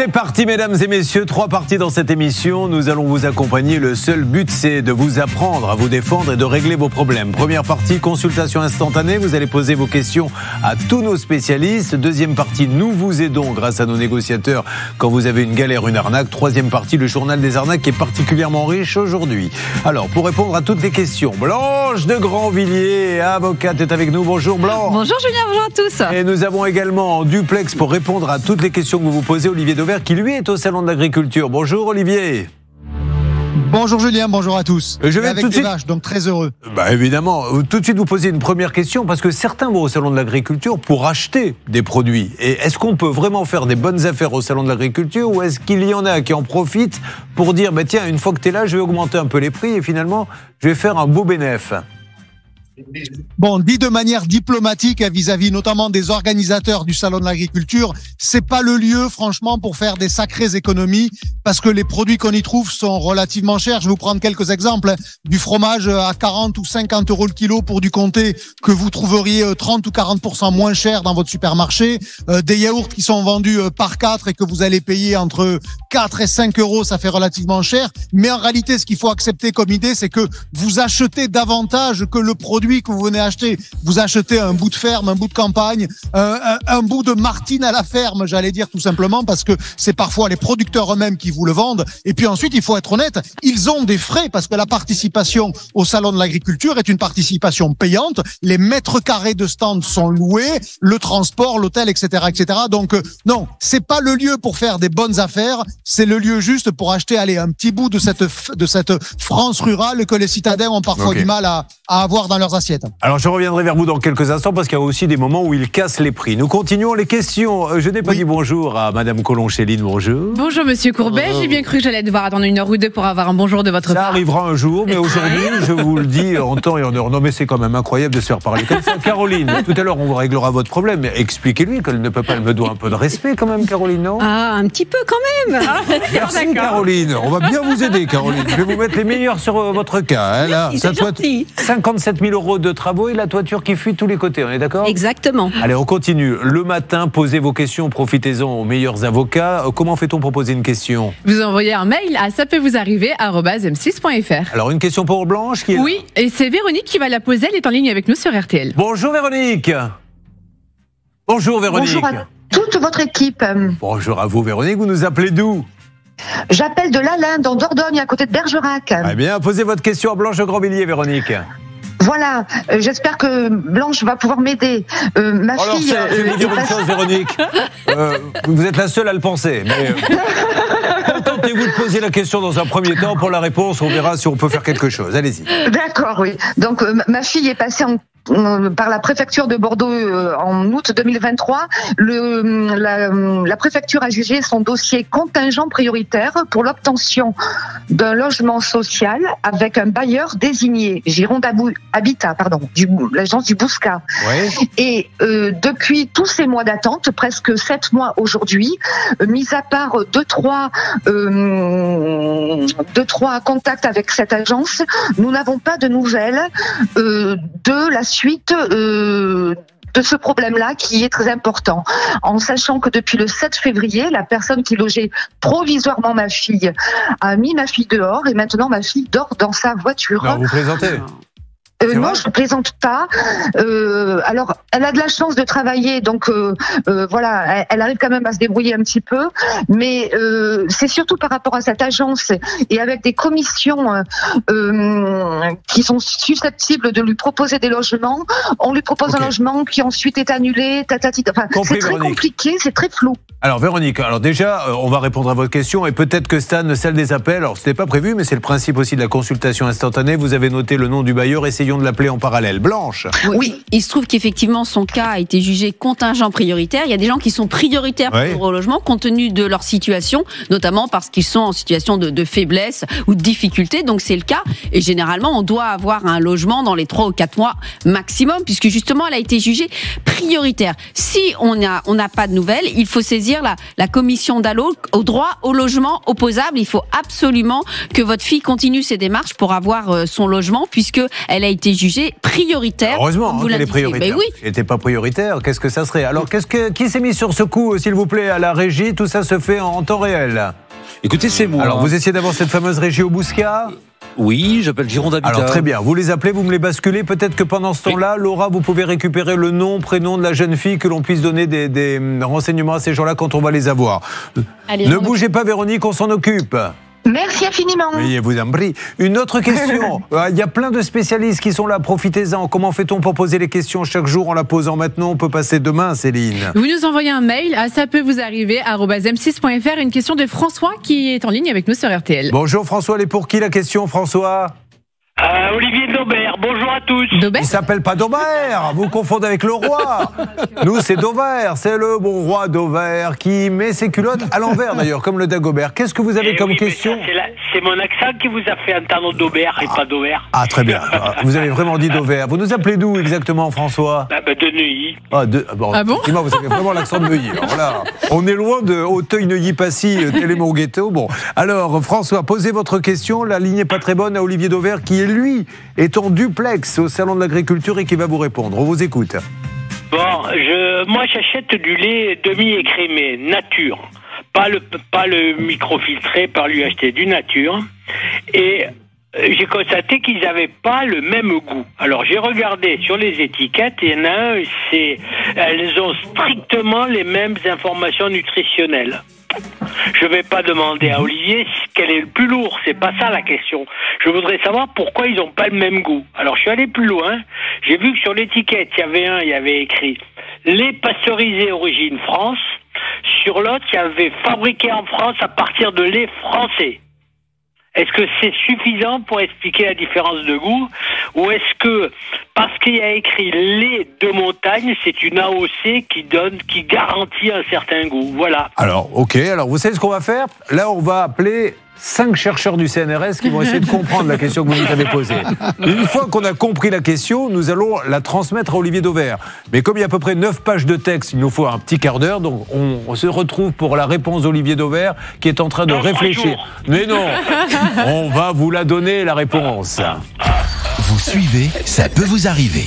C'est parti, mesdames et messieurs. Trois parties dans cette émission. Nous allons vous accompagner. Le seul but, c'est de vous apprendre à vous défendre et de régler vos problèmes. Première partie, consultation instantanée. Vous allez poser vos questions à tous nos spécialistes. Deuxième partie, nous vous aidons grâce à nos négociateurs quand vous avez une galère, une arnaque. Troisième partie, le journal des arnaques qui est particulièrement riche aujourd'hui. Alors, pour répondre à toutes les questions, Blanche de Grandvilliers, avocate, est avec nous. Bonjour Blanche. Bonjour Julien, bonjour à tous. Et nous avons également en duplex pour répondre à toutes les questions que vous vous posez, Olivier Qui lui est au Salon de l'Agriculture. Bonjour Olivier. Bonjour Julien, bonjour à tous. Je vais avec tout de suite- vaches, donc très heureux. Bah évidemment, tout de suite vous poser une première question parce que certains vont au salon de l'agriculture pour acheter des produits. Et est-ce qu'on peut vraiment faire des bonnes affaires au salon de l'agriculture ou est-ce qu'il y en a qui en profitent pour dire bah tiens une fois que tu es là je vais augmenter un peu les prix et finalement je vais faire un beau bénéfice. Bon, dit de manière diplomatique hein, vis-à-vis notamment des organisateurs du salon de l'agriculture, c'est pas le lieu franchement pour faire des sacrées économies parce que les produits qu'on y trouve sont relativement chers. Je vais vous prendre quelques exemples. hein. Du fromage à 40 ou 50 euros le kilo pour du comté que vous trouveriez euh, 30 ou 40% moins cher dans votre supermarché. Euh, des yaourts qui sont vendus euh, par 4 et que vous allez payer entre 4 et 5 euros, ça fait relativement cher. Mais en réalité, ce qu'il faut accepter comme idée, c'est que vous achetez davantage que le produit que vous venez acheter. Vous achetez un bout de ferme, un bout de campagne, un, un- un bout de martine à la ferme, j'allais dire tout simplement, parce que c'est parfois les producteurs eux-mêmes qui vous le vendent. Et puis ensuite, il faut être honnête, ils ont des frais parce que la participation au salon de l'agriculture est une participation payante. Les mètres carrés de stand sont loués, le transport, l'hôtel, etc., etc. Donc euh, non, c'est pas le lieu pour faire des bonnes affaires. C'est le lieu juste pour acheter, allez, un petit bout de cette de cette France rurale que les citadins ont parfois du mal à, à avoir dans leurs Alors je reviendrai vers vous dans quelques instants parce qu'il y a aussi des moments où ils cassent les prix. Nous continuons les questions. Euh, Je n'ai pas Oui. dit bonjour à Madame Colon-Chéline, bonjour. Bonjour Monsieur Courbet, j'ai bien cru que j'allais devoir attendre une heure ou deux pour avoir un bonjour de votre Ça part. arrivera un jour, mais aujourd'hui, je vous le dis en temps et en heure. Non, mais c'est quand même incroyable de se faire parler comme ça. Caroline, tout à l'heure, on réglera votre problème, mais expliquez-lui qu'elle ne peut pas, elle me doit un peu de respect quand même, Caroline, non? Ah, un petit peu quand même. Merci, Caroline. On va bien vous aider, Caroline. Je vais vous mettre les meilleurs sur euh, votre cas. Elle a Merci, sa c'est toit- gentil. 57 000 euros de travaux et la toiture qui fuit de tous les côtés. On est d'accord? Exactement. Allez, on continue. Le matin, posez vos questions, profitez-en aux meilleurs avocats. Euh, Comment fait-on pour poser une question? Vous envoyez un mail à ça peut vous arriver m6.fr. Alors, une question pour Blanche qui est là. Oui, et c'est Véronique qui va la poser. Elle est en ligne avec nous sur RTL. Bonjour Véronique. Bonjour Véronique. Bonjour à toute votre équipe. Bonjour à vous Véronique, vous nous appelez d'où? J'appelle de l'Alain, dans Dordogne, à côté de Bergerac. Très bien, posez votre question à Blanche Grandvilliers, Véronique. Voilà, euh, j'espère que Blanche va pouvoir m'aider. Euh, ma Alors, fille. je vais euh, vous dire une chose, Véronique. Euh, vous êtes la seule à le penser. Mais contentez-vous de poser la question dans un premier temps. Pour la réponse, on verra si on peut faire quelque chose. Allez-y. D'accord, oui. Donc, ma fille est passée en par la préfecture de Bordeaux euh, en août 2023. Le, la, la préfecture a jugé son dossier contingent prioritaire pour l'obtention d'un logement social avec un bailleur désigné, Gironde Habitat, pardon, l'agence du Bouscat. Oui. Et euh, depuis tous ces mois d'attente, presque sept mois aujourd'hui, euh, mis à part deux trois euh, deux trois contacts avec cette agence, nous n'avons pas de nouvelles euh, de la suite. euh, de ce problème-là qui est très important, en sachant que depuis le 7 février, la personne qui logeait provisoirement ma fille a mis ma fille dehors et maintenant ma fille dort dans sa voiture. Non, vous plaisantez. Euh, non, je ne plaisante pas. Euh, alors, elle a de la chance de travailler, donc euh, euh, voilà, elle, elle arrive quand même à se débrouiller un petit peu. Mais c'est surtout par rapport à cette agence et avec des commissions qui sont susceptibles de lui proposer des logements. On lui propose un logement qui ensuite est annulé. Tatati, enfin, c'est très Véronique. compliqué, c'est très flou. Alors Véronique, alors déjà, on va répondre à votre question et peut-être que Stan, celle des appels, alors c'était pas prévu, mais c'est le principe aussi de la consultation instantanée. Vous avez noté le nom du bailleur, essayons de l'appeler en parallèle. Blanche. Oui. Il se trouve qu'effectivement son cas a été jugé contingent prioritaire. Il y a des gens qui sont prioritaires pour le relogement compte tenu de leur situation, notamment parce qu'ils sont en situation de, de faiblesse ou de difficulté. Donc c'est le cas. Et généralement, on doit avoir un logement dans les trois ou quatre mois maximum, puisque justement, elle a été jugée prioritaire. Si on n'a on n'a pas de nouvelles, il faut saisir la, la commission d'allo au droit au logement opposable. Il faut absolument que votre fille continue ses démarches pour avoir euh, son logement, puisque elle a été été jugée prioritaire. Heureusement comme hein, vous qu'elle est prioritaire. Mais oui. Elle n'était pas prioritaire, qu'est-ce que ça serait? Alors, qu'est-ce que, qui s'est mis sur ce coup, s'il vous plaît, à la régie? Tout ça se fait en temps réel. Écoutez, c'est moi. Alors, vous essayez d'avoir cette fameuse régie au Bouscat Oui, j'appelle Gironde Habitat. Alors, très bien. Vous les appelez, vous me les basculez. Peut-être que pendant ce temps-là, Laura, vous pouvez récupérer le nom, prénom de la jeune fille, que l'on puisse donner des, des, hum, renseignements à ces gens-là quand on va les avoir. Allez, ne bougez pas, Véronique, on s'en occupe. Merci infiniment. Oui, vous en prie. Une autre question. Euh, Il y a plein de spécialistes qui sont là. Profitez-en. Comment fait-on pour poser les questions chaque jour en la posant maintenant? On peut passer demain, Céline. Vous nous envoyez un mail à ça peut vous arriver m6.fr. Une question de François qui est en ligne avec nous sur RTL. Bonjour François, elle est pour qui la question François? Euh, Olivier Daubert, bonjour à tous. Daubert Il s'appelle pas Daubert, vous confondez avec le roi. Nous c'est Dauvert, c'est le bon roi Dauvert qui met ses culottes à l'envers d'ailleurs, comme le Dagobert. Qu'est-ce que vous avez Eh comme oui, question c'est mon accent qui vous a fait entendre Daubert et pas Daubert. Ah très bien, vous avez vraiment dit Dauvert. Vous nous appelez d'où exactement François Ah, ben, de Neuilly. Ah, de- bon, Ah bon effectivement, vous avez vraiment l'accent de Neuilly. Alors là, on est loin de Auteuil-Neuilly-Passy, euh, Télémon-Ghetto. Bon, alors François, posez votre question. La ligne n'est pas très bonne à Olivier Dauvert, qui lui est en duplex au salon de l'agriculture et qui va vous répondre. On vous écoute. Bon, moi j'achète du lait demi-écrémé, nature. Pas le, pas le microfiltré par l'UHT, du nature. Et j'ai constaté qu'ils n'avaient pas le même goût. Alors j'ai regardé sur les étiquettes, et il y en a un, c'est, elles ont strictement les mêmes informations nutritionnelles. Je vais pas demander à Olivier quel est le plus lourd, c'est pas ça la question. Je voudrais savoir pourquoi ils n'ont pas le même goût. Alors je suis allé plus loin, j'ai vu que sur l'étiquette, il y avait un, il y avait écrit lait pasteurisé origine France. Sur l'autre, il y avait fabriqué en France à partir de lait français. Est-ce que c'est suffisant pour expliquer la différence de goût Ou est-ce que, parce qu'il y a écrit lait de montagne, c'est une AOC qui donne, qui garantit un certain goût? Voilà. Alors, ok. Alors, vous savez ce qu'on va faire? Là, on va appeler cinq chercheurs du CNRS qui vont essayer de comprendre la question que vous nous avez posée. Une fois qu'on a compris la question, nous allons la transmettre à Olivier Dauvert. Mais comme il y a à peu près 9 pages de texte, il nous faut un petit quart d'heure. Donc, on, on se retrouve pour la réponse d'Olivier Dauvert qui est en train de réfléchir. Mais non On va vous la donner, la réponse. Vous suivez, ça peut vous arriver.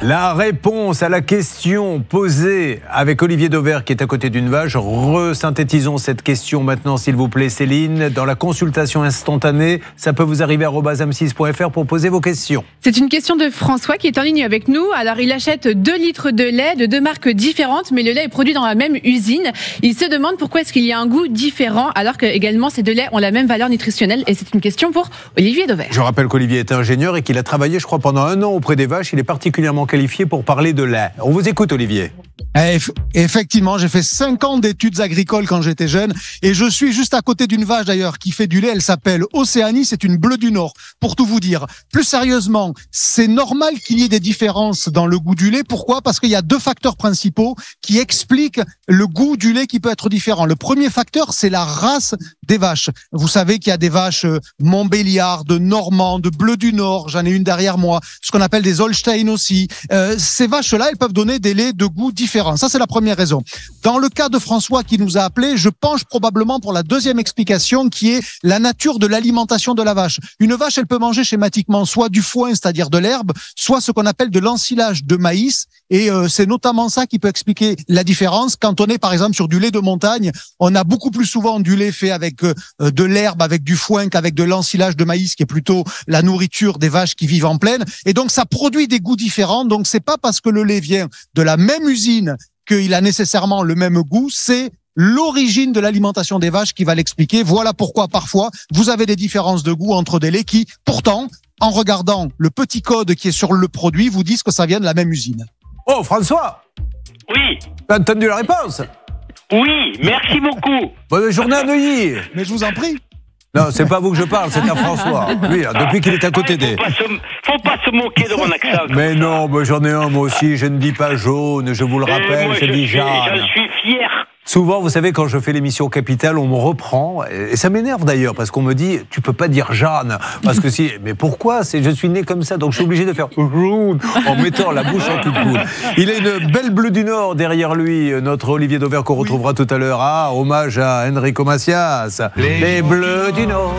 La réponse à la question posée avec Olivier Dauvert qui est à côté d'une vache. Resynthétisons cette question maintenant, s'il vous plaît, Céline. Dans la consultation instantanée, ça peut vous arriver à m6.fr pour poser vos questions. C'est une question de François qui est en ligne avec nous. Alors, il achète 2 litres de lait de deux marques différentes, mais le lait est produit dans la même usine. Il se demande pourquoi est-ce qu'il y a un goût différent, alors que également ces deux laits ont la même valeur nutritionnelle. Et c'est une question pour Olivier Dauvert. Je rappelle qu'Olivier est ingénieur et qu'il a travaillé, je crois, pendant un an auprès des vaches. Il est particulièrement qualifié pour parler de lait. On vous écoute, Olivier. Eh, eff- Effectivement, j'ai fait cinq ans d'études agricoles quand j'étais jeune et je suis juste à côté d'une vache d'ailleurs qui fait du lait. Elle s'appelle Océanie, c'est une bleue du Nord. Pour tout vous dire, plus sérieusement, c'est normal qu'il y ait des différences dans le goût du lait. Pourquoi? Parce qu'il y a deux facteurs principaux qui expliquent le goût du lait qui peut être différent. Le premier facteur, c'est la race des vaches. Vous savez qu'il y a des vaches euh, Montbéliard, de Normand, de Bleu du Nord. J'en ai une derrière moi. Ce qu'on appelle des Holstein aussi. Euh, ces vaches-là, elles peuvent donner des laits de goût différents. Ça, c'est la première raison. Dans le cas de François qui nous a appelé, je penche probablement pour la deuxième explication qui est la nature de l'alimentation de la vache. Une vache, elle peut manger schématiquement soit du foin, c'est-à-dire de l'herbe, soit ce qu'on appelle de l'ensilage de maïs. Et euh, c'est notamment ça qui peut expliquer la différence. Quand on est, par exemple, sur du lait de montagne, on a beaucoup plus souvent du lait fait avec euh, de l'herbe, avec du foin, qu'avec de l'ensilage de maïs, qui est plutôt la nourriture des vaches qui vivent en plaine. Et donc, ça produit des goûts différents. Donc, c'est pas parce que le lait vient de la même usine qu'il a nécessairement le même goût. C'est l'origine de l'alimentation des vaches qui va l'expliquer. Voilà pourquoi parfois vous avez des différences de goût entre des laits qui, pourtant, en regardant le petit code qui est sur le produit, vous disent que ça vient de la même usine. Oh, François Oui, Tu as entendu la réponse oui, merci beaucoup. Bonne journée à Neuilly Mais je vous en prie. Non, c'est pas à vous que je parle, c'est à François. Lui, hein, depuis qu'il est à côté des... faut, pas se, faut pas se moquer de mon accent. Mais non, j'en ai un moi aussi, je ne dis pas jaune, je vous le Et rappelle, moi, je dis suis, Jeanne. suis. Souvent, vous savez, quand je fais l'émission Capital, on me reprend, et ça m'énerve d'ailleurs, parce qu'on me dit, tu peux pas dire Jeanne, parce que si, mais pourquoi? Je suis né comme ça, donc je suis obligé de faire en mettant la bouche en poule. Il a une belle bleue du Nord derrière lui, notre Olivier Dauvert qu'on retrouvera tout à l'heure. Ah, hommage à Enrico Macias. Les, bleus du Nord.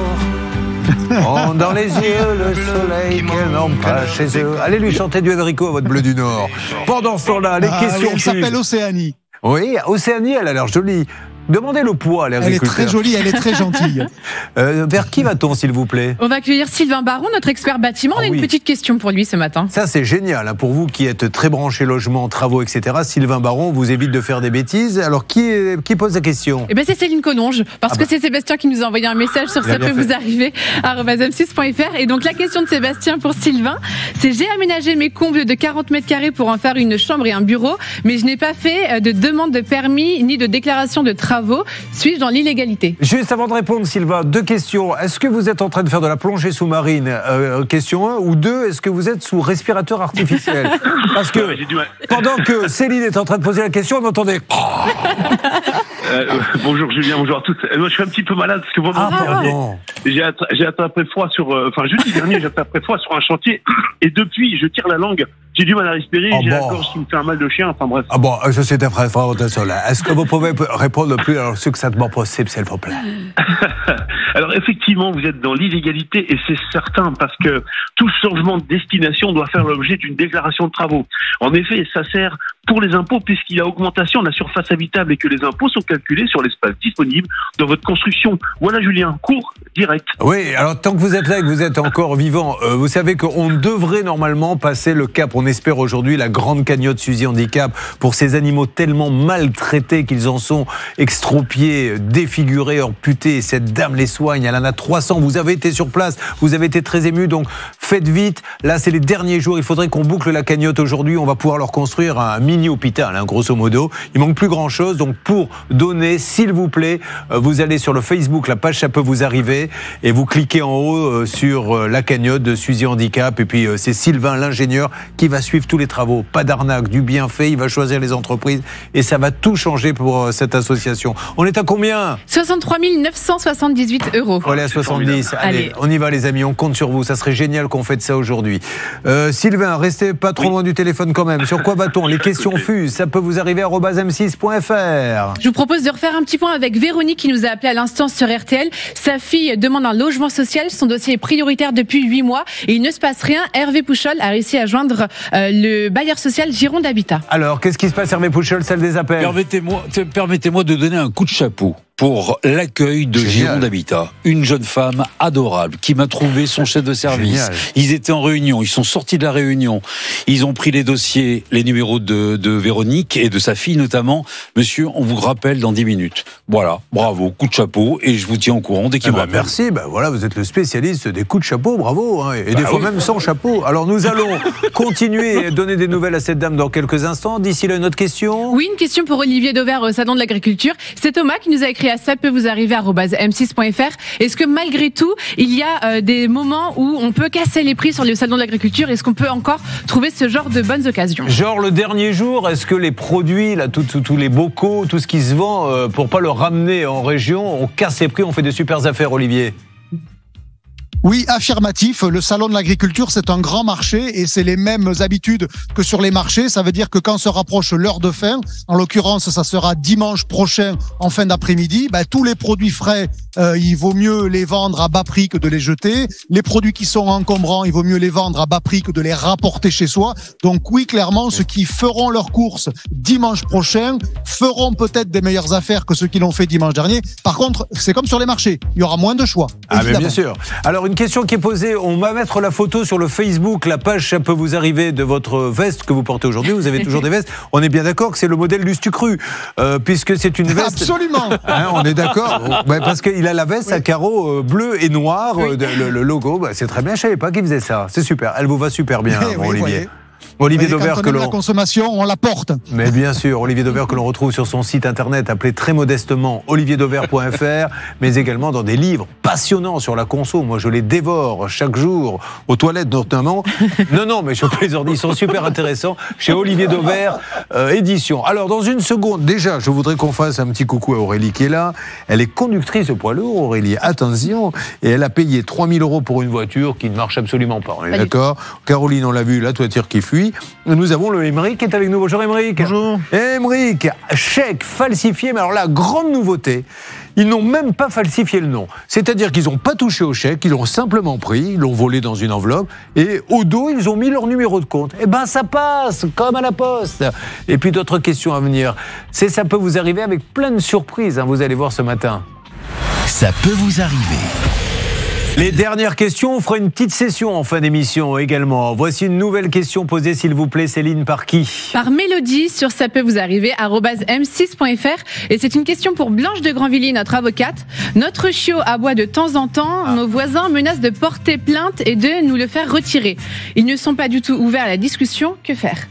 ont dans les yeux le soleil n'ont pas chez eux. Allez lui chanter du Enrico à votre bleu du Nord. Pendant ce temps-là, les Ah questions elle s'appelle. Océanie. Oui, Océanie, elle a l'air jolie. Demandez le poids à Elle est l'agriculteur. très jolie, elle est très gentille. Euh, vers qui va-t-on, s'il vous plaît? On va accueillir Sylvain Baron, notre expert bâtiment. On a Ah une oui. petite question pour lui ce matin. Ça, c'est génial. hein, pour vous qui êtes très branché logement, travaux, etc. Sylvain Baron vous évite de faire des bêtises. Alors, qui, est- qui pose la question? Eh ben c'est Céline Collonge, parce Ah que bah. c'est Sébastien qui nous a envoyé un message sur a ça bien peut fait. vous arriver m6.fr. Et donc la question de Sébastien pour Sylvain, c'est j'ai aménagé mes combles de 40 mètres carrés pour en faire une chambre et un bureau, mais je n'ai pas fait euh, de demande de permis ni de déclaration de travaux. Suis-je dans l'illégalité Juste avant de répondre, Sylvain, deux questions. Est-ce que vous êtes en train de faire de la plongée sous-marine Euh, Question 1. Ou deux, est-ce que vous êtes sous respirateur artificiel Parce que pendant que Céline est en train de poser la question, on entendait. Euh, bonjour Julien, bonjour à tous. Euh, moi, je suis un petit peu malade parce que vendredi Ah, dernier, j'ai attra- j'ai attrapé froid sur, euh, enfin jeudi dernier, j'ai attrapé froid sur un chantier et depuis, je tire la langue. J'ai du mal à respirer, Oh, j'ai la bon. gorge qui me fait un mal de chien. Enfin bref. Ah bon, je suis très fort de cela. Est-ce que vous pouvez répondre le plus succinctement possible, s'il vous plaît? Alors effectivement, vous êtes dans l'illégalité et c'est certain parce que tout changement de destination doit faire l'objet d'une déclaration de travaux. En effet, ça sert pour les impôts puisqu'il y a augmentation de la surface habitable et que les impôts sont calculés sur l'espace disponible dans votre construction. Voilà Julien, court, direct. Oui, alors tant que vous êtes là et que vous êtes encore vivant, euh, vous savez qu'on devrait normalement passer le cap. On espère aujourd'hui la grande cagnotte Suzy Handicap pour ces animaux tellement maltraités qu'ils en sont extropiés, défigurés, amputés. Cette dame les soigne, elle en a 300. Vous avez été sur place, vous avez été très ému, donc faites vite. Là, c'est les derniers jours. Il faudrait qu'on boucle la cagnotte aujourd'hui. On va pouvoir leur construire un mini hôpital, hein, grosso modo. Il manque plus grand chose. Donc pour donner, s'il vous plaît, euh, vous allez sur le Facebook, la page ça peut vous arriver, et vous cliquez en haut euh, sur euh, la cagnotte de Suzy Handicap. Et puis euh, c'est Sylvain, l'ingénieur, qui va suivre tous les travaux. Pas d'arnaque, du bien fait. Il va choisir les entreprises et ça va tout changer pour euh, cette association. On est à combien? 63 978 euros. on est à 70. Allez, Allez. on y va les amis, on compte sur vous. Ça serait génial qu'on fête ça aujourd'hui. Euh, Sylvain, restez pas trop loin du téléphone quand même. Sur quoi va-t-on? Les questions fusent. Ça peut vous arriver à m6.fr. Je vous propose de refaire un petit point avec Véronique qui nous a appelé à l'instant sur RTL. Sa fille demande un logement social. Son dossier est prioritaire depuis huit mois et il ne se passe rien. Hervé Pouchol a réussi à joindre euh, le bailleur social Gironde Habitat. Alors, qu'est-ce qui se passe, Hervé Pouchol, celle des appels? Permettez-moi permettez-moi de donner un coup de chapeau pour l'accueil de Génial. Gironde Habitat. Une jeune femme adorable qui m'a trouvé son chef de service. Génial. Ils étaient en réunion, ils sont sortis de la réunion. Ils ont pris les dossiers, les numéros de, de Véronique et de sa fille notamment. Monsieur, on vous rappelle dans 10 minutes. Voilà, bravo, coup de chapeau et je vous tiens au courant dès qu'il Eh me ben, rappelle. merci, ben voilà, vous êtes le spécialiste des coups de chapeau, bravo, hein, et des Bah fois même sans chapeau. Alors nous allons continuer et donner des nouvelles à cette dame dans quelques instants. D'ici là, une autre question? Oui, une question pour Olivier Dauvert au Salon de l'Agriculture. C'est Thomas qui nous a écrit à ça peut vous arriver à m6.fr. Est-ce que malgré tout, il y a euh, des moments où on peut casser les prix sur le Salon de l'Agriculture? Est-ce qu'on peut encore trouver ce genre de bonnes occasions? Genre le dernier jour, est-ce que les produits, là, tous les bocaux, tout ce qui se vend, euh, pour pas le ramener en région, on casse les prix, on fait des super affaires, Olivier? Oui, affirmatif. Le salon de l'agriculture, c'est un grand marché et c'est les mêmes habitudes que sur les marchés. Ça veut dire que quand se rapproche l'heure de fin, en l'occurrence, ça sera dimanche prochain en fin d'après-midi, ben, tous les produits frais, euh, il vaut mieux les vendre à bas prix que de les jeter. Les produits qui sont encombrants, il vaut mieux les vendre à bas prix que de les rapporter chez soi. Donc oui, clairement, ceux qui feront leurs courses dimanche prochain feront peut-être des meilleures affaires que ceux qui l'ont fait dimanche dernier. Par contre, c'est comme sur les marchés, il y aura moins de choix. Ah, mais bien sûr. Alors, une question qui est posée. On va mettre la photo sur le Facebook, la page Ça peut vous arriver de votre veste que vous portez aujourd'hui. Vous avez toujours des vestes. On est bien d'accord que c'est le modèle du Stucru, euh, puisque c'est une veste. Absolument. Hein, on est d'accord Ouais, Parce qu'il a la veste à carreaux euh, bleus et noirs, euh, le, le logo. Bah, c'est très bien. Je savais pas qu'il faisait ça. C'est super. Elle vous va super bien, Eh oui, Olivier. voyez. Olivier Voyez, on que la l'on. consommation, on la porte. Mais bien sûr, Olivier Dauvert que l'on retrouve sur son site internet appelé très modestement olivierdauvert.fr, mais également dans des livres passionnants sur la conso. Moi, je les dévore chaque jour, aux toilettes notamment. Non, non, mais je plaisante, ils sont super intéressants chez Olivier Dauvert euh, Édition. Alors, dans une seconde, déjà, je voudrais qu'on fasse un petit coucou à Aurélie qui est là. Elle est conductrice de poids lourd, Aurélie, attention, et elle a payé 3000 euros pour une voiture qui ne marche absolument pas. On est d'accord Caroline, on l'a vu, la toiture qui fuit. Nous avons le Émeric qui est avec nous. Bonjour Émeric. Bonjour. Émeric, chèque falsifié, mais alors là, grande nouveauté. Ils n'ont même pas falsifié le nom. C'est-à-dire qu'ils n'ont pas touché au chèque, ils l'ont simplement pris, ils l'ont volé dans une enveloppe, et au dos, ils ont mis leur numéro de compte. Eh ben, ça passe, comme à la poste. Et puis d'autres questions à venir. C'est ça peut vous arriver avec plein de surprises, hein, vous allez voir ce matin. Ça peut vous arriver. Les dernières questions, on fera une petite session en fin d'émission également. Voici une nouvelle question posée, s'il vous plaît, Céline, par qui? Par Mélodie sur ça peut vous arriver m6.fr et c'est une question pour Blanche de Grandvilliers, notre avocate. Notre chiot aboie de temps en temps, nos voisins menacent de porter plainte et de nous le faire retirer. Ils ne sont pas du tout ouverts à la discussion, que faire?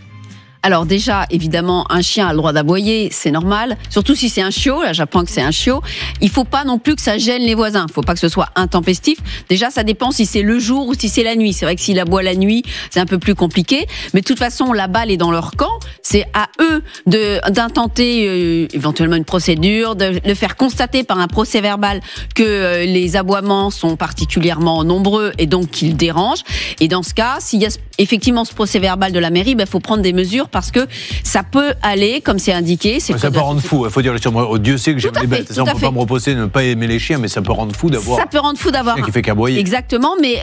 Alors déjà, évidemment, un chien a le droit d'aboyer, c'est normal. Surtout si c'est un chiot, là j'apprends que c'est un chiot. Il faut pas non plus que ça gêne les voisins. Il faut pas que ce soit intempestif. Déjà, ça dépend si c'est le jour ou si c'est la nuit. C'est vrai que s'il aboie la nuit, c'est un peu plus compliqué. Mais de toute façon, la balle est dans leur camp. C'est à eux de d'intenter euh, éventuellement une procédure, de le faire constater par un procès verbal que euh, les aboiements sont particulièrement nombreux et donc qu'ils dérangent. Et dans ce cas, s'il y a effectivement ce procès verbal de la mairie, il ben, faut prendre des mesures parce que ça peut aller, comme c'est indiqué. Ça peut rendre fou, il faut dire oh, Dieu sait que j'aime les bêtes. On peut pas me reposer de ne pas aimer les chiens, mais ça peut rendre fou d'avoir. Ça peut rendre fou d'avoir. qui fait qu'aboyer. Exactement, mais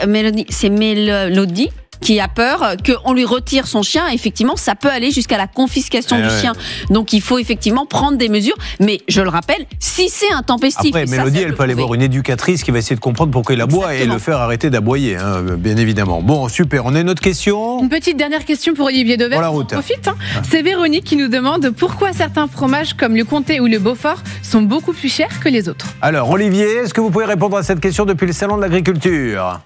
c'est Mélodie qui a peur qu'on lui retire son chien, effectivement, ça peut aller jusqu'à la confiscation du chien. Donc il faut effectivement prendre des mesures. Mais je le rappelle, si c'est intempestif. Après, Mélodie, elle peut aller voir une éducatrice qui va essayer de comprendre pourquoi il aboie et le faire arrêter d'aboyer, hein, bien évidemment. Bon, super. On a une autre question. Une petite dernière question pour Olivier Dever. la route. Profite. Hein. C'est Véronique qui nous demande pourquoi certains fromages comme le comté ou le Beaufort sont beaucoup plus chers que les autres. Alors, Olivier, est-ce que vous pouvez répondre à cette question depuis le salon de l'agriculture?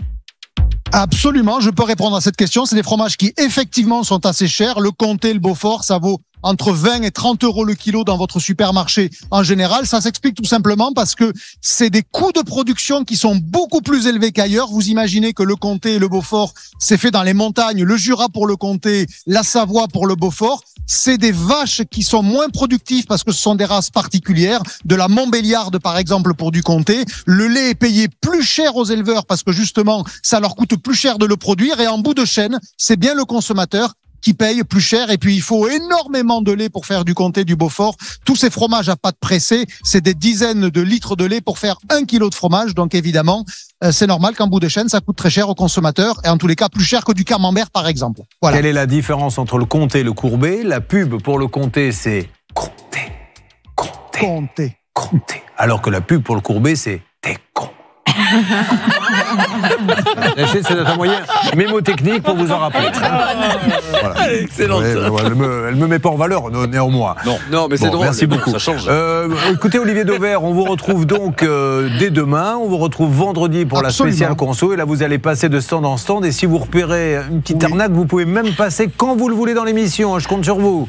Absolument, je peux répondre à cette question. C'est des fromages qui effectivement sont assez chers. Le comté, le Beaufort, ça vaut entre 20 et 30 euros le kilo dans votre supermarché en général. Ça s'explique tout simplement parce que c'est des coûts de production qui sont beaucoup plus élevés qu'ailleurs. Vous imaginez que le comté et le Beaufort, c'est fait dans les montagnes, le Jura pour le comté, la Savoie pour le Beaufort. C'est des vaches qui sont moins productives parce que ce sont des races particulières, de la Montbéliarde par exemple pour du comté. Le lait est payé plus cher aux éleveurs parce que justement ça leur coûte plus cher de le produire et en bout de chaîne, c'est bien le consommateur qui paye plus cher. Et puis, il faut énormément de lait pour faire du comté, du Beaufort. Tous ces fromages à pâte pressée, c'est des dizaines de litres de lait pour faire un kilo de fromage. Donc, évidemment, euh, c'est normal qu'en bout de chaîne, ça coûte très cher aux consommateurs et en tous les cas, plus cher que du camembert, par exemple. Voilà. Quelle est la différence entre le comté et le courbet? La pub pour le comté, c'est comté, comté, comté, comté. Alors que la pub pour le courbet, c'est t'es c'est notre moyen mémotechnique pour vous en rappeler. Excellente. elle, me, me met pas en valeur, néanmoins. Non, non mais c'est drôle. Merci beaucoup. Ça change. Euh, écoutez, Olivier Dauvert, on vous retrouve donc euh, dès demain. On vous retrouve vendredi pour la spéciale conso. Et là, vous allez passer de stand en stand. Et si vous repérez une petite arnaque, vous pouvez même passer quand vous le voulez dans l'émission. Je compte sur vous.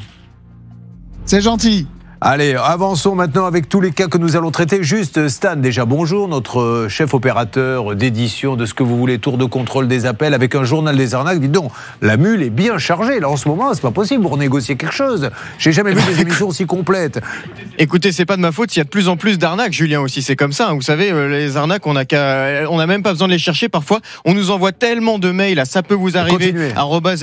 C'est gentil. Allez, avançons maintenant avec tous les cas que nous allons traiter. Juste, Stan, déjà bonjour, notre chef opérateur d'édition de ce que vous voulez, tour de contrôle des appels avec un journal des arnaques. Dis donc, la mule est bien chargée. Là, en ce moment, c'est pas possible. Vous renégocier quelque chose. J'ai jamais vu des émissions aussi complètes. Écoutez, c'est pas de ma faute. Il y a de plus en plus d'arnaques, Julien aussi. C'est comme ça. Hein. Vous savez, euh, les arnaques, on a on a même pas besoin de les chercher. Parfois, on nous envoie tellement de mails à ça peut vous arriver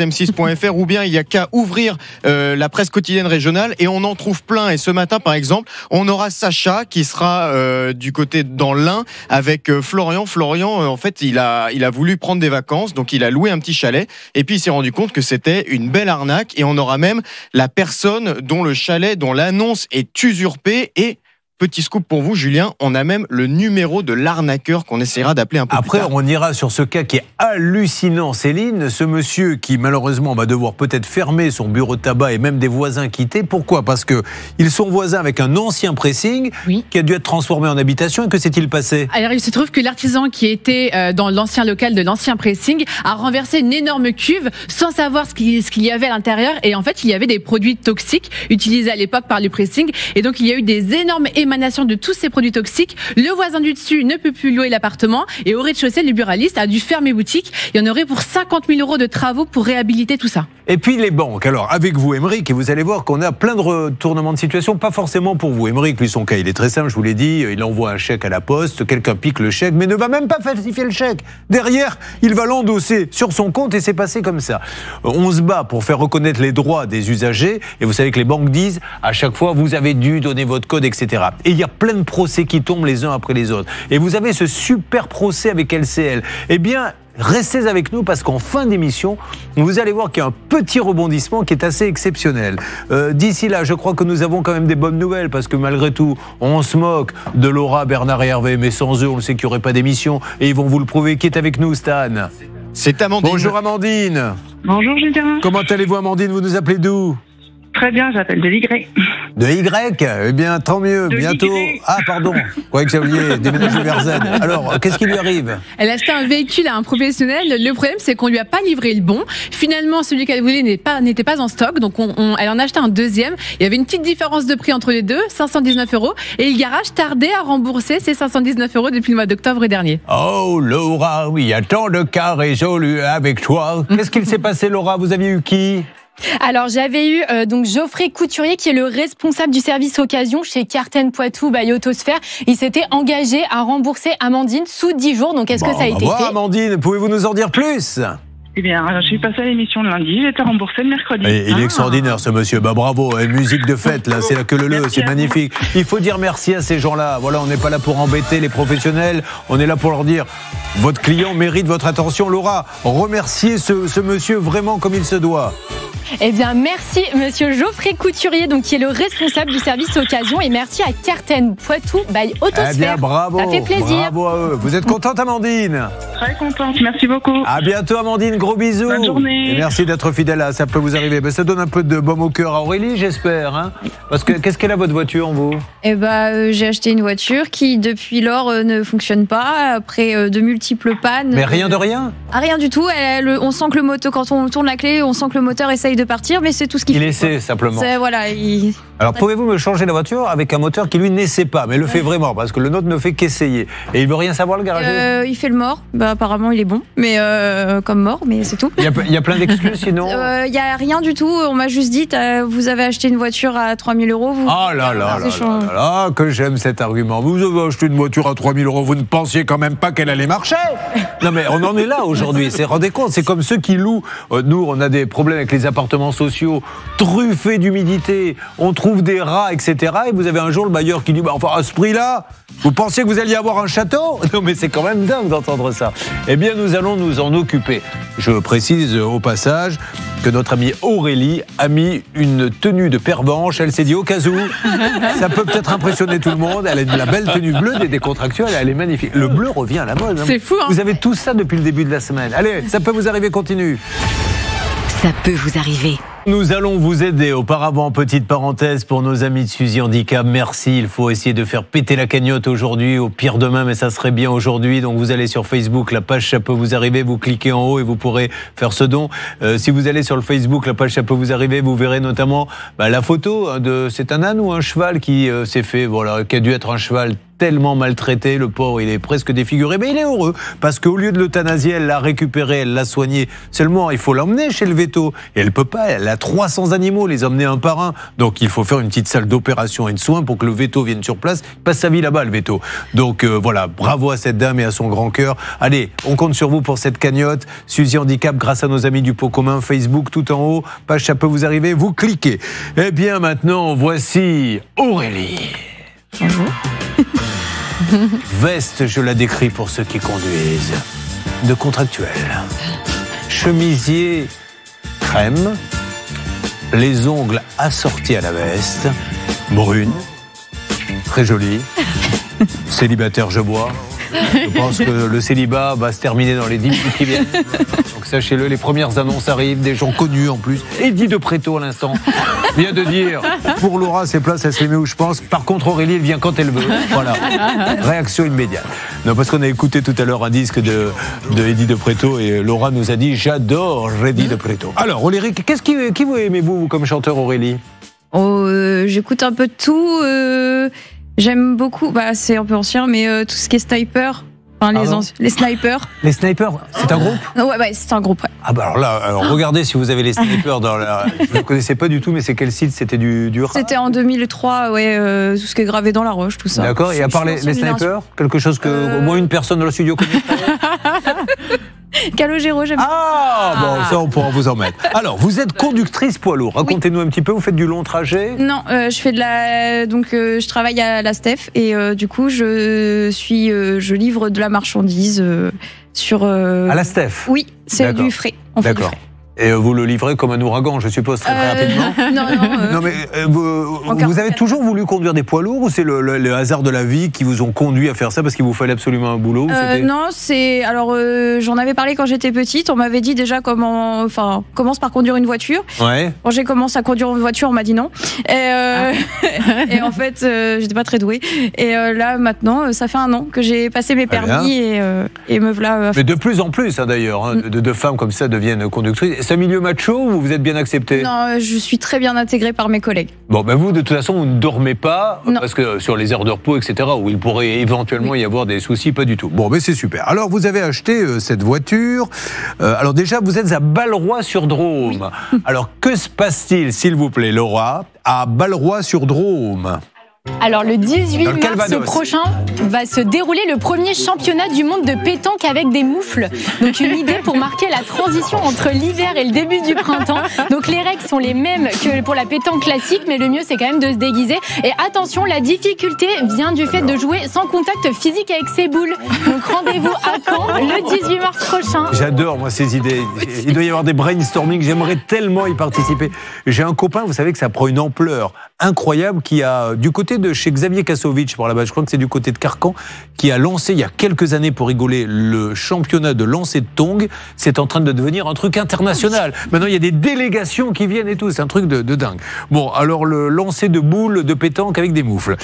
m6.fr ou bien il y a qu'à ouvrir euh, la presse quotidienne régionale et on en trouve plein. Et ce matin, par exemple, on aura Sacha qui sera euh, du côté dans l'Ain avec euh, Florian. Florian, euh, en fait, il a, il a voulu prendre des vacances, donc il a loué un petit chalet. Et puis il s'est rendu compte que c'était une belle arnaque. Et on aura même la personne dont le chalet, dont l'annonce est usurpée et Petit scoop pour vous, Julien, on a même le numéro de l'arnaqueur qu'on essaiera d'appeler un peu Après, plus tard. on ira sur ce cas qui est hallucinant, Céline. Ce monsieur qui, malheureusement, va devoir peut-être fermer son bureau de tabac et même des voisins quitter. Pourquoi? Parce que ils sont voisins avec un ancien pressing qui a dû être transformé en habitation. Et que s'est-il passé? Alors, il se trouve que l'artisan qui était euh, dans l'ancien local de l'ancien pressing a renversé une énorme cuve sans savoir ce qu'il y avait à l'intérieur. Et en fait, il y avait des produits toxiques utilisés à l'époque par le pressing. Et donc, il y a eu des énormes émanation de tous ces produits toxiques. Le voisin du dessus ne peut plus louer l'appartement et au rez-de-chaussée, le buraliste a dû fermer boutique. Il y en aurait pour 50 000 euros de travaux pour réhabiliter tout ça. Et puis les banques. Alors avec vous, Émeric, et vous allez voir qu'on a plein de retournements de situation, pas forcément pour vous. Émeric, lui, son cas, il est très simple, je vous l'ai dit, il envoie un chèque à la poste, quelqu'un pique le chèque, mais ne va même pas falsifier le chèque. Derrière, il va l'endosser sur son compte et c'est passé comme ça. On se bat pour faire reconnaître les droits des usagers, et vous savez que les banques disent à chaque fois, vous avez dû donner votre code, etc. Et il y a plein de procès qui tombent les uns après les autres. Et vous avez ce super procès avec LCL. Eh bien, Restez avec nous parce qu'en fin d'émission, vous allez voir qu'il y a un petit rebondissement qui est assez exceptionnel. Euh, D'ici là, je crois que nous avons quand même des bonnes nouvelles parce que malgré tout, on se moque de Laura, Bernard et Hervé, mais sans eux, on ne sait qu'il n'y aurait pas d'émission et ils vont vous le prouver. Qui est avec nous, Stan? C'est Amandine. Bonjour Amandine. Bonjour Julien. Comment allez-vous Amandine? Vous nous appelez d'où? Très bien, j'appelle de Y. De Y Eh bien, tant mieux. De Bientôt. Y. Ah, pardon. Je croyais que ça oublié déménager vers Z. Alors, qu'est-ce qui lui arrive? Elle a acheté un véhicule à un professionnel. Le problème, c'est qu'on lui a pas livré le bon. Finalement, celui qu'elle voulait n'était pas, en stock. Donc, on, on- elle en a acheté un deuxième. Il y avait une petite différence de prix entre les deux, 519 euros. Et le garage tardait à rembourser ces 519 euros depuis le mois d'octobre dernier. Oh, Laura, oui, il y a tant de cas résolus avec toi. Qu'est-ce qu'il s'est passé, Laura? Vous aviez eu qui? Alors j'avais eu euh, donc Geoffrey Couturier qui est le responsable du service occasion chez Carten Poitou by Autosphère. Il s'était engagé à rembourser Amandine sous 10 jours. Donc est-ce que ça a au été fait Amandine. Pouvez-vous nous en dire plus? Eh bien, je suis passée à l'émission le lundi, j'ai été remboursée le mercredi. Et Il est Ah. extraordinaire ce monsieur, bah bravo, et musique de fête là, c'est la queue le le, c'est magnifique. Il faut dire merci à ces gens-là. Voilà, on n'est pas là pour embêter les professionnels, on est là pour leur dire votre client mérite votre attention. Laura, remerciez ce, ce monsieur vraiment comme il se doit. Eh bien merci Monsieur Geoffrey Couturier donc qui est le responsable du service occasion et merci à Carten Poitou by Eh Autosphère. bien, bravo. Ça fait plaisir. Bravo à eux. Vous êtes contente, Amandine? Très contente, merci beaucoup. À bientôt, Amandine. Gros bisous. Bonne journée. Et merci d'être fidèle à Ça peut vous arriver. Ben, ça donne un peu de baume au cœur à Aurélie, j'espère. Hein Parce que qu'est-ce qu'elle a votre voiture, vous? Eh ben, euh, j'ai acheté une voiture qui, depuis lors, euh, ne fonctionne pas. Après euh, de multiples pannes. Mais rien de rien. Ah, rien du tout. Elle- elle- on sent que le moteur, quand on tourne la clé, on sent que le moteur essaye de partir, mais c'est tout ce qu'il Il fait. essaie simplement. C'est- Voilà. il- Alors pouvez-vous me changer la voiture avec un moteur qui lui n'essaie pas, mais le fait vraiment, parce que le nôtre ne fait qu'essayer. Et il veut rien savoir le garagiste Euh, il fait le mort. Bah, apparemment, il est bon, mais euh, comme mort, mais c'est tout. il y, a, il y a plein d'excuses sinon Euh, Il y a rien du tout. On m'a juste dit, vous avez acheté une voiture à 3000 euros. Vous... Oh là là là C'est là là que j'aime cet argument. Vous avez acheté une voiture à 3000 euros, vous ne pensiez quand même pas qu'elle allait marcher Non mais on en est là aujourd'hui, c'est rendez compte, c'est comme ceux qui louent. Euh, nous, on a des problèmes avec les appartements sociaux, truffés d'humidité, on trouve des rats, etc. Et vous avez un jour le bailleur qui dit, bah, enfin à ce prix-là, vous pensiez que vous alliez avoir un château? Non mais c'est quand même dingue d'entendre ça. Eh bien nous allons nous en occuper. Je précise euh, au passage que notre amie Aurélie a mis une tenue de pervenche. Elle s'est dit au cas où, ça peut peut-être impressionner tout le monde. Elle a de la belle tenue bleue, des décontractuelles, elle est magnifique. Le bleu revient à la mode. hein. C'est fou, hein Vous avez tout ça depuis le début de la semaine. Allez, ça peut vous arriver, continue. Ça peut vous arriver. Nous allons vous aider. Auparavant, petite parenthèse pour nos amis de Suzy Handicap. Merci. Il faut essayer de faire péter la cagnotte aujourd'hui. Au pire demain, mais ça serait bien aujourd'hui. Donc vous allez sur Facebook, la page Ça peut vous arriver. Vous cliquez en haut et vous pourrez faire ce don. Euh, si vous allez sur le Facebook, la page Ça peut vous arriver, vous verrez notamment bah, la photo hein, de. C'est un âne ou un cheval qui euh, s'est fait, voilà, qui a dû être un cheval tellement maltraité, le pauvre, il est presque défiguré, mais il est heureux parce qu'au lieu de l'euthanasier, elle l'a récupéré, elle l'a soigné. Seulement, il faut l'emmener chez le veto et elle peut pas. Elle a 300 animaux, les emmener un par un. Donc, il faut faire une petite salle d'opération et de soins pour que le veto vienne sur place. Il passe sa vie là-bas, le veto. Donc euh, voilà, bravo à cette dame et à son grand cœur. Allez, on compte sur vous pour cette cagnotte. Suzy Handicap, grâce à nos amis du pot commun, Facebook tout en haut. Page, ça peut vous arriver. Vous cliquez. Eh bien, maintenant, voici Aurélie. Veste, je la décris pour ceux qui conduisent. De contractuel. Chemisier crème. Les ongles assortis à la veste. Brune. Très jolie. Célibataire, je bois. Je pense que le célibat va se terminer dans les 10 minutes qui viennent. Donc sachez-le, les premières annonces arrivent, des gens connus en plus. Eddie de Préto à l'instant vient de dire pour Laura, ses places, elle se les met où je pense. Par contre, Aurélie, elle vient quand elle veut. Voilà. Réaction immédiate. Non, parce qu'on a écouté tout à l'heure un disque de, de Eddie de Préto et Laura nous a dit J'adore Eddie de Préto. Alors, Aurélie, qu'est-ce qui, qui vous aimez-vous comme chanteur, Aurélie? Oh, euh, J'écoute un peu tout. euh, J'aime beaucoup, bah, c'est un peu ancien, mais euh, tout ce qui est sniper. Enfin, les, les snipers. Les snipers, c'est un groupe Ouais, ouais, c'est un groupe. ouais. Ah bah alors là, alors regardez si vous avez les snipers dans la... Je ne connaissais pas du tout, mais c'est quel site? C'était du, du C'était en 2003, ouais, euh, tout ce qui est gravé dans la roche, tout ça. D'accord, et à part les, les snipers, quelque chose que Euh. au moins une personne dans le studio connaît Calogero, j'aime Ah bon, ça on pourra vous en mettre. Alors, vous êtes conductrice poids lourd. Racontez-nous un petit peu, vous faites du long trajet? Non, euh, je fais de la donc euh, je travaille à la Steph et euh, du coup je suis euh, je livre de la marchandise euh, sur euh, À la Steph? Oui, c'est du frais. On fait du D'accord. frais. Et euh, vous le livrez comme un ouragan, je suppose, très, très Euh, rapidement non, non. euh, Non mais vous, vous avez toujours voulu conduire des poids lourds ou c'est le, le- le hasard de la vie qui vous ont conduit à faire ça parce qu'il vous fallait absolument un boulot euh, non, c'est alors euh, j'en avais parlé quand j'étais petite. On m'avait dit déjà comment, enfin, commence par conduire une voiture. Ouais. Quand j'ai commencé à conduire une voiture, on m'a dit non. Et, euh, et en fait, euh, j'étais pas très douée. Et euh, là, maintenant, ça fait un an que j'ai passé mes permis et, euh, et me voilà. euh, Mais de plus en plus, hein, d'ailleurs, hein, de, de femmes comme ça deviennent conductrices. C'est un milieu macho ou vous êtes bien accepté? Non, je suis très bien intégrée par mes collègues. Bon, ben vous, de toute façon, vous ne dormez pas, Non. parce que sur les heures de repos, etc., où il pourrait éventuellement y avoir des soucis, pas du tout. Bon, mais c'est super. Alors, vous avez acheté euh, cette voiture. Euh, alors déjà, vous êtes à Balleroy-sur-Drôme. Alors, que se passe-t-il, s'il vous plaît, Laura, à Balleroy-sur-Drôme Alors le 18 Dans le mars Calvados. prochain va se dérouler le premier championnat du monde de pétanque avec des moufles. Donc une idée pour marquer la transition entre l'hiver et le début du printemps. Donc les règles sont les mêmes que pour la pétanque classique, mais le mieux c'est quand même de se déguiser. Et attention, la difficulté vient du fait de jouer sans contact physique avec ses boules. Donc rendez-vous à Caen le 18 mars prochain. J'adore, moi, ces idées. Il doit y avoir des brainstorming. J'aimerais tellement y participer. J'ai un copain, vous savez que ça prend une ampleur incroyable qui a, du côté de chez Xavier Kasovic, par là-bas, je crois que c'est du côté de Carcan, qui a lancé il y a quelques années pour rigoler le championnat de lancer de tongs. C'est en train de devenir un truc international. Maintenant, il y a des délégations qui viennent et tout. C'est un truc de, de dingue. Bon, alors le lancer de boules de pétanque avec des moufles.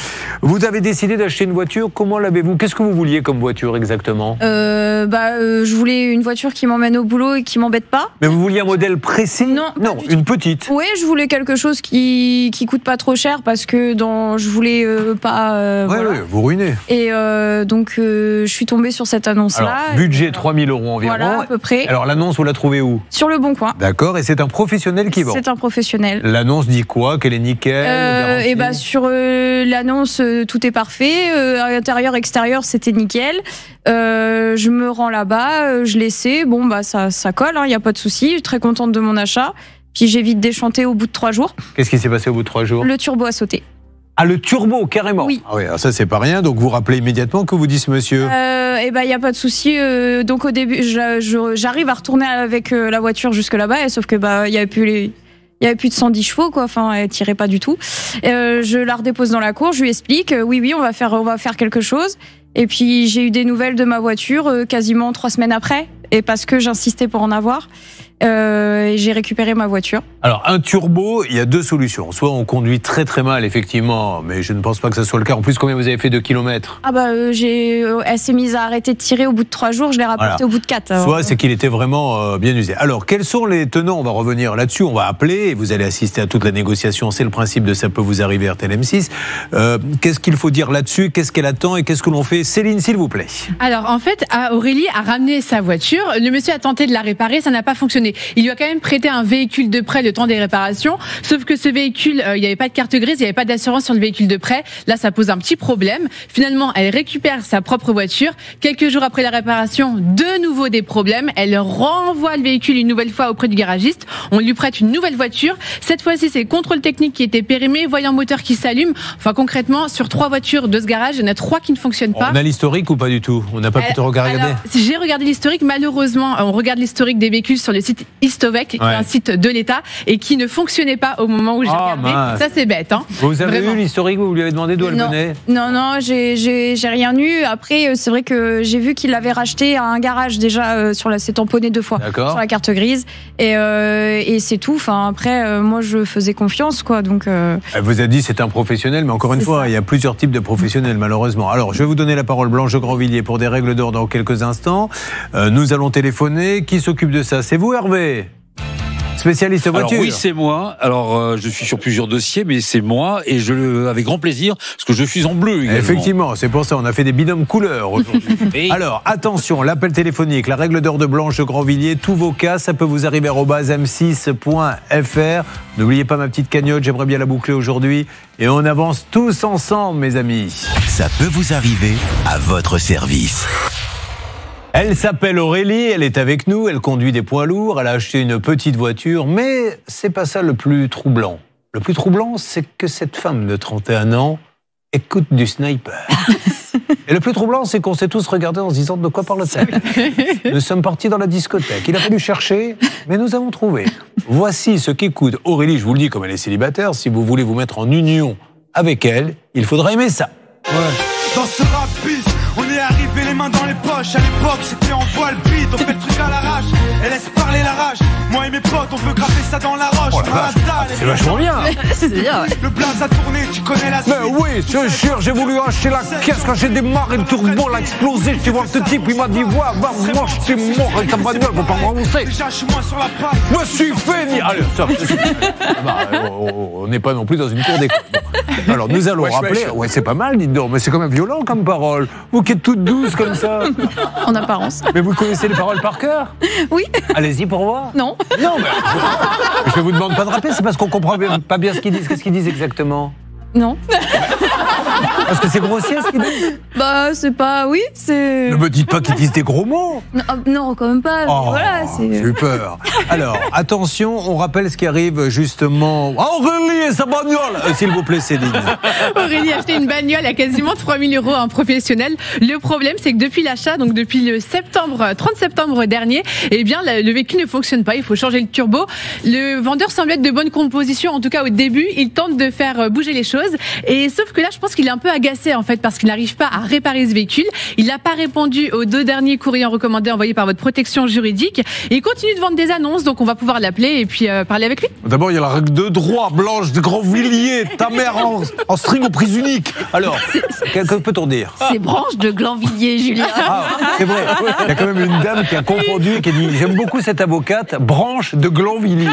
Vous avez décidé d'acheter une voiture. Comment l'avez-vous Qu'est-ce que vous vouliez comme voiture exactement? Euh, bah, euh, je voulais une voiture qui m'emmène au boulot et qui m'embête pas. Mais vous vouliez un modèle précis? Non, non, une petite. Oui, je voulais quelque chose qui qui coûte pas trop cher parce que dans je voulais euh, pas. euh, Ouais, voilà. ouais, vous ruinez. Et euh, donc euh, je suis tombée sur cette annonce-là. budget 3000 euros environ. Voilà, à peu près. Alors, l'annonce, vous la trouvez où? Sur le bon coin. D'accord, et c'est un professionnel qui vend. C'est un professionnel. L'annonce dit quoi? Qu'elle est nickel et bah sur euh, l'annonce tout est parfait euh, intérieur extérieur c'était nickel je me rends là-bas je l'essaie bon bah ça ça colle il y a pas de souci je suis très contente de mon achat puis j'ai vite déchanté au bout de trois jours Qu'est-ce qui s'est passé au bout de trois jours? Le turbo a sauté Ah, le turbo, carrément? Oui. Ah oui, alors ça, c'est pas rien. Donc, vous rappelez immédiatement que vous dit ce monsieur? Euh, et ben il y a pas de souci. euh, donc au début, j'arrive à retourner avec euh, la voiture jusque là-bas, sauf que bah il y avait plus les il y avait plus de 110 chevaux quoi, enfin elle tirait pas du tout. Euh, je la redépose dans la cour, je lui explique euh, oui oui on va faire on va faire quelque chose. Et puis j'ai eu des nouvelles de ma voiture euh, quasiment trois semaines après, et parce que j'insistais pour en avoir, euh, j'ai récupéré ma voiture. Alors, un turbo, il y a deux solutions. Soit on conduit très très mal, effectivement, mais je ne pense pas que ce soit le cas. En plus, combien vous avez fait de kilomètres? Ah bah euh, j'ai euh, elle s'est mise à arrêter de tirer au bout de trois jours, je l'ai rapporté Voilà. au bout de quatre. Alors, Soit c'est qu'il était vraiment euh, bien usé. Alors, quels sont les tenants? On va revenir là-dessus. On va appeler et vous allez assister à toute la négociation. C'est le principe de ça peut vous arriver RTL M6. Euh, qu'est-ce qu'il faut dire là-dessus? Qu'est-ce qu'elle attend et qu'est-ce que l'on fait? Céline, s'il vous plaît. Alors en fait, Aurélie a ramené sa voiture. Le monsieur a tenté de la réparer, ça n'a pas fonctionné. Il lui a quand même prêté un véhicule de prêt le temps des réparations. Sauf que ce véhicule, euh, il n'y avait pas de carte grise, il n'y avait pas d'assurance sur le véhicule de prêt. Là, ça pose un petit problème. Finalement, elle récupère sa propre voiture. Quelques jours après la réparation, de nouveau des problèmes. Elle renvoie le véhicule une nouvelle fois auprès du garagiste. On lui prête une nouvelle voiture. Cette fois-ci, c'est le contrôle technique qui était périmé, voyant moteur qui s'allume. Enfin, concrètement, sur trois voitures de ce garage, il y en a trois qui ne fonctionnent pas. On a l'historique ou pas du tout? On n'a pas pu te Euh, regarder J'ai regardé l'historique. Malheureusement, on regarde l'historique des véhicules sur le site Istovec, qui Ouais. est un site de l'État, et qui ne fonctionnait pas au moment où j'ai Ah, regardé. mince. Ça, c'est bête. Hein. Vous avez Vraiment. eu l'historique Vous lui avez demandé d'où elle Non. venait? Non, non, j'ai- rien eu. Après, euh, c'est vrai que j'ai vu qu'il l'avait racheté à un garage déjà euh, sur la, c'est tamponné deux fois sur la carte grise et, euh, et c'est tout. Enfin après, euh, moi je faisais confiance quoi, donc. Elle vous a dit c'est un professionnel, mais encore une fois, ça. il y a plusieurs types de professionnels, malheureusement. Alors, je vais vous donner la parole, Blanche Grandvilliers, pour des règles d'or dans quelques instants. Nous allons téléphoner. Qui s'occupe de ça? C'est vous, Hervé spécialiste Alors voiture. oui, c'est moi. Alors euh, je suis sur plusieurs dossiers, mais c'est moi et je le avec grand plaisir parce que je suis en bleu. également. Effectivement, c'est pour ça on a fait des binômes couleurs aujourd'hui. Alors attention, l'appel téléphonique, la règle d'or de Blanche de Grandvilliers, tous vos cas, ça peut vous arriver à m6.fr. N'oubliez pas ma petite cagnotte, j'aimerais bien la boucler aujourd'hui. Et on avance tous ensemble, mes amis. Ça peut vous arriver à votre service. Elle s'appelle Aurélie, elle est avec nous, elle conduit des poids lourds, elle a acheté une petite voiture, mais c'est pas ça le plus troublant. Le plus troublant, c'est que cette femme de 31 ans écoute du sniper. Et le plus troublant, c'est qu'on s'est tous regardés en se disant de quoi parle-t-elle? Nous sommes partis dans la discothèque. Il a fallu chercher, mais nous avons trouvé. Voici ce qu'écoute Aurélie. Je vous le dis, comme elle est célibataire, si vous voulez vous mettre en union avec elle, il faudra aimer ça. Dans ce rap bis, on est arrivé les mains dans les poches. À l'époque, c'était en voile beat, on fait le truc à l'arrache. Et laisse parler la rage. Moi et mes potes, on veut graver ça dans la roche. Oh la vache, c'est vachement bien. C'est bien. Le blaze a tourné, tu connais la suite. Mais oui, je te jure, j'ai voulu acheter la caisse quand j'ai démarré le turbo, l'a explosé. Je vois ce type, il m'a dit, ouais, moi je suis mort avec ta bagnole, faut pas m'avancer. Déjà, je suis moins sur la paille. Je me suis fait ni- Allez, ça, bah, on on n'est pas non plus dans une cour d'école. Alors, nous allons rappeler. Ouais, c'est pas mal, dites donc, mais c'est quand même violent comme parole. Vous qui êtes toute douce comme ça. En apparence. Mais vous connaissez les paroles par cœur? Oui. Allez-y pour voir. Non. Non, mais je, vous demande pas de rappeler, c'est parce qu'on comprend pas bien ce qu'ils disent. Qu'est-ce qu'ils disent exactement Non. Parce que c'est grossier ce qu'ils disent. Bah, c'est pas. Oui, c'est. Ne me dites pas qu'ils disent des gros mots. Non, non, quand même pas. Oh, voilà, c'est. J'ai eu peur. Alors, attention, on rappelle ce qui arrive justement. Ah, Aurélie et sa bagnole Euh, S'il vous plaît, Céline. Aurélie a acheté une bagnole à quasiment 3000 euros en professionnel. Le problème, c'est que depuis l'achat, donc depuis le septembre, 30 septembre dernier, eh bien, le le véhicule ne fonctionne pas. Il faut changer le turbo. Le vendeur semble être de bonne composition. En tout cas, au début, il tente de faire bouger les choses. Et sauf que là, je pense qu'il est un peu agacé, en fait, parce qu'il n'arrive pas à réparer ce véhicule. Il n'a pas répondu aux deux derniers courriers recommandés envoyés par votre protection juridique. Et il continue de vendre des annonces. Donc, on va pouvoir l'appeler et puis euh, parler avec lui. D'abord, il y a la règle de droit, Blanche de Grandvilliers, ta mère en, en string aux prises uniques. Alors, que, peut-on dire? C'est branche de Glanvilliers, Julien. Ah, c'est vrai. Il y a quand même une dame qui a confondu et qui a dit J'aime beaucoup cette avocate, branche de Glanvilliers.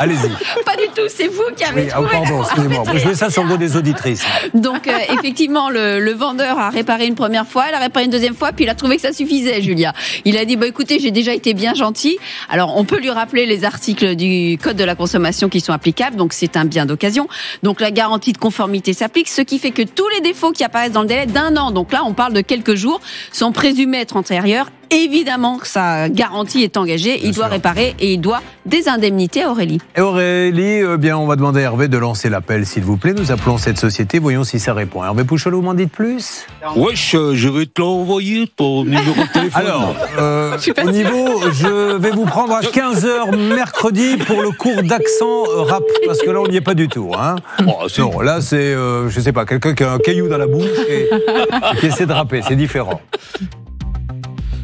Allez-y. Pas du tout, c'est vous qui avez Oui, ah, trouvé. pardon, excusez-moi. Moi, Je mets ça sur le dos des auditrices. Donc euh, effectivement, le, le vendeur a réparé une première fois, il a réparé une deuxième fois, puis il a trouvé que ça suffisait, Julia. Il a dit bah écoutez, j'ai déjà été bien gentil. Alors on peut lui rappeler les articles du code de la consommation qui sont applicables. Donc c'est un bien d'occasion. Donc la garantie de conformité s'applique, ce qui fait que tous les défauts qui apparaissent dans le délai d'un an, donc là on parle de quelques jours, sont présumés être antérieurs. Évidemment que sa garantie est engagée, il doit réparer et il doit des indemnités à Aurélie. Et Aurélie, eh bien, on va demander à Hervé de lancer l'appel, s'il vous plaît. Nous appelons cette société, voyons si ça répond. Hervé Pouchelot, vous m'en dites plus? Wesh, euh, je vais te l'envoyer ton numéro de téléphone. Alors, euh, au niveau, je vais vous prendre à 15h mercredi pour le cours d'accent rap, parce que là, on n'y est pas du tout. Hein. non, là, c'est, euh, je sais pas, quelqu'un qui a un caillou dans la bouche et, et qui essaie de rapper, c'est différent.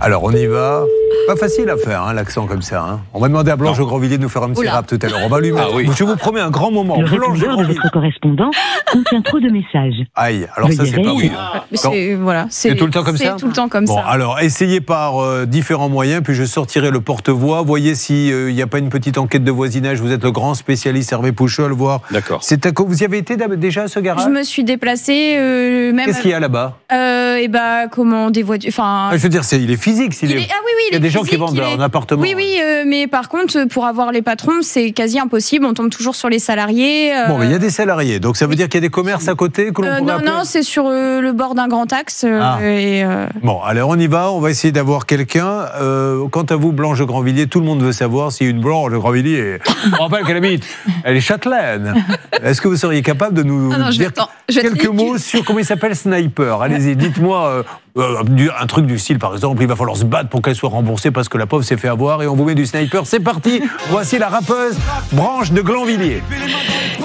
Alors, on y va. Pas facile à faire, hein, l'accent comme ça. hein. On va demander à Blanche de Grandvilliers de nous faire un petit Oula. rap tout à l'heure. On va lui mettre. Ah oui. Je vous promets un grand moment. Le Blanche de répondeur de votre correspondant contient trop de messages. Aïe, alors ça, c'est pas oui. Mais c'est voilà, tout le temps comme ça C'est tout le temps comme Bon, ça. alors essayez par euh, différents moyens, puis je sortirai le porte-voix. Voyez s'il n'y a pas une petite enquête de voisinage. Vous êtes le grand spécialiste Hervé Pouchol, voir. D'accord. C'est à quoi vous y avez été déjà à ce garage Je me suis déplacée euh, même. Qu'est-ce qu'il y a là-bas? Euh, Et bah comment des voitures. Enfin. Ah, Je veux dire, c'est, il est physique. s'il il est- est- Ah oui oui. Il est des gens qui vendent est- en appartement. Oui oui, euh, mais par contre pour avoir les patrons c'est quasi impossible. On tombe toujours sur les salariés. euh, Bon, mais il y a des salariés, donc ça veut dire qu'il y a des commerces à côté que l'on euh, non appeler non c'est sur euh, le bord d'un grand axe euh, Ah. et. euh, Bon, alors on y va, on va essayer d'avoir quelqu'un. Euh, quant à vous, Blanche Grandvilliers, tout le monde veut savoir si une Blanche Grandvilliers, on rappelle qu'elle habite, elle est châtelaine. Est-ce que vous seriez capable de nous Ah non, je vais- dire attends, je vais être quelques mots sur comment il s'appelle Sniper? Allez-y, dites-moi euh, un truc du style, par exemple, il va falloir se battre pour qu'elle soit remboursée parce que la pauvre s'est fait avoir et on vous met du Sniper. C'est parti, voici la rappeuse Branche de Glanvilliers.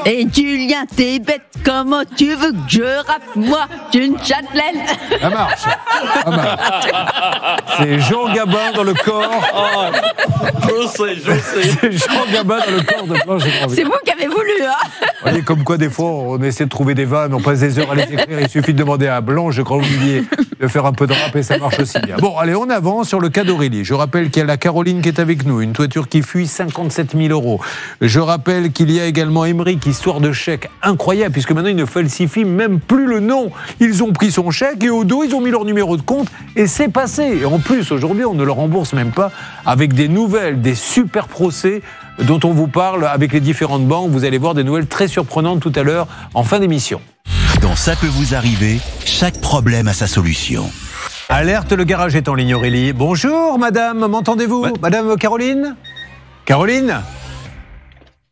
Et Julien, t'es bête, comment tu veux que je rappe Moi, j'ai une châtelaine. Ça marche. Ça marche. C'est Jean Gabin dans le corps. Je sais, je sais. C'est Jean Gabin dans le corps de Blanche. C'est vous qui avez voulu, hein Vous voyez, comme quoi, des fois, on essaie de trouver des vannes, on passe des heures à les écrire. Il suffit de demander à Blanche de Grandvilliers de faire un peu de rap et ça marche aussi bien. Bon, allez, on avance sur le cas d'Aurélie. Je rappelle qu'il y a la Caroline qui est avec nous, une toiture qui fuit 57 000 euros. Je rappelle qu'il y a également Emeric, histoire de chèque incroyable, puisque maintenant ils ne falsifient même plus le nom. Ils ont pris son chèque et au dos, ils ont mis leur numéro de compte et c'est passé. Et en plus, aujourd'hui, on ne le rembourse même pas avec des nouvelles, des super procès dont on vous parle avec les différentes banques. Vous allez voir des nouvelles très surprenantes tout à l'heure en fin d'émission. Dans Ça peut vous arriver, chaque problème a sa solution. Alerte, le garage est en ligne, Aurélie. Bonjour, madame, m'entendez-vous Madame Caroline? Caroline?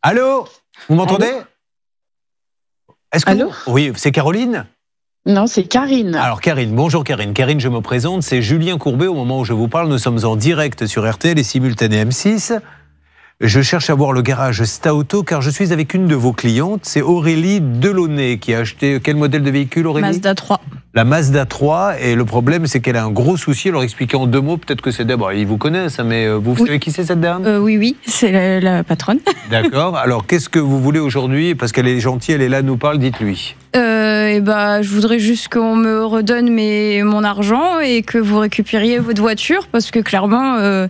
Allô? Vous m'entendez? Est-ce que Allô? Vous- Oui, c'est Caroline? Non, c'est Karine. Alors Karine, bonjour Karine. Karine, je me présente, c'est Julien Courbet. Au moment où je vous parle, nous sommes en direct sur RTL et simultané M6. Je cherche à voir le garage Stauto car je suis avec une de vos clientes, c'est Aurélie Delaunay qui a acheté quel modèle de véhicule Aurélie Mazda 3. La Mazda 3 et le problème c'est qu'elle a un gros souci. Alors expliquez en deux mots, peut-être que c'est d'abord, ils vous connaissent, hein, mais euh, vous savez qui c'est cette dame? Euh, oui, oui, c'est la, la patronne. D'accord. Alors qu'est-ce que vous voulez aujourd'hui? Parce qu'elle est gentille, elle est là, nous parle, dites-lui. Euh, et bah, je voudrais juste qu'on me redonne mes, mon argent et que vous récupériez votre voiture parce que clairement, euh,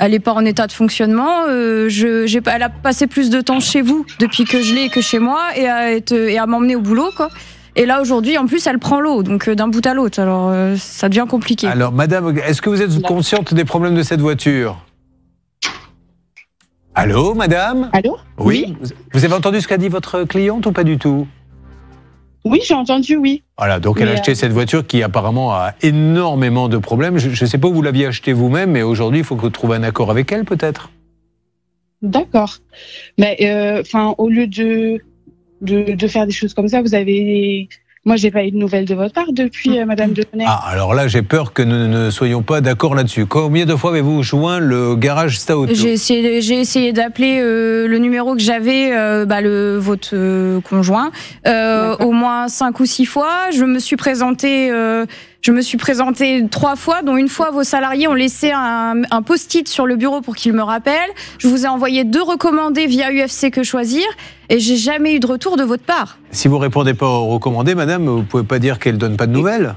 elle n'est pas en état de fonctionnement. Euh, je, j'ai pas, elle a passé plus de temps chez vous depuis que je l'ai que chez moi et à, être- et à m'emmener au boulot. Quoi. Et là, aujourd'hui, en plus, elle prend l'eau, donc euh, d'un bout à l'autre. Alors, euh, ça devient compliqué. Alors madame, est-ce que vous êtes consciente des problèmes de cette voiture? Allô, madame? Allô? Oui. Vous avez entendu ce qu'a dit votre cliente ou pas du tout? Oui, j'ai entendu, oui. Voilà, donc elle a acheté euh, cette voiture qui apparemment a énormément de problèmes. Je ne sais pas où vous l'aviez achetée vous-même, mais aujourd'hui, il faut que vous trouviez un accord avec elle, peut-être D'accord. Mais euh, au lieu de, de de faire des choses comme ça, vous avez. Moi, j'ai pas eu de nouvelles de votre part depuis, euh, Madame Delaunay. Ah, alors là, j'ai peur que nous ne soyons pas d'accord là-dessus. Combien de fois avez-vous joint le garage Stauto J'ai essayé, d'appeler euh, le numéro que j'avais, euh, bah, le votre euh, conjoint, euh, au moins cinq ou six fois. Je me suis présentée, euh, je me suis présentée trois fois, dont une fois vos salariés ont laissé un, un post-it sur le bureau pour qu'ils me rappellent. Je vous ai envoyé deux recommandés via UFC que choisir, et j'ai jamais eu de retour de votre part. Si vous répondez pas aux recommandés, madame, vous pouvez pas dire qu'elle donne pas de nouvelles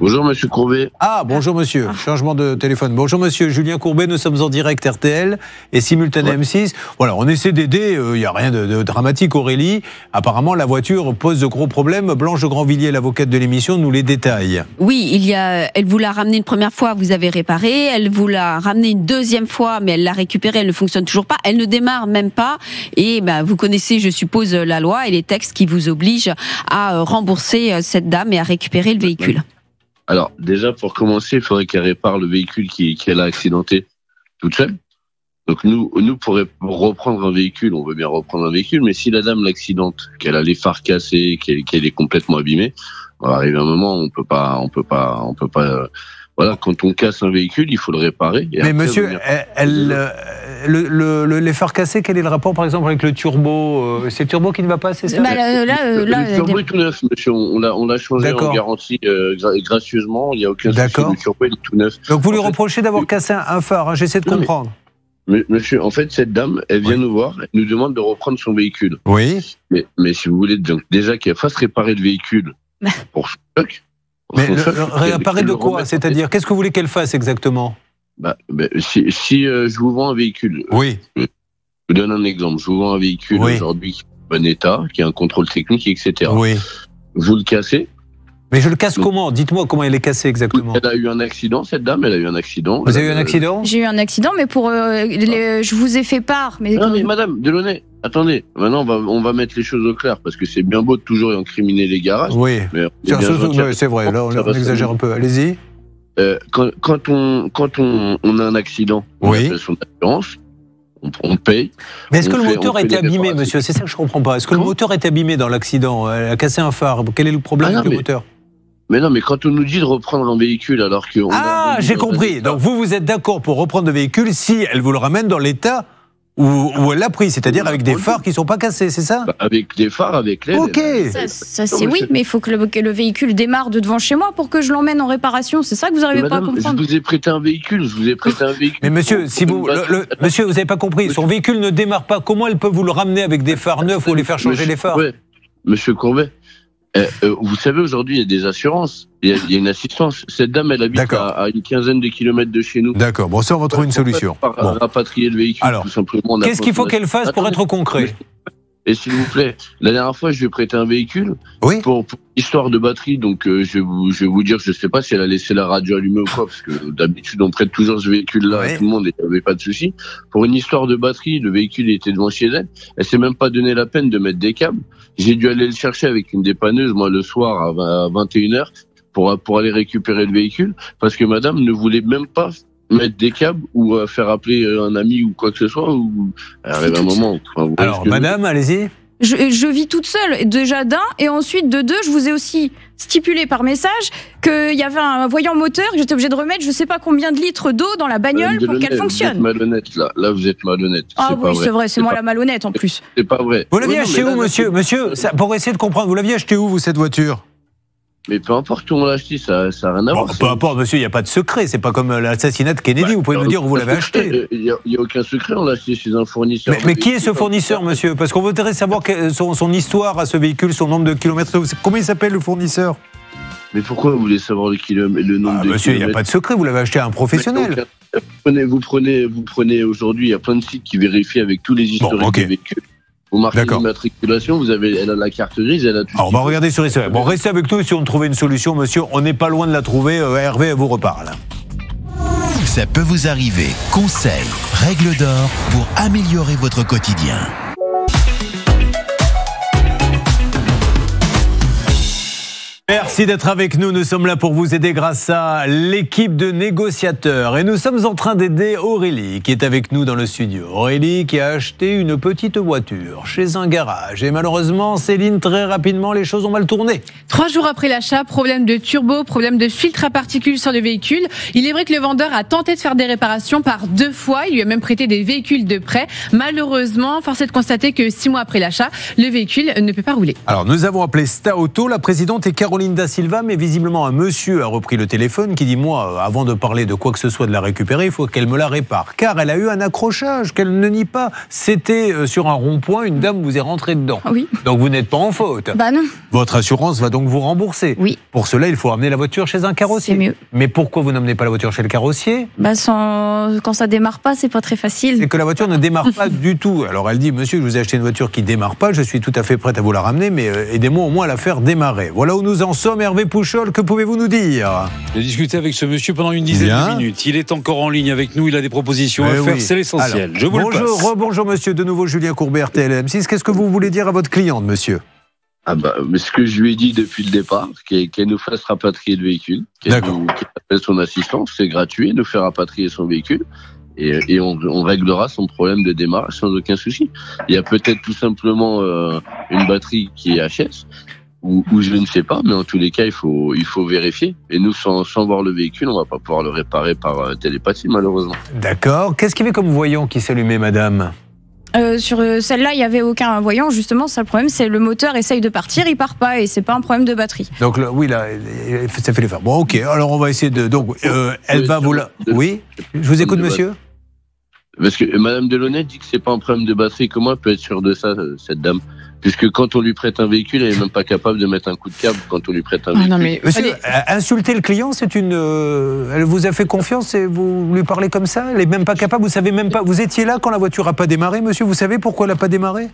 Bonjour, monsieur Courbet. Ah, bonjour monsieur. Changement de téléphone. Bonjour monsieur. Julien Courbet, nous sommes en direct RTL et simultané M6. Voilà, on essaie d'aider. Il n'y a rien de, de dramatique, Aurélie. Apparemment, la voiture pose de gros problèmes. Blanche Grandvilliers, l'avocate de l'émission, nous les détaille. Oui, il y a, elle vous l'a ramené une première fois, vous avez réparé. Elle vous l'a ramené une deuxième fois, mais elle l'a récupéré, elle ne fonctionne toujours pas. Elle ne démarre même pas. Et bah, vous connaissez, je suppose, la loi et les textes qui vous obligent à euh, rembourser euh, cette dame et à récupérer le véhicule. Alors, déjà, pour commencer, il faudrait qu'elle répare le véhicule qui- qu'elle a accidenté toute seule. Donc, nous, nous, pour reprendre un véhicule, on veut bien reprendre un véhicule, mais si la dame l'accidente, qu'elle a les phares cassés, qu'elle qu'elle est complètement abîmée, on va arriver un moment où on peut pas, on peut pas, on peut pas, euh, voilà, quand on casse un véhicule, il faut le réparer. et Mais après monsieur, elle, elle, euh, le, le- le- les phares cassés, quel est le rapport par exemple avec le turbo euh, C'est le turbo qui ne va pas, c'est ça Bah, là, là, euh, là, le turbo est tout neuf, monsieur. On l'a, on l'a changé D'accord. en garantie euh, gra- gracieusement. Il n'y a aucun souci. Le turbo est tout neuf. Donc vous lui fait, reprochez d'avoir cassé un, un phare, hein, j'essaie de Non, comprendre. Mais, monsieur, en fait, cette dame, elle vient nous voir, elle nous demande de reprendre son véhicule. Oui. Mais, mais si vous voulez, donc, déjà qu'elle fasse réparer le véhicule pour son choc. pour Mais son le- choc, le- réparer de quoi C'est-à-dire, qu'est-ce que vous voulez qu'elle fasse exactement? Bah, bah, si si euh, je vous vends un véhicule, oui. je vous donne un exemple. Je vous vends un véhicule Oui. aujourd'hui qui est en bon état, qui a un contrôle technique, etc. Oui. Vous le cassez. Mais je le casse comment? Dites-moi comment elle est cassée exactement. Elle a eu un accident, cette dame, elle a eu un accident. Vous avez eu un Euh, accident? J'ai eu un accident, mais pour euh, les- je vous ai fait part. Mais, Non mais madame Delaunay, attendez, maintenant on va, on va mettre les choses au clair parce que c'est bien beau de toujours incriminer les garages. Oui. c'est vrai, là on, on va exagère un peu. Allez-y. Euh, quand, quand on quand on, on a un accident, on son assurance, on, on paye. Mais est-ce que le fait- moteur a été abîmé, monsieur C'est ça que je comprends pas. Est-ce que le moteur est abîmé dans l'accident? Elle a cassé un phare. Quel est le problème Ah non, avec le moteur? Mais non, mais quand on nous dit de reprendre un véhicule alors que on Ah, j'ai compris. Donc vous, vous êtes d'accord pour reprendre le véhicule si elle vous le ramène dans l'état où, où elle l'a pris, c'est-à-dire avec des phares qui sont pas cassés, c'est ça? Avec des phares, avec l'aide. Ok. Ça, ça, c'est oui, mais il faut que le, que le véhicule démarre de devant chez moi pour que je l'emmène en réparation. C'est ça que vous n'arrivez pas à Madame, je comprendre. vous ai prêté un véhicule, je vous ai prêté un véhicule. Mais monsieur, pour- si pour vous, le- le- monsieur, vous n'avez pas compris. Son véhicule ne démarre pas. Comment elle peut vous le ramener avec des phares neufs ou les faire changer Monsieur les phares? Courbet, Monsieur Courbet, vous savez, aujourd'hui, il y a des assurances, il y a, il y a une assistance. Cette dame, elle habite à, à une quinzaine de kilomètres de chez nous. D'accord. Bon, ça, on va trouver une solution. Par- Bon. Rapatrier le véhicule, Alors, tout simplement. Qu'est-ce qu'il faut qu'elle fasse pour être concret? Et s'il vous plaît, la dernière fois, je lui ai prêté un véhicule pour, pour histoire de batterie. Donc, euh, je, vais vous, je vais vous dire, je sais pas si elle a laissé la radio allumée ou quoi, parce que d'habitude, on prête toujours ce véhicule-là à tout le monde et il n'y avait pas de souci. Pour une histoire de batterie, le véhicule était devant chez elle. Elle s'est même pas donné la peine de mettre des câbles. J'ai dû aller le chercher avec une dépanneuse, moi, le soir à 20 à 21h pour, pour aller récupérer le véhicule, parce que madame ne voulait même pas mettre des câbles ou euh, faire appeler euh, un ami ou quoi que ce soit ou arrive un moment enfin, vous Alors, madame, allez-y. Je, je vis toute seule, déjà d'un, et ensuite de deux, je vous ai aussi stipulé par message qu'il y avait un voyant moteur, que j'étais obligée de remettre je sais pas combien de litres d'eau dans la bagnole Madame pour qu'elle Vous fonctionne. êtes malhonnête là. Là, vous êtes malhonnête. Ah oui, c'est vrai, c'est moi pas- la malhonnête en plus. C'est pas vrai. Vous l'aviez Oui, non, acheté où, là, monsieur Monsieur, ça- pour essayer de comprendre, vous l'aviez acheté où, vous, cette voiture? Mais peu importe où on l'a acheté, ça n'a rien à Bon, voir. peu importe, monsieur, il n'y a pas de secret. C'est pas comme euh, l'assassinat de Kennedy. vous pouvez nous dire où vous l'avez acheté. Il n'y a, aucun secret, on l'a acheté chez un fournisseur. Mais, mais qui est ce fournisseur, monsieur? Parce qu'on voudrait savoir que- son, son histoire à ce véhicule, son nombre de kilomètres. Comment il s'appelle le fournisseur? Mais pourquoi vous voulez savoir le, kilomètre, le nombre Ah, de Monsieur, il n'y a pas de secret. Vous l'avez acheté à un professionnel. Vous prenez, vous prenez, vous prenez aujourd'hui, il y a plein de sites qui vérifient avec tous les historiques ok. des véhicules. Vous marquez l'immatriculation, vous avez, elle a la carte grise, elle a tout. Alors, on va regarder sur Instagram. Bon, restez avec nous et si on trouvait une solution, monsieur, on n'est pas loin de la trouver. Euh, Hervé vous reparle. Ça peut vous arriver. Conseils, règles d'or pour améliorer votre quotidien. Merci d'être avec nous. Nous sommes là pour vous aider grâce à l'équipe de négociateurs. Et nous sommes en train d'aider Aurélie qui est avec nous dans le studio. Aurélie qui a acheté une petite voiture chez un garage. Et malheureusement, Céline, très rapidement, les choses ont mal tourné. Trois jours après l'achat, problème de turbo, problème de filtre à particules sur le véhicule. Il est vrai que le vendeur a tenté de faire des réparations par deux fois. Il lui a même prêté des véhicules de prêt. Malheureusement, force est de constater que six mois après l'achat, le véhicule ne peut pas rouler. Alors, nous avons appelé Sta Auto. La présidente est Caroline Da Silva, mais visiblement, un monsieur a repris le téléphone qui dit Moi, euh, avant de parler de quoi que ce soit de la récupérer, il faut qu'elle me la répare. Car elle a eu un accrochage qu'elle ne nie pas. C'était euh, sur un rond-point, une dame vous est rentrée dedans. Oui. Donc, vous n'êtes pas en faute. Bah non. Votre assurance va donc vous rembourser. Oui. Pour cela, il faut amener la voiture chez un carrossier. C'est mieux. Mais pourquoi vous n'amenez pas la voiture chez le carrossier? Bah sans... quand ça démarre pas, c'est pas très facile. c'est que la voiture ne démarre pas du tout. Alors elle dit, monsieur, je vous ai acheté une voiture qui démarre pas, je suis tout à fait prête à vous la ramener, mais euh, aidez-moi au moins à la faire démarrer. Voilà où nous en sommes. Hervé Pouchol, que pouvez-vous nous dire? J'ai discuté avec ce monsieur pendant une dizaine Bien. de minutes. Il est encore en ligne avec nous. Il a des propositions Eh à faire. oui. C'est l'essentiel. Je vous le bonjour, passe. rebonjour monsieur, de nouveau Julien Courbet, RTLM6. Qu'est-ce que vous voulez dire à votre cliente, monsieur? Ah bah, mais ce que je lui ai dit depuis le départ, qu'elle qu'elle nous fasse rapatrier le véhicule, qu'elle nous- son assistance, c'est gratuit, nous fait rapatrier son véhicule. Et, et on, on réglera son problème de démarrage sans aucun souci. Il y a peut-être tout simplement euh, une batterie qui est HS, ou, ou je ne sais pas, mais en tous les cas, il faut, il faut vérifier. Et nous, sans, sans voir le véhicule, on va pas pouvoir le réparer par télépathie, malheureusement. D'accord. Qu'est-ce qu'il y avait comme voyant qui s'allumait, madame? Euh, sur euh, celle-là, il y avait aucun voyant. Justement, ça le problème, c'est le moteur essaye de partir, il part pas, et c'est pas un problème de batterie. Donc là, oui, là, ça fait les faire. Bon, ok. Alors on va essayer de. Donc, euh, elle va vous la. Oui. Je vous écoute, monsieur. Parce que euh, Madame Delaunay dit que c'est pas un problème de batterie. Comment elle peut être sûre de ça, cette dame Puisque quand on lui prête un véhicule, elle est même pas capable de mettre un coup de câble quand on lui prête un véhicule. Monsieur, euh, insulter le client, c'est une. euh, elle vous a fait confiance et vous lui parlez comme ça? Elle est même pas capable. Vous savez même pas. Vous étiez là quand la voiture a pas démarré, monsieur. Vous savez pourquoi elle a pas démarré?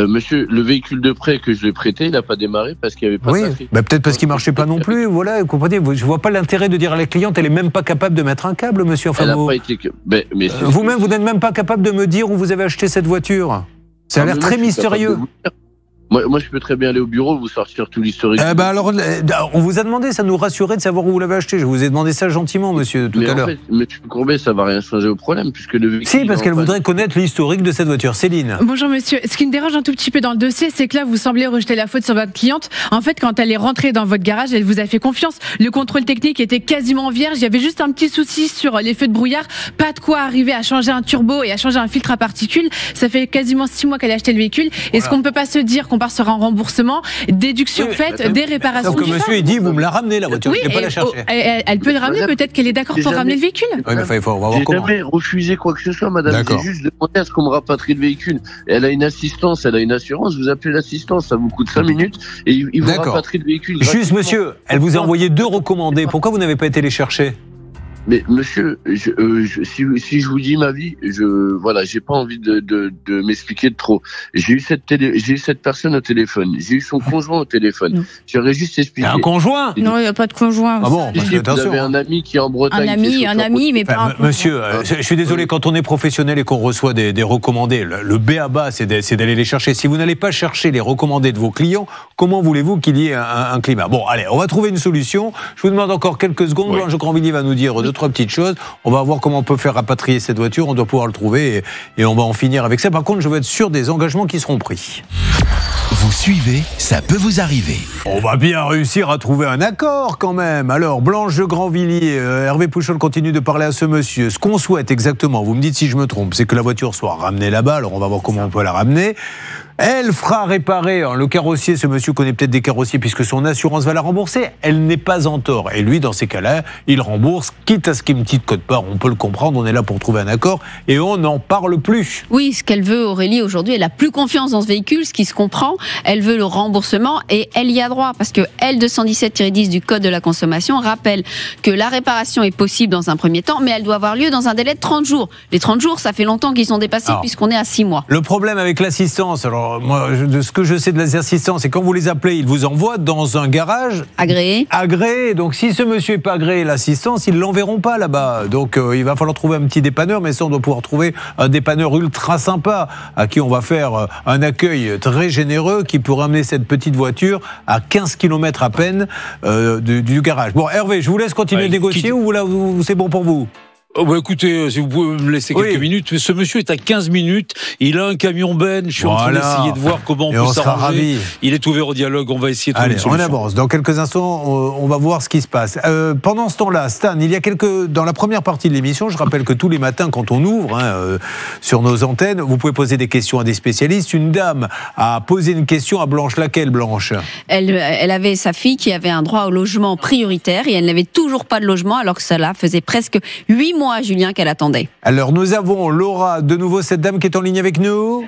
Euh, monsieur, le véhicule de prêt que je lui ai prêté, il a pas démarré parce qu'il y avait pas Oui. de. Bah, peut-être parce qu'il marchait pas non plus. Voilà. Vous comprenez Je vois pas l'intérêt de dire à la cliente, elle est même pas capable de mettre un câble, monsieur. Enfin, Elle a vous- pas été que- mais, mais Euh, Vous-même, vous n'êtes même pas capable de me dire où vous avez acheté cette voiture. Ça a l'air très mystérieux. Moi, moi, je peux très bien aller au bureau, vous sortir tout l'historique. Eh ben alors, euh, on vous a demandé, ça nous rassurait de savoir où vous l'avez acheté. Je vous ai demandé ça gentiment, monsieur, tout mais à l'heure. fait, monsieur Courbet, ça va rien changer au problème puisque le véhicule. Si, parce qu'elle voudrait connaître l'historique de cette voiture. Céline. Bonjour monsieur. Ce qui me dérange un tout petit peu dans le dossier, c'est que là, vous semblez rejeter la faute sur votre cliente. En fait, quand elle est rentrée dans votre garage, elle vous a fait confiance. Le contrôle technique était quasiment vierge. Il y avait juste un petit souci sur les feux de brouillard. Pas de quoi arriver à changer un turbo et à changer un filtre à particules. Ça fait quasiment six mois qu'elle a acheté le véhicule. Est-ce Voilà. qu'on ne peut pas se dire qu'on part sur un remboursement, déduction Oui, faite des réparations. Du monsieur, il dit, vous me la ramenez la voiture, Oui, je ne vais pas la chercher. oh, elle, elle peut le ramener, peut-être qu'elle est d'accord pour jamais- ramener le véhicule. Oui, mais enfin, il faut, on va voir J'ai comment. jamais refusé quoi que ce soit, madame. D'accord. J'ai juste demandé à ce qu'on me rapatrie le véhicule. Elle a une assistance, elle a une assurance. Vous appelez l'assistance, ça vous coûte 5 minutes et il vous D'accord. rapatrie le véhicule. Juste, monsieur, elle vous a envoyé deux recommandés. Pourquoi vous n'avez pas été les chercher? Mais monsieur, je, euh, je- si, si je vous dis ma vie, je voilà, j'ai pas envie de, de, de m'expliquer de trop. J'ai eu cette télé, j'ai eu cette personne au téléphone, j'ai eu son conjoint au téléphone. J'aurais juste expliqué. Un conjoint Non, il n'y a pas de conjoint. Ah bon, parce que vous avez un ami qui est en Bretagne. Un ami, un ami, mais pas Enfin, un monsieur, euh, je suis désolé, quand on est professionnel et qu'on reçoit des, des recommandés, le, le B à bas, c'est d'aller les chercher. Si vous n'allez pas chercher les recommandés de vos clients, comment voulez-vous qu'il y ait un, un- un climat? Bon, allez, on va trouver une solution. Je vous demande encore quelques secondes. Blanche Grandvilliers va nous dire deux, trois petites choses. On va voir comment on peut faire rapatrier cette voiture. On doit pouvoir le trouver et, et on va en finir avec ça. Par contre, je veux être sûr des engagements qui seront pris. Vous suivez, ça peut vous arriver. On va bien réussir à trouver un accord quand même. Alors, Blanche de Grandvilliers, euh, Hervé Pouchol continue de parler à ce monsieur. Ce qu'on souhaite exactement, vous me dites si je me trompe, c'est que la voiture soit ramenée là-bas. Alors, on va voir comment on peut la ramener. Elle fera réparer hein, le carrossier. Ce monsieur connaît peut-être des carrossiers puisque son assurance va la rembourser. Elle n'est pas en tort. Et lui, dans ces cas-là, il rembourse, quitte à ce qu'il une petite cote part. On peut le comprendre. On est là pour trouver un accord et on n'en parle plus. Oui, ce qu'elle veut, Aurélie, aujourd'hui, elle a plus confiance dans ce véhicule, ce qui se comprend. Elle veut le remboursement et elle y a droit parce que L217-10 du Code de la consommation rappelle que la réparation est possible dans un premier temps, mais elle doit avoir lieu dans un délai de 30 jours. Les 30 jours, ça fait longtemps qu'ils sont dépassés puisqu'on est à 6 mois. Le problème avec l'assistance, alors moi, je- de ce que je sais de l'assistance, c'est quand vous les appelez, ils vous envoient dans un garage agréé. Agréé. Donc si ce monsieur est pas agréé l'assistance, ils l'enverront pas là-bas. Donc euh, il va falloir trouver un petit dépanneur, mais ça on doit pouvoir trouver un dépanneur ultra sympa à qui on va faire euh, un accueil très généreux qui peut ramener cette petite voiture à 15 km à peine euh, du, du garage. Bon Hervé, je vous laisse continuer Ouais, de négocier quitte- ou là c'est bon pour vous? Oh bah écoutez, euh, si vous pouvez me laisser quelques Oui. minutes, ce monsieur est à 15 minutes, il a un camion ben, je suis en train d'essayer de voir comment on Et peut s'arranger. Il est ouvert au dialogue, on va essayer de trouver Allez, une on avance. Dans quelques instants, on on va voir ce qui se passe. Euh, pendant ce temps-là, Stan, il y a quelques dans la première partie de l'émission, je rappelle que tous les matins, quand on ouvre hein, euh, sur nos antennes, vous pouvez poser des questions à des spécialistes. Une dame a posé une question à Blanche. Laquelle, Blanche? Elle, elle avait sa fille qui avait un droit au logement prioritaire et elle n'avait toujours pas de logement alors que cela faisait presque 8 mois, Julien, qu'elle attendait. Alors, nous avons Laura, de nouveau cette dame qui est en ligne avec nous.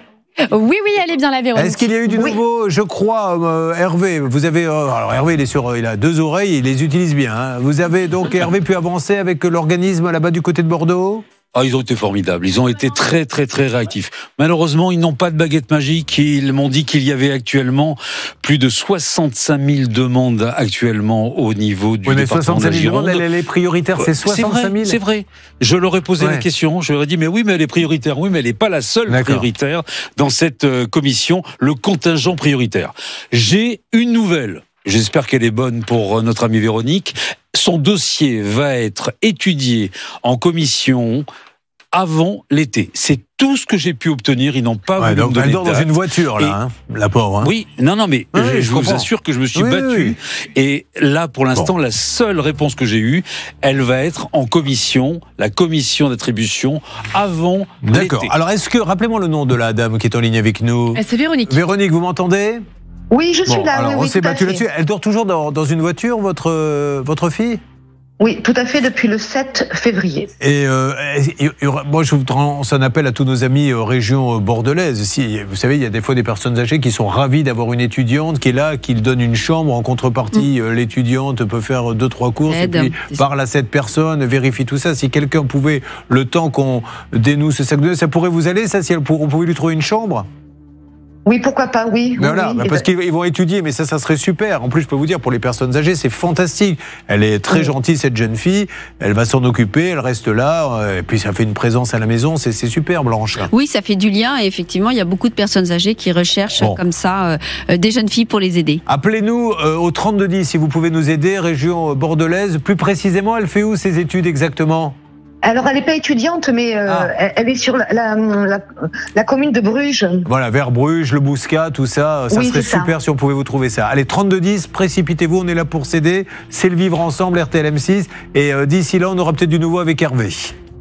Oui, oui, elle est bien la Véronique. Est-ce qu'il y a eu du nouveau Je crois, euh, Hervé. Vous avez euh, alors Hervé, il est sur, il a deux oreilles, il les utilise bien. hein. Vous avez donc Hervé pu avancer avec l'organisme là-bas du côté de Bordeaux? Ah, ils ont été formidables. Ils ont été très, très, très réactifs. Malheureusement, ils n'ont pas de baguette magique. Ils m'ont dit qu'il y avait actuellement plus de 65 000 demandes actuellement au niveau du Oui, mais département 65 de la 000 demandes, elle, est prioritaire, c'est Euh, 65 000 vrai, C'est vrai. Je leur ai posé Ouais. la question. Je leur ai dit, mais oui, mais elle est prioritaire. Oui, mais elle n'est pas la seule prioritaire dans cette euh, commission, le contingent prioritaire. J'ai une nouvelle. J'espère qu'elle est bonne pour euh, notre amie Véronique. Son dossier va être étudié en commission avant l'été. C'est tout ce que j'ai pu obtenir. Ils n'ont pas Ouais, voulu donc me donner elle de dort dans une voiture, là, hein, la pauvre. hein. oui, non, non, mais Oui, je, vous comprends. assure que je me suis Oui, battu. Et là, pour l'instant, la seule réponse que j'ai eue, elle va être en commission, la commission d'attribution, avant D'accord. l'été. Alors, est-ce que, rappelez-moi le nom de la dame qui est en ligne avec nous. Euh, C'est Véronique. Véronique, vous m'entendez? Oui, je suis Bon, là. alors oui, on oui, s'est battu là-dessus. Elle dort toujours dans, dans une voiture, votre, euh, votre fille? Oui, tout à fait, depuis le 7 février. Et euh, moi, je vous lance un appel à tous nos amis euh, région euh, bordelaise. Si, vous savez, il y a des fois des personnes âgées qui sont ravies d'avoir une étudiante qui est là, qui donne une chambre en contrepartie. euh, L'étudiante peut faire deux trois courses Aide. et puis parle à cette personne, vérifie tout ça. Si quelqu'un pouvait, le temps qu'on dénoue ce sac de ça pourrait vous aller, ça, si elle pour- on pouvait lui trouver une chambre? Oui, pourquoi pas, oui. voilà, oui. bah, parce qu'ils ils vont étudier, mais ça, ça serait super. En plus, je peux vous dire, pour les personnes âgées, c'est fantastique. Elle est très Oui. gentille, cette jeune fille. Elle va s'en occuper, elle reste là, euh, et puis ça fait une présence à la maison. C'est c'est super, Blanche. Oui, ça fait du lien et effectivement, il y a beaucoup de personnes âgées qui recherchent Bon. comme ça euh, euh, des jeunes filles pour les aider. Appelez-nous euh, au 3210 si vous pouvez nous aider, région bordelaise. Plus précisément, elle fait où ses études exactement? Alors, elle n'est pas étudiante, mais euh, Ah. elle, elle est sur la, la, la- la commune de Bruges. Voilà, vers Bruges, le Bouscat, tout ça. Ça Oui, serait ça. super si on pouvait vous trouver ça. Allez, 3210, précipitez-vous, on est là pour s'aider. C'est le vivre ensemble, RTLM6. Et euh, d'ici là, on aura peut-être du nouveau avec Hervé.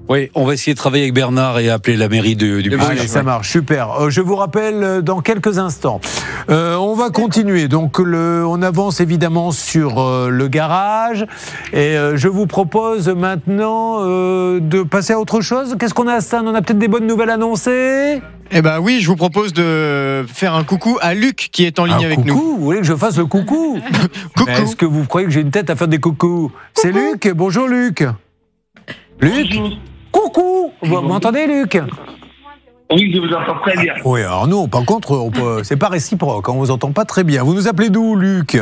Oui, on va essayer de travailler avec Bernard et appeler la mairie de, du Allez, ça marche, super. Euh, je vous rappelle euh, dans quelques instants. Euh, on va continuer. Donc, le, on avance évidemment sur euh, le garage. Et euh, je vous propose maintenant euh, de passer à autre chose. Qu'est-ce qu'on a, Stan? On a peut-être des bonnes nouvelles annoncées Eh ben oui, je vous propose de faire un coucou à Luc qui est en ligne Un avec coucou, nous. Vous voulez que je fasse le coucou? Coucou. Est-ce que vous croyez que j'ai une tête à faire des coucous? C'est Luc? Bonjour Luc. Luc? Coucou. Vous m'entendez Luc? Oui, je vous entends très bien. Oui, alors nous, par contre, on peut- c'est pas réciproque. On vous entend pas très bien. Vous nous appelez d'où, Luc?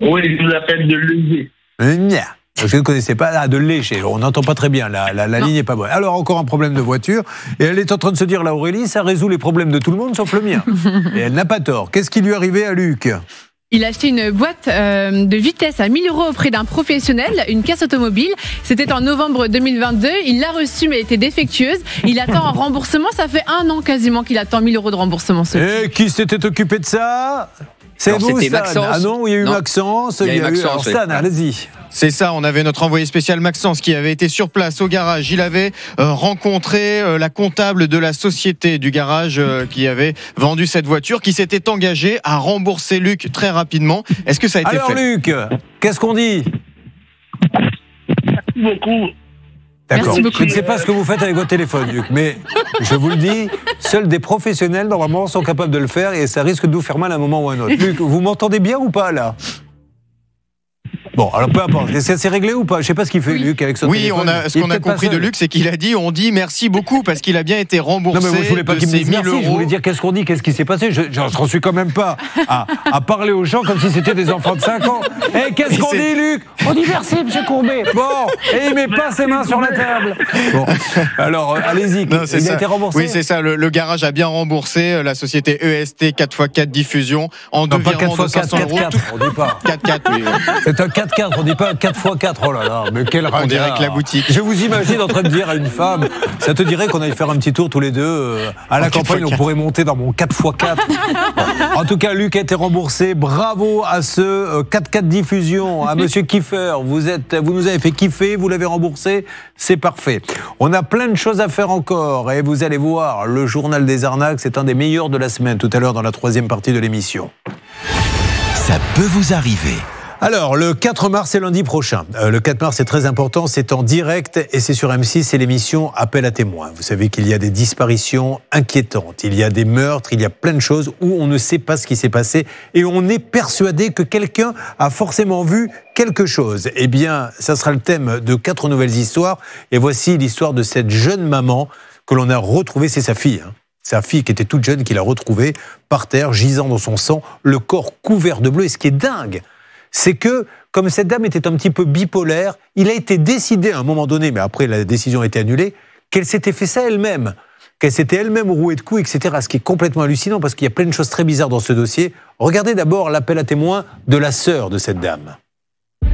Oui, je vous appelle de. Nya. Je ne connaissais pas ah, de lécher. On n'entend pas très bien. La, la, la ligne n'est pas bonne. Alors, encore un problème de voiture. Et elle est en train de se dire, là, Aurélie, ça résout les problèmes de tout le monde sauf le mien. Et elle n'a pas tort. Qu'est-ce qui lui est arrivé à Luc? Il a acheté une boîte euh, de vitesse à 1000 euros auprès d'un professionnel, une caisse automobile. C'était en novembre 2022. Il l'a reçue, mais elle était défectueuse. Il attend un remboursement. Ça fait un an quasiment qu'il attend 1000 euros de remboursement. ce- Et qui s'était occupé de ça? C'est vous, Stan Maxence. Ah non, il y a eu Non. Maxence. Il y a eu Maxence. Stan, allez-y. C'est ça, on avait notre envoyé spécial Maxence qui avait été sur place au garage. Il avait euh, rencontré euh, la comptable de la société du garage euh, qui avait vendu cette voiture, qui s'était engagé à rembourser Luc très rapidement. Est-ce que ça a été Alors, fait? Luc, qu'est-ce qu'on dit? Merci beaucoup. D'accord. Je ne sais pas ce que vous faites avec votre téléphone, Luc, mais je vous le dis, seuls des professionnels, normalement, sont capables de le faire et ça risque de vous faire mal à un moment ou à un autre. Luc, vous m'entendez bien ou pas, là? Bon, alors peu importe. Est-ce que c'est réglé ou pas? Je sais pas ce qu'il fait, Luc, avec son Oui, téléphone. a, ce qu'on a compris de. Luc, c'est qu'il a dit, on dit merci beaucoup parce qu'il a bien été remboursé Non, mais moi, je voulais pas de qu'il me dise 1000 merci. Je euros. voulais dire qu'est-ce qu'on dit, qu'est-ce qui s'est passé? Je n'en suis quand même pas à, à parler aux gens comme si c'était des enfants de 5 ans. Eh, qu'est-ce qu'on dit, Luc? On dit merci, monsieur Courbet. Bon, et il met pas ses mains sur la table. Bon, alors, euh, allez-y. Il ça. a été remboursé Oui, c'est ça. Le, le garage a bien remboursé euh, la société EST 4x4 diffusion en deux Non, pas virements 4 de x 4, 500 euros. 4 4 on dit pas. 4x4, oui. oui. C'est un 4x4, on dit pas un 4 x 4. Oh là là, mais quel On dirait que la boutique. Je vous imagine en train de dire à une femme, ça te dirait qu'on aille faire un petit tour tous les deux euh, à la En 4x4. campagne, on pourrait monter dans mon 4 x 4. En tout cas, Luc a été remboursé. Bravo à ce euh, 4x4 diffusion, à Monsieur Kiffer. Vous êtes, vous nous avez fait kiffer, vous l'avez remboursé, c'est parfait. On a plein de choses à faire encore et vous allez voir, le journal des arnaques, c'est un des meilleurs de la semaine. Tout à l'heure dans la troisième partie de l'émission. Ça peut vous arriver. Alors, le 4 mars, c'est lundi prochain. Euh, le 4 mars, c'est très important, c'est en direct et c'est sur M6, c'est l'émission Appel à témoins. Vous savez qu'il y a des disparitions inquiétantes, il y a des meurtres, il y a plein de choses où on ne sait pas ce qui s'est passé et on est persuadé que quelqu'un a forcément vu quelque chose. Eh bien, ça sera le thème de quatre nouvelles histoires et voici l'histoire de cette jeune maman que l'on a retrouvée, c'est sa fille. hein. Sa fille qui était toute jeune, qui l'a retrouvée par terre, gisant dans son sang, le corps couvert de bleu. Et ce qui est dingue, c'est que, comme cette dame était un petit peu bipolaire, il a été décidé à un moment donné, mais après la décision a été annulée, qu'elle s'était fait ça elle-même, qu'elle s'était elle-même rouée de coups, etc. Ce qui est complètement hallucinant parce qu'il y a plein de choses très bizarres dans ce dossier. Regardez d'abord l'appel à témoins de la sœur de cette dame.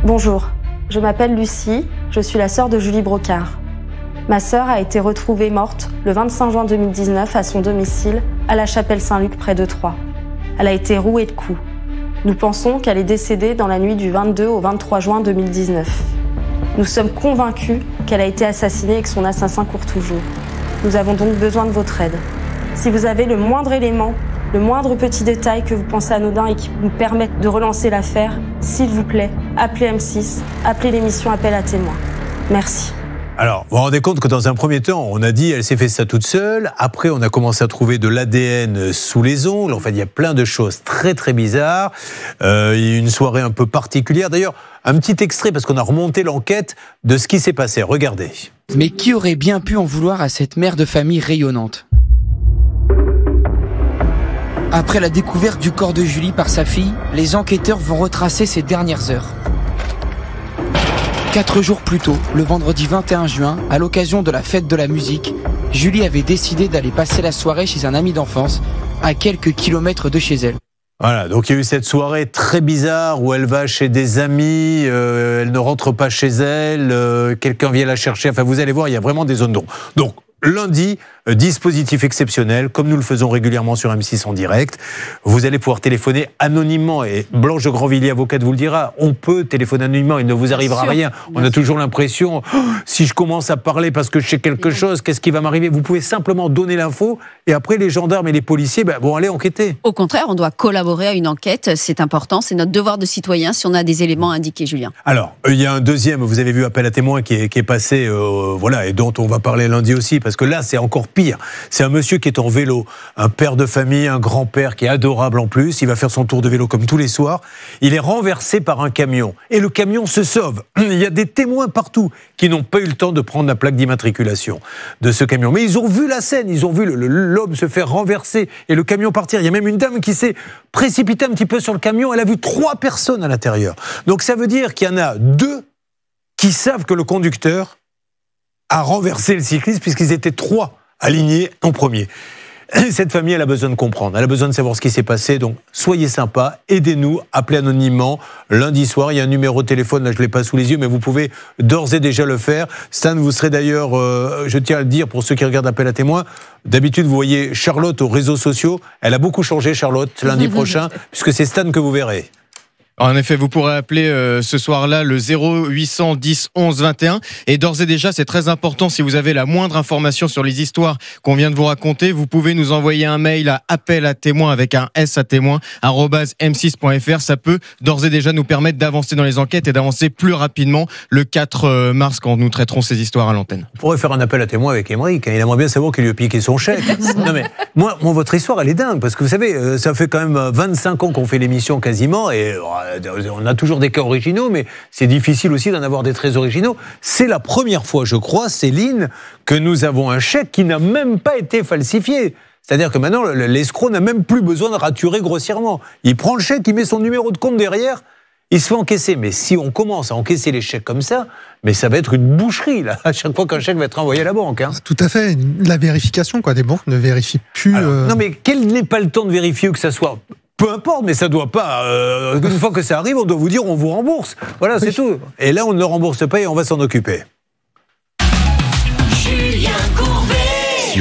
Bonjour, je m'appelle Lucie, je suis la sœur de Julie Brocard. Ma sœur a été retrouvée morte le 25 juin 2019 à son domicile à la chapelle Saint-Luc près de Troyes. Elle a été rouée de coups. Nous pensons qu'elle est décédée dans la nuit du 22 au 23 juin 2019. Nous sommes convaincus qu'elle a été assassinée et que son assassin court toujours. Nous avons donc besoin de votre aide. Si vous avez le moindre élément, le moindre petit détail que vous pensez anodin et qui nous permette de relancer l'affaire, s'il vous plaît, appelez M6, appelez l'émission Appel à témoins. Merci. Alors, vous vous rendez compte que dans un premier temps, on a dit elle s'est fait ça toute seule. Après, on a commencé à trouver de l'ADN sous les ongles. En fait, il y a plein de choses très très bizarres. Euh, une soirée un peu particulière. D'ailleurs, un petit extrait parce qu'on a remonté l'enquête de ce qui s'est passé. Regardez. Mais qui aurait bien pu en vouloir à cette mère de famille rayonnante? Après la découverte du corps de Julie par sa fille, les enquêteurs vont retracer ses dernières heures. Quatre jours plus tôt, le vendredi 21 juin, à l'occasion de la fête de la musique, Julie avait décidé d'aller passer la soirée chez un ami d'enfance, à quelques kilomètres de chez elle. Voilà, donc il y a eu cette soirée très bizarre où elle va chez des amis, euh, elle ne rentre pas chez elle, euh, quelqu'un vient la chercher. Enfin, vous allez voir, il y a vraiment des zones d'ombre. Donc, lundi, dispositif exceptionnel, comme nous le faisons régulièrement sur M6 en direct. Vous allez pouvoir téléphoner anonymement et Blanche Grandvilliers, avocate, vous le dira. On peut téléphoner anonymement, il ne vous arrivera rien. On a toujours l'impression, oh, si je commence à parler parce que je sais quelque chose, qu'est-ce qui va m'arriver? Vous pouvez simplement donner l'info et après les gendarmes et les policiers ben, vont aller enquêter. Au contraire, on doit collaborer à une enquête. C'est important, c'est notre devoir de citoyen si on a des éléments indiqués, Julien. Alors, euh, il y a un deuxième, vous avez vu appel à témoin qui est, qui est passé, euh, voilà, et dont on va parler lundi aussi, parce que là, c'est encore C'est un monsieur qui est en vélo, un père de famille, un grand-père qui est adorable en plus. Il va faire son tour de vélo comme tous les soirs. Il est renversé par un camion et le camion se sauve. Il y a des témoins partout qui n'ont pas eu le temps de prendre la plaque d'immatriculation de ce camion. Mais ils ont vu la scène, ils ont vu l'homme se faire renverser et le camion partir. Il y a même une dame qui s'est précipitée un petit peu sur le camion. Elle a vu trois personnes à l'intérieur. Donc ça veut dire qu'il y en a deux qui savent que le conducteur a renversé le cycliste puisqu'ils étaient trois alignés en premier. Cette famille, elle a besoin de comprendre, elle a besoin de savoir ce qui s'est passé. Donc, soyez sympa, aidez-nous, appelez anonymement. Lundi soir, il y a un numéro de téléphone, là je ne l'ai pas sous les yeux, mais vous pouvez d'ores et déjà le faire. Stan, vous serez d'ailleurs, euh, je tiens à le dire pour ceux qui regardent Appel à témoins, d'habitude vous voyez Charlotte aux réseaux sociaux. Elle a beaucoup changé, Charlotte, lundi prochain, puisque c'est Stan que vous verrez. En effet, vous pourrez appeler euh, ce soir-là le 0810 11 21. Et d'ores et déjà, c'est très important, si vous avez la moindre information sur les histoires qu'on vient de vous raconter, vous pouvez nous envoyer un mail à appel à témoin avec un S à témoin, m6.fr. Ça peut d'ores et déjà nous permettre d'avancer dans les enquêtes et d'avancer plus rapidement le 4 euh, mars quand nous traiterons ces histoires à l'antenne. On pourrait faire un appel à témoin avec Émeric. Hein. Il aimerait bien savoir qu'il lui a piqué son chèque. non mais, moi, moi, votre histoire, elle est dingue. Parce que vous savez, euh, ça fait quand même 25 ans qu'on fait l'émission quasiment. Et euh, on a toujours des cas originaux, mais c'est difficile aussi d'en avoir des très originaux. C'est la première fois, je crois, Céline, que nous avons un chèque qui n'a même pas été falsifié. C'est-à-dire que maintenant, l'escroc n'a même plus besoin de raturer grossièrement. Il prend le chèque, il met son numéro de compte derrière, il se fait encaisser. Mais si on commence à encaisser les chèques comme ça, mais ça va être une boucherie, là, à chaque fois qu'un chèque va être envoyé à la banque. Hein. Tout à fait. La vérification, quoi. Des banques ne vérifient plus. Euh, non, mais quel n'est pas le temps de vérifier que ça soit peu importe, mais ça doit pas. Euh, une fois que ça arrive, on doit vous dire on vous rembourse. Voilà, c'est tout. Et là, on ne le rembourse pas et on va s'en occuper.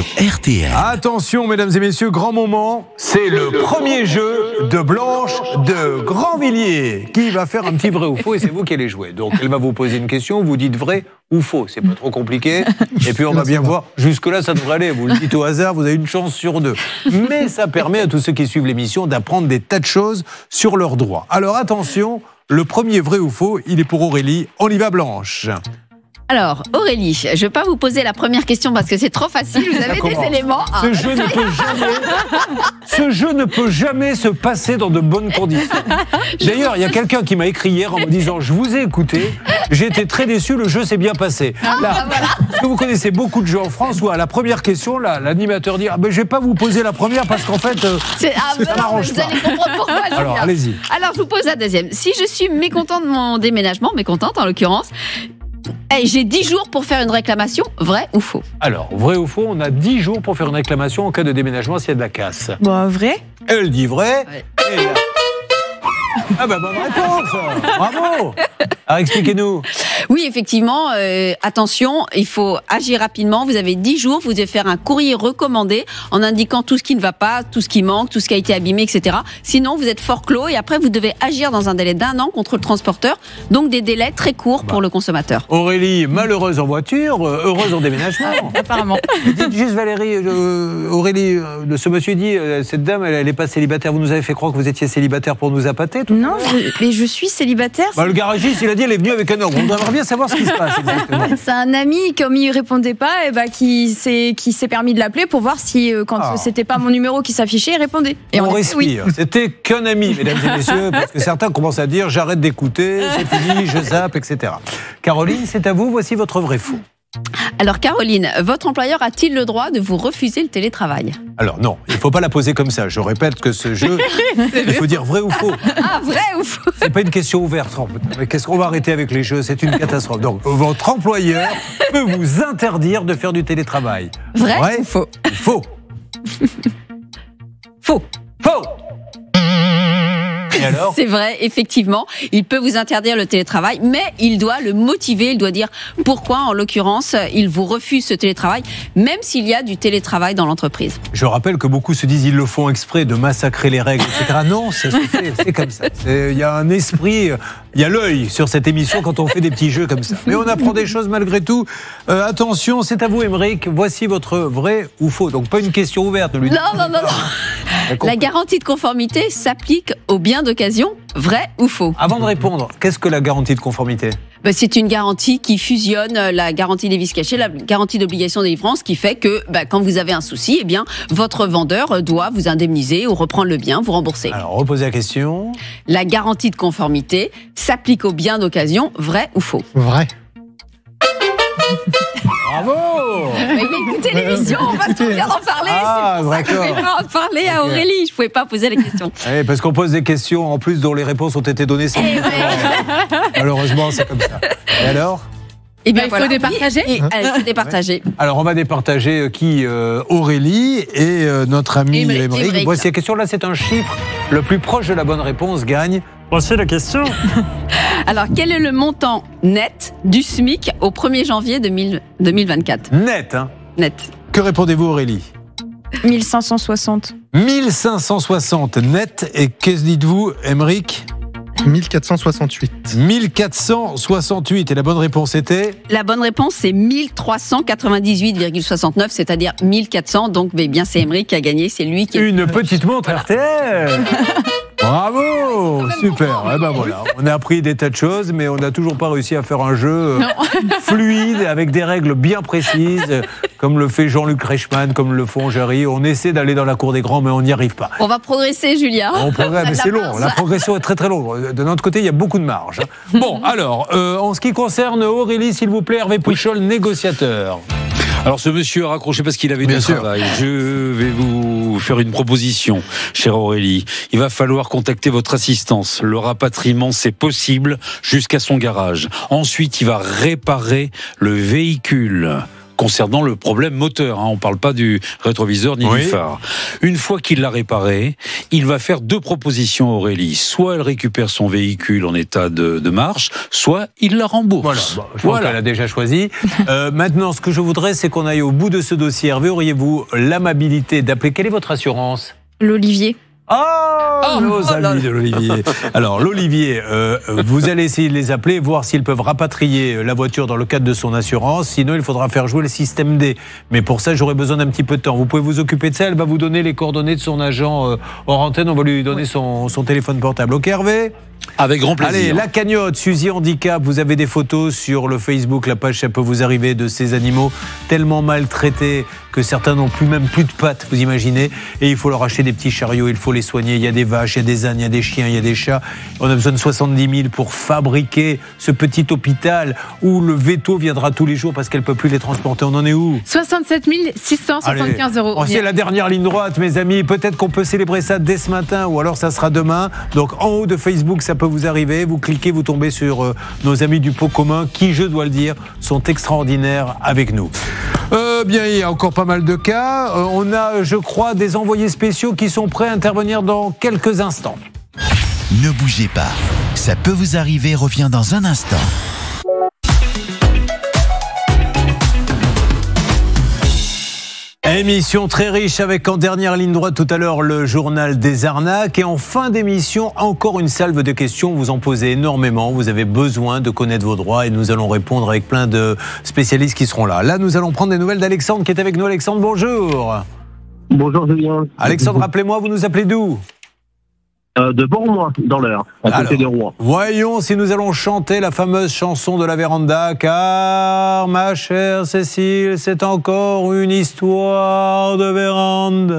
RTL. Attention, mesdames et messieurs, grand moment. C'est le premier jeu de Blanche de Grandvilliers qui va faire un petit vrai ou faux et c'est vous qui allez jouer. Donc, elle va vous poser une question, vous dites vrai ou faux. C'est pas trop compliqué. Et puis, on va bien voir. Jusque-là, ça devrait aller. Vous le dites au hasard, vous avez une chance sur deux. Mais ça permet à tous ceux qui suivent l'émission d'apprendre des tas de choses sur leurs droits. Alors, attention, le premier vrai ou faux, il est pour Aurélie. On y va, Blanche. Alors, Aurélie, je ne vais pas vous poser la première question parce que c'est trop facile. Vous avez des éléments. Ce, jeu ne peut jamais, ce jeu ne peut jamais se passer dans de bonnes conditions. D'ailleurs, il y a quelqu'un qui m'a écrit hier en me disant Je vous ai écouté, j'ai été très déçu, le jeu s'est bien passé. Ah, là, Parce que vous connaissez beaucoup de jeux en France où à la première question, l'animateur dit ah, ben, Je ne vais pas vous poser la première parce qu'en fait, euh, ah, ça m'arrange pas. Vous allez comprendre pourquoi. Alors, allez-y. Alors, je vous pose la deuxième. Si je suis mécontente de mon déménagement, mécontente en l'occurrence, Hey, J'ai 10 jours pour faire une réclamation, vrai ou faux? Alors, vrai ou faux, on a 10 jours pour faire une réclamation en cas de déménagement s'il y a de la casse. Bon, vrai? Elle dit vrai. Et là- Ah bah bonne réponse. Bravo Alors expliquez-nous. Oui, effectivement, euh, attention, il faut agir rapidement. Vous avez 10 jours, vous devez faire un courrier recommandé en indiquant tout ce qui ne va pas, tout ce qui manque, tout ce qui a été abîmé, etc. Sinon, vous êtes fort clos et après, vous devez agir dans un délai d'un an contre le transporteur. Donc, des délais très courts pour le consommateur. Aurélie, malheureuse en voiture, euh, heureuse en déménagement. Apparemment. Dites juste Valérie, euh, Aurélie, euh, ce monsieur dit, euh, cette dame, elle, elle est pas célibataire. Vous nous avez fait croire que vous étiez célibataire pour nous appâter. Non, je, mais je suis célibataire. Bah, le garagiste, il a elle est venue avec un homme. On aimerait bien savoir ce qui se passe. C'est un ami, comme il répondait pas, et bah, qui s'est qui s'est permis de l'appeler pour voir si, euh, quand Ah. c'était pas mon numéro qui s'affichait, il répondait. Et on oui. respire. C'était qu'un ami, mesdames et messieurs, parce que certains commencent à dire j'arrête d'écouter, c'est fini, je zappe, etc. Caroline, c'est à vous, voici votre vrai fou. Alors, Caroline, votre employeur a-t-il le droit de vous refuser le télétravail? Alors non, il ne faut pas la poser comme ça. Je répète que ce jeu, il faut dire vrai ou faux. Ah, vrai ou faux? C'est pas une question ouverte. Mais qu'est-ce qu'on va arrêter avec les jeux? C'est une catastrophe. Donc, votre employeur peut vous interdire de faire du télétravail. Vrai ou faux? Faux. Faux. Faux. Alors C'est vrai, effectivement. Il peut vous interdire le télétravail, mais il doit le motiver. Il doit dire pourquoi, en l'occurrence, il vous refuse ce télétravail, même s'il y a du télétravail dans l'entreprise. Je rappelle que beaucoup se disent ils le font exprès de massacrer les règles, etc. Non, c'est c'est comme ça. Il y a un esprit, il y a l'œil sur cette émission quand on fait des petits jeux comme ça. Mais on apprend des choses malgré tout. Euh, attention, c'est à vous, Émeric. Voici votre vrai ou faux. Donc pas une question ouverte. Ne lui Non, non, non, non. Compris. La garantie de conformité s'applique aux biens d'occasion, vrai ou faux Avant de répondre, qu'est-ce que la garantie de conformité? Ben, C'est une garantie qui fusionne euh, la garantie des vices cachés, la garantie d'obligation de délivrance, qui fait que ben, quand vous avez un souci, eh bien, votre vendeur euh, doit vous indemniser ou reprendre le bien, vous rembourser. Alors, reposez la question. La garantie de conformité s'applique aux biens d'occasion, vrai ou faux? Vrai. Bravo Mais écoutez l'émission, parce qu'on vient d'en parler, Ah, c'est pour ça pas en parler à. Aurélie, je pouvais pas poser la question. Eh, parce qu'on pose des questions en plus dont les réponses ont été données sans Malheureusement, c'est comme ça. Et alors Eh bien, il faut voilà. départager. Oui, et, euh, il faut départager. Alors, on va départager euh, qui euh, Aurélie et euh, notre ami. Émeric. Voici la question. Là, c'est un chiffre. Le plus proche de la bonne réponse gagne. Voici la question. Alors, quel est le montant net du SMIC au 1er janvier 2000 2024 Net, hein Net. Que répondez-vous, Aurélie? 1560. 1560 net. Et qu'est-ce que dites-vous, Émeric? 1468. 1468. Et la bonne réponse était? La bonne réponse, c'est 1398,69, c'est-à-dire 1400. Donc, mais bien, c'est Emery qui a gagné, c'est lui qui. Une petite montre RTL Bravo Super Eh ben voilà, on a appris des tas de choses, mais on n'a toujours pas réussi à faire un jeu euh, fluide, avec des règles bien précises, euh, comme le fait Jean-Luc Reichmann, comme le font Jarry. On essaie d'aller dans la cour des grands, mais on n'y arrive pas. On va progresser, Julia. On progresse, mais c'est long. La progression est très très longue. De notre côté, il y a beaucoup de marge. hein. Bon, alors, euh, en ce qui concerne Aurélie, s'il vous plaît, Hervé Pouchol, négociateur. Alors ce monsieur a raccroché parce qu'il avait du travail. Je vais vous faire une proposition, chère Aurélie. Il va falloir contacter votre assistance. Le rapatriement, c'est possible jusqu'à son garage. Ensuite, il va réparer le véhicule. Concernant le problème moteur, hein. on ne parle pas du rétroviseur ni Oui. du phare. Une fois qu'il l'a réparé, il va faire deux propositions à Aurélie. Soit elle récupère son véhicule en état de, de marche, soit il la rembourse. Voilà, bon, je pense qu'elle a déjà choisi. Euh, maintenant, ce que je voudrais, c'est qu'on aille au bout de ce dossier. Hervé, auriez-vous l'amabilité d'appeler? Quelle est votre assurance? L'Olivier. Oh, nos amis de l'Olivier. Alors, l'Olivier, euh, vous allez essayer de les appeler, voir s'ils peuvent rapatrier la voiture dans le cadre de son assurance. Sinon, il faudra faire jouer le système D. Mais pour ça, j'aurai besoin d'un petit peu de temps. Vous pouvez vous occuper de ça. Elle va vous donner les coordonnées de son agent euh, hors antenne. On va lui donner son, son téléphone portable. Ok, Hervé? Avec grand plaisir. Allez, la cagnotte, Suzy Handicap, vous avez des photos sur le Facebook, la page, ça peut vous arriver, de ces animaux tellement maltraités que certains n'ont plus même plus de pattes, vous imaginez. Et il faut leur acheter des petits chariots, il faut les soigner. Il y a des vaches, il y a des ânes, il y a des chiens, il y a des chats. On a besoin de 70 000 pour fabriquer ce petit hôpital où le veto viendra tous les jours parce qu'elle peut plus les transporter. On en est où? 67 675 Allez, euros. sait la dernière ligne droite, mes amis. Peut-être qu'on peut célébrer ça dès ce matin ou alors ça sera demain. Donc en haut de Facebook, ça peut vous arriver. Vous cliquez, vous tombez sur euh, nos amis du pot commun qui, je dois le dire, sont extraordinaires avec nous. Euh, bien, il y a encore pas mal de cas. Euh, on a, je crois, des envoyés spéciaux qui sont prêts à intervenir dans quelques instants. Ne bougez pas. Ça peut vous arriver revient dans un instant. Émission très riche avec en dernière ligne droite tout à l'heure le journal des arnaques et en fin d'émission encore une salve de questions. Vous en posez énormément, vous avez besoin de connaître vos droits et nous allons répondre avec plein de spécialistes qui seront là. Là nous allons prendre des nouvelles d'Alexandre qui est avec nous. Alexandre, bonjour. Bonjour Julien. Alexandre, rappelez-moi, vous nous appelez d'où? De Bourmois, dans l'heure, à côté de Rouen. Voyons si nous allons chanter la fameuse chanson de la véranda, car ma chère Cécile, c'est encore une histoire de véranda.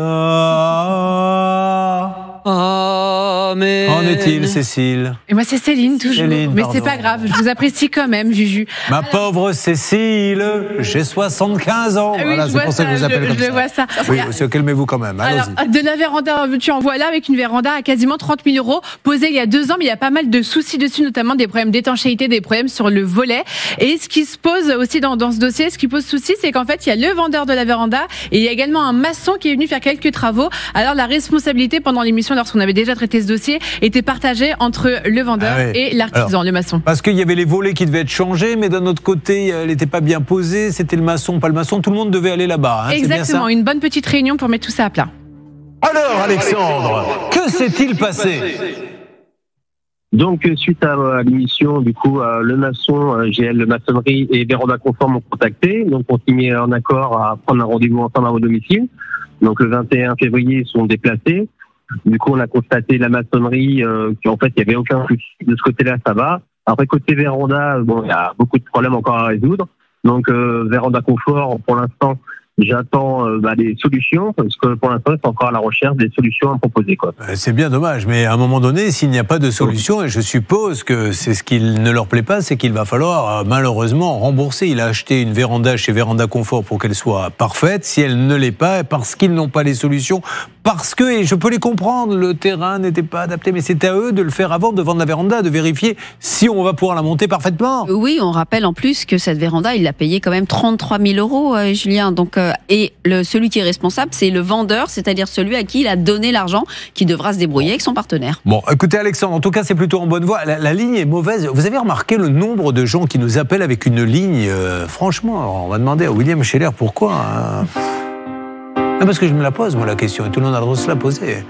Amen. En est-il, Cécile? Et moi, c'est Céline, toujours. Céline, Mais c'est pas grave, je vous apprécie quand même, Juju. Ma pauvre Cécile, j'ai 75 ans. Ah oui, voilà, je c'est vois pour ça que je vous ça, appelle je- comme je ça. vois ça. Oui, monsieur, calmez-vous quand même. Alors, de la véranda, tu en vois là avec une véranda à quasiment 30 000 euros, posée il y a deux ans, mais il y a pas mal de soucis dessus, notamment des problèmes d'étanchéité, des problèmes sur le volet. Et ce qui se pose aussi dans, dans ce dossier, ce qui pose souci, c'est qu'en fait, il y a le vendeur de la véranda et il y a également un maçon qui est venu faire quelques travaux. Alors, la responsabilité pendant l'émission lorsqu'on avait déjà traité ce dossier, était partagée entre le vendeur Ah ouais. et l'artisan, le maçon. Parce qu'il y avait les volets qui devaient être changés, mais d'un autre côté, elle n'était pas bien posée. C'était le maçon, pas le maçon. Tout le monde devait aller là-bas. hein, c'est bien ça Exactement, une bonne petite réunion pour mettre tout ça à plat. Alors, Alexandre, que s'est-il passé? Donc, euh, suite à, à l'émission, du coup, euh, le maçon, euh, GL Maçonnerie et Véranda Confort m'ont contacté. Donc, on s'est mis en accord à prendre un rendez-vous ensemble à vos domiciles. Donc, le 21 février, ils sont déplacés. Du coup, on a constaté la maçonnerie, euh, qu'en fait, il n'y avait aucun souci. De ce côté-là, ça va. Après, côté Véranda, bon, il y a beaucoup de problèmes encore à résoudre. Donc, euh, Véranda Confort, pour l'instant, j'attends euh, bah, des solutions parce que pour l'instant, c'est encore à la recherche des solutions à proposer. Quoi. Euh, C'est bien dommage, mais à un moment donné, s'il n'y a pas de solution, et je suppose que c'est ce qui ne leur plaît pas, c'est qu'il va falloir euh, malheureusement rembourser. Il a acheté une véranda chez Véranda Confort pour qu'elle soit parfaite. Si elle ne l'est pas, parce qu'ils n'ont pas les solutions, parce que, et je peux les comprendre, le terrain n'était pas adapté, mais c'est à eux de le faire avant de vendre la véranda, de vérifier si on va pouvoir la monter parfaitement. Oui, on rappelle en plus que cette véranda, il l'a payé quand même 33 000 euros, euh, Julien. Donc, euh, et le, celui qui est responsable, c'est le vendeur, c'est-à-dire celui à qui il a donné l'argent, qui devra se débrouiller avec son partenaire. Bon, écoutez Alexandre, en tout cas c'est plutôt en bonne voie. La, la ligne est mauvaise. Vous avez remarqué le nombre de gens qui nous appellent avec une ligne euh, Franchement, on va demander à William Scheller pourquoi. hein. Non, parce que je me la pose moi la question et tout le monde a le droit de se la poser.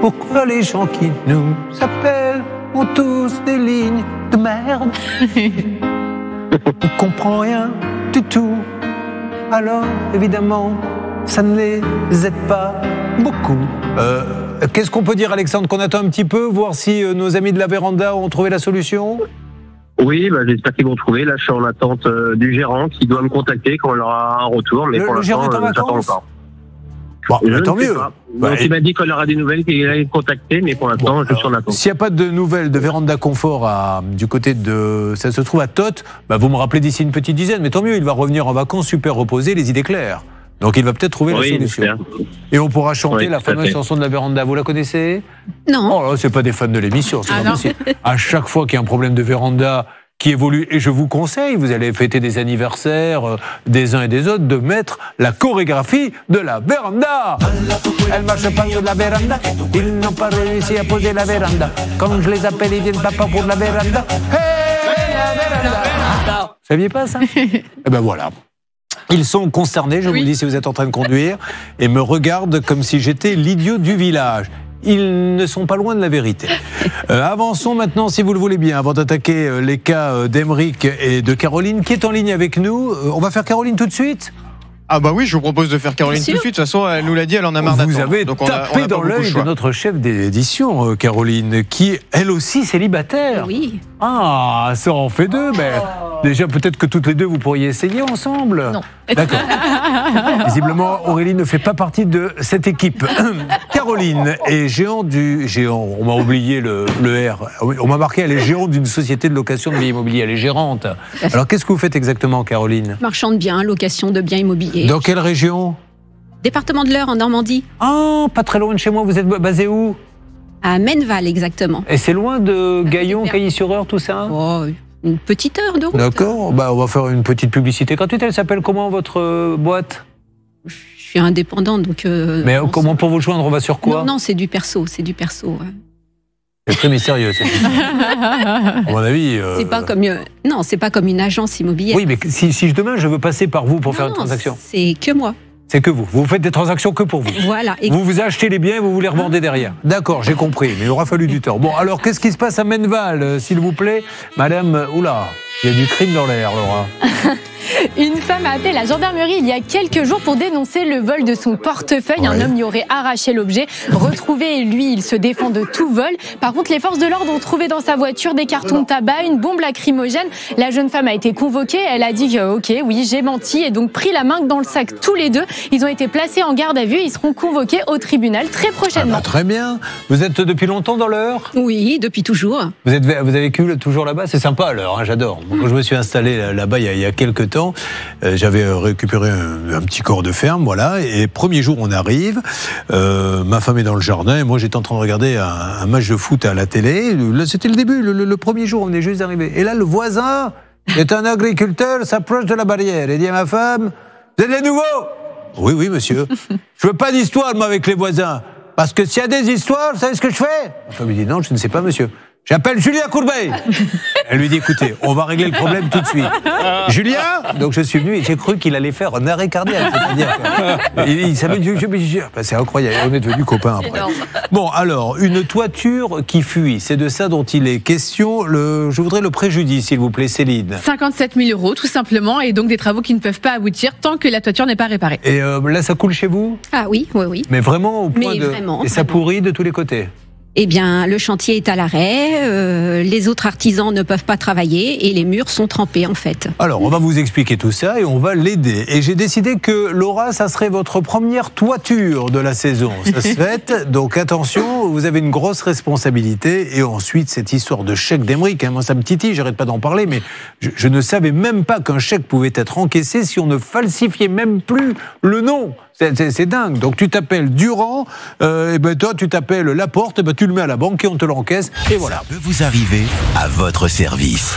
Pourquoi les gens qui nous appellent ont tous des lignes de merde? On comprend rien du tout. Alors évidemment, ça ne les aide pas beaucoup. Euh, Qu'est-ce qu'on peut dire, Alexandre, qu'on attend un petit peu, voir si euh, nos amis de la véranda ont trouvé la solution? Oui, bah, j'espère qu'ils vont trouver. Là, je suis en attente euh, du gérant qui doit me contacter quand il aura un retour. Mais Le- pour le l'instant, gérant est en j'attends vacances? encore. Bon, Je bah, tant mieux. pas. Bah, Donc, et- il m'a dit qu'il aura des nouvelles, qu'il allait contacter, mais pour l'instant, je suis en attente. S'il n'y a pas de nouvelles de Véranda Confort à- du côté de. Ça se trouve à Tot, bah vous me rappelez d'ici une petite dizaine, mais tant mieux, il va revenir en vacances super reposé, les idées claires. Donc il va peut-être trouver Oui, la solution. Et on pourra chanter Oui, la fameuse chanson de la Véranda. Vous la connaissez? Non. Oh là, c'est pas des fans de l'émission, c'est Ah pas non. possible. À chaque fois qu'il y a un problème de Véranda qui évolue, et je vous conseille, vous allez fêter des anniversaires euh, des uns et des autres, de mettre la chorégraphie de la Véranda. Elle marche pas de la Véranda, ils n'ont pas réussi à poser la Véranda. Quand je les appelle, ils viennent pas pour la Véranda. Hey, la Véranda Vous saviez pas ça Eh ben voilà. Ils sont concernés, je vous le dis si vous êtes en train de conduire, et me regardent comme si j'étais l'idiot du village. Ils ne sont pas loin de la vérité. Euh, avançons maintenant, si vous le voulez bien, avant d'attaquer euh, les cas euh, d'Emeric et de Caroline, qui est en ligne avec nous? On va faire Caroline tout de suite? Ah bah oui, je vous propose de faire Caroline tout de suite. De toute façon, elle nous l'a dit, elle en a marre Vous d'attendre. avez Donc on a- on tapé a dans de l'œil de notre chef d'édition, Caroline, qui est elle aussi célibataire. Oui. Ah, ça en fait deux. Mais déjà, peut-être que toutes les deux, vous pourriez essayer ensemble. Non. D'accord. Visiblement, Aurélie ne fait pas partie de cette équipe. Caroline est géant du. Géant, on m'a oublié le, le R. Oui, On m'a marqué, elle est géante d'une société de location de biens immobiliers. Elle est gérante. Alors, qu'est-ce que vous faites exactement, Caroline? Marchand de biens, location de biens immobiliers. Dans quelle région? Département de l'Eure en Normandie. Ah, pas très loin de chez moi. Vous êtes basé où? À Menneval, exactement. Et c'est loin de Gaillon, Cailly-sur-Eure, tout ça? Oh, une petite heure de route. D'accord. Bah, on va faire une petite publicité gratuite. Elle s'appelle comment votre euh, boîte? Je suis indépendante, donc. euh, Mais euh, comment pour vous joindre On va sur quoi? Non, non, c'est du perso, c'est du perso. ouais. C'est très mystérieux. à mon avis. euh, C'est pas comme euh, non, c'est pas comme une agence immobilière. Oui, mais si, si demain je veux passer par vous pour faire une transaction, C'est que moi. C'est que vous. Vous faites des transactions que pour vous. Voilà. Et- Vous vous achetez les biens et vous vous les revendez derrière. D'accord, j'ai compris, mais il aura fallu du temps. Bon, alors qu'est-ce qui se passe à Menneval, euh, s'il vous plaît? Madame, euh, oula, il y a du crime dans l'air, Laura. Une femme a appelé la gendarmerie il y a quelques jours pour dénoncer le vol de son portefeuille. Un homme y aurait arraché l'objet. Retrouvé, lui, il se défend de tout vol. Par contre, les forces de l'ordre ont trouvé dans sa voiture des cartons de tabac, une bombe lacrymogène. La jeune femme a été convoquée. Elle a dit que, ok, oui, j'ai menti et donc pris la main dans le sac tous les deux. Ils ont été placés en garde à vue. Ils seront convoqués au tribunal très Ah prochainement. bah, très bien. Vous êtes depuis longtemps dans l'heure? Oui, depuis toujours. Vous, êtes, vous avez vécu toujours là-bas? C'est sympa l'heure, hein, j'adore. Quand je me suis installé là-bas il y a, quelques temps, euh, j'avais récupéré un, un petit corps de ferme, voilà. Et premier jour, on arrive, euh, ma femme est dans le jardin, et moi j'étais en train de regarder un, un match de foot à la télé. Là, c'était le début, le, le- le premier jour, on venait juste d'arriver. Et là, le voisin, est un agriculteur, s'approche de la barrière et dit à ma femme Vous êtes les nouveaux? Oui, oui, monsieur. Je veux pas d'histoire, moi, avec les voisins. Parce que s'il y a des histoires, vous savez ce que je fais? La femme lui dit non, je ne sais pas, monsieur. J'appelle Julien Courbet. Elle lui dit écoutez, on va régler le problème tout de suite. Julien Donc je suis venu et j'ai cru qu'il allait faire un arrêt cardiaque. C'est-à-dire que- il, ben, c'est incroyable, on est devenus copains après. Bon, alors, une toiture qui fuit, c'est de ça dont il est question. Le, je voudrais le préjudice, s'il vous plaît, Céline. 57 000 euros, tout simplement, et donc des travaux qui ne peuvent pas aboutir tant que la toiture n'est pas réparée. Et euh, là, ça coule chez vous? Ah oui, oui, oui. Mais vraiment au point Mais de. vraiment, et ça vraiment. pourrit de tous les côtés? Eh bien, le chantier est à l'arrêt, euh, les autres artisans ne peuvent pas travailler et les murs sont trempés en fait. Alors, on va vous expliquer tout ça et on va l'aider. Et j'ai décidé que Laura, ça serait votre première toiture de la saison. Ça se fait. Donc attention, vous avez une grosse responsabilité. Et ensuite, cette histoire de chèque d'Emeric, hein, moi ça me titille, j'arrête pas d'en parler, mais je, je ne savais même pas qu'un chèque pouvait être encaissé si on ne falsifiait même plus le nom. C'est- C'est c'est dingue. Donc tu t'appelles Durand, euh, et ben toi tu t'appelles Laporte, et ben tu le mets à la banque et on te l'encaisse. Et voilà. Peut vous arriver à votre service.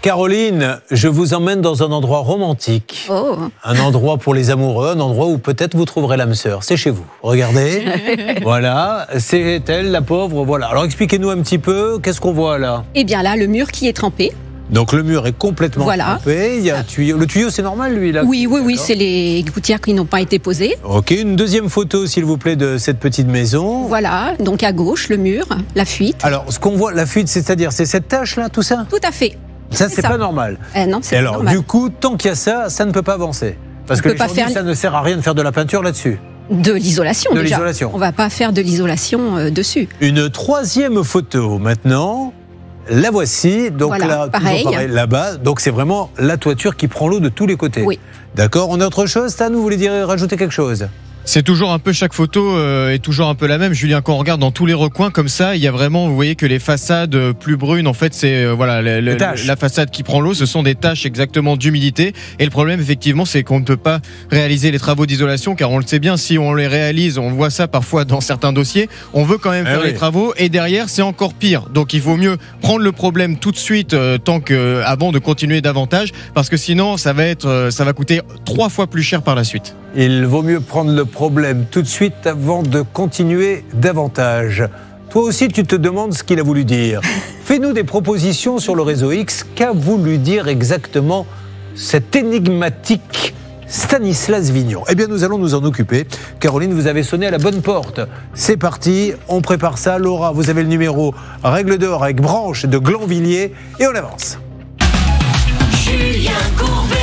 Caroline, je vous emmène dans un endroit romantique. Oh. Un endroit pour les amoureux, un endroit où peut-être vous trouverez l'âme sœur. C'est chez vous. Regardez. voilà, c'est elle, la pauvre. Voilà. Alors expliquez-nous un petit peu, qu'est-ce qu'on voit là? Eh bien là, le mur qui est trempé. Donc le mur est complètement Voilà. coupé. Il y a un tuyau. Le tuyau, c'est normal, lui, là Oui, oui, oui, c'est les gouttières qui n'ont pas été posées. Ok, une deuxième photo, s'il vous plaît, de cette petite maison. Voilà, donc à gauche, le mur, la fuite. Alors, ce qu'on voit, la fuite, c'est-à-dire, c'est cette tache-là, tout ça Tout à fait. Ça, c'est pas normal. Eh non, c'est alors, normal. du coup, tant qu'il y a ça, ça ne peut pas avancer. Parce On que les disent, ça ne sert à rien de faire de la peinture là-dessus. De l'isolation De déjà. l'isolation. On va pas faire de l'isolation euh, dessus. Une troisième photo maintenant. La voici, donc Voilà, là, toujours pareil. pareil, là-bas. Donc c'est vraiment la toiture qui prend l'eau de tous les côtés. Oui. D'accord. On a autre chose, Stan Vous voulez dire rajouter quelque chose? C'est toujours un peu chaque photo euh, est toujours un peu la même. Julien, quand on regarde dans tous les recoins comme ça, il y a vraiment, vous voyez que les façades euh, plus brunes, en fait, c'est euh, voilà le- le- la façade qui prend l'eau, ce sont des taches exactement d'humidité. Et le problème, effectivement, c'est qu'on ne peut pas réaliser les travaux d'isolation, car on le sait bien, si on les réalise, on voit ça parfois dans certains dossiers. On veut quand même Eh faire oui. les travaux, et derrière, c'est encore pire. Donc, il vaut mieux prendre le problème tout de suite, euh, tant que avant de continuer davantage, parce que sinon, ça va être, ça va coûter trois fois plus cher par la suite. Il vaut mieux prendre le problème tout de suite avant de continuer davantage. Toi aussi, tu te demandes ce qu'il a voulu dire. Fais-nous des propositions sur le réseau X. Qu'a voulu dire exactement cet énigmatique Stanislas Vignon? Eh bien, nous allons nous en occuper. Caroline, vous avez sonné à la bonne porte. C'est parti, on prépare ça. Laura, vous avez le numéro Règle d'or avec branche de Glanvilliers et on avance. Julien Courbet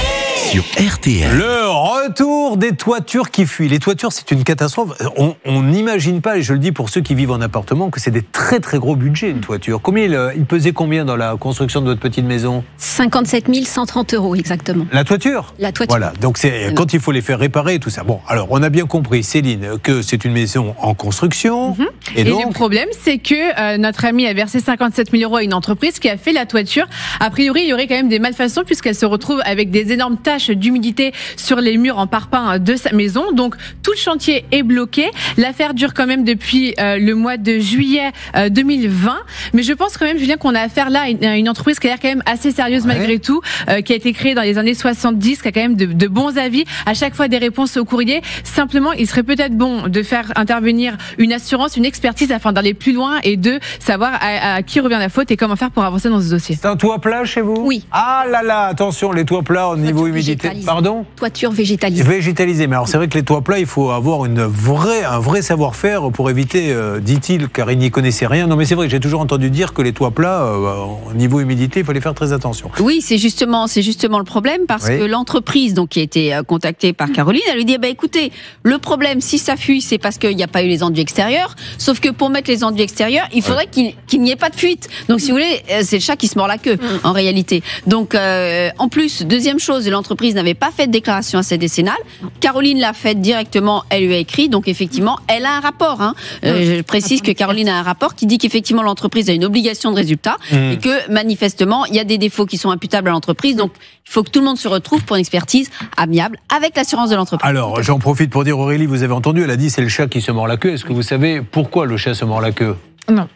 sur RTL. Le retour des toitures qui fuient. Les toitures, c'est une catastrophe. On n'imagine pas, et je le dis pour ceux qui vivent en appartement, que c'est des très très gros budgets, une toiture. Combien il, euh, il pesait combien dans la construction de votre petite maison? 57 130 euros exactement. La toiture? La toiture. Voilà, donc c'est quand il faut les faire réparer et tout ça. Bon, alors on a bien compris, Céline, que c'est une maison en construction. Et, Et le donc, problème, c'est que euh, notre amie a versé 57 000 euros à une entreprise qui a fait la toiture. A priori, il y aurait quand même des malfaçons puisqu'elle se retrouve avec des énormes taches d'humidité sur les murs en parpaing de sa maison. Donc, tout le chantier est bloqué. L'affaire dure quand même depuis euh, le mois de juillet euh, 2020. Mais je pense quand même, Julien, qu'on a affaire là à une, à une entreprise qui a l'air quand même assez sérieuse malgré tout, euh, qui a été créée dans les années 70, qui a quand même de, de bons avis. À chaque fois, des réponses au courrier. Simplement, il serait peut-être bon de faire intervenir une assurance, une expertise afin d'aller plus loin et de savoir à, à qui revient la faute et comment faire pour avancer dans ce dossier. c'est un toit plat chez vous? Oui. Ah là là, attention, les toits plats au niveau humidité. Végétalisée. Pardon Toiture végétalisée. Végétalisé. Mais alors c'est vrai que les toits plats, il faut avoir une vraie, un vrai savoir-faire pour éviter, euh, dit-il, car il n'y connaissait rien. Non mais c'est vrai, j'ai toujours entendu dire que les toits plats, euh, au niveau humidité, il fallait faire très attention. Oui, c'est justement, c'est justement le problème parce Oui. que l'entreprise donc qui a été euh, contactée par Caroline, elle lui dit bah écoutez, le problème si ça fuit, c'est parce qu'il n'y a pas eu les enduits extérieurs. Sauf que pour mettre les enduits extérieurs, il faudrait qu'il qu'il n'y ait pas de fuite. Donc si vous voulez, euh, c'est le chat qui se mord la queue en réalité. Donc euh, en plus, deuxième chose, l'entreprise n'avait pas fait de déclaration assez décennale. Caroline l'a faite directement, elle lui a écrit. Donc effectivement, elle a un rapport. Hein. Euh, je précise que Caroline a un rapport qui dit qu'effectivement l'entreprise a une obligation de résultat Mmh. et que manifestement il y a des défauts qui sont imputables à l'entreprise. Donc il faut que tout le monde se retrouve pour une expertise amiable avec l'assurance de l'entreprise. Alors j'en profite pour dire Aurélie, vous avez entendu, elle a dit c'est le chat qui se mord la queue. Est-ce que vous savez pourquoi le chat se mord la queue? Non.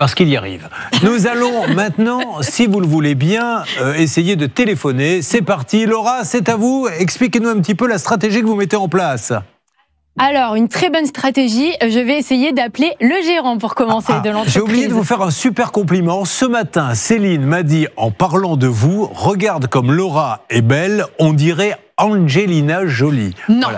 Parce qu'il y arrive. Nous allons maintenant, si vous le voulez bien, euh, essayer de téléphoner. C'est parti. Laura, c'est à vous. Expliquez-nous un petit peu la stratégie que vous mettez en place. Alors, une très bonne stratégie. Je vais essayer d'appeler le gérant pour commencer de l'entreprise. Ah, J'ai oublié de vous faire un super compliment. Ce matin, Céline m'a dit, en parlant de vous, regarde comme Laura est belle, on dirait Angelina Jolie. Non.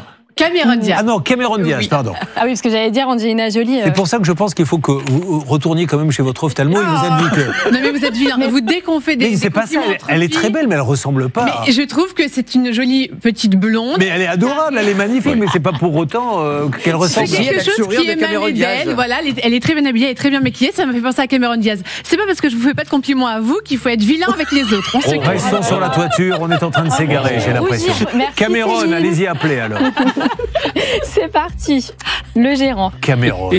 Cameron Diaz. Ah non, Cameron Diaz, pardon. Ah oui, parce que j'allais dire Angelina Jolie. euh, C'est pour ça que je pense qu'il faut que vous retourniez quand même chez votre ophtalmo et vous êtes dit que. Non mais vous êtes vilain. Vous dès qu'on fait des. Mais c'est pas ça, elle, est très belle, mais elle ressemble pas. Mais je trouve que c'est une jolie petite blonde. Mais elle est adorable, elle est magnifique, mais c'est pas pour autant euh, qu'elle ressemble. C'est quelque chose qui est mal d'elle. Voilà, elle est, elle est très bien habillée, elle est très bien maquillée. Ça me fait penser à Cameron Diaz. C'est pas parce que je vous fais pas de compliments à vous qu'il faut être vilain avec les autres. On se Oh, restons sur la toiture, on est en train de s'égarer, j'ai l'impression. Merci, Cameron, allez-y appeler alors. C'est parti. Le gérant. Cameron.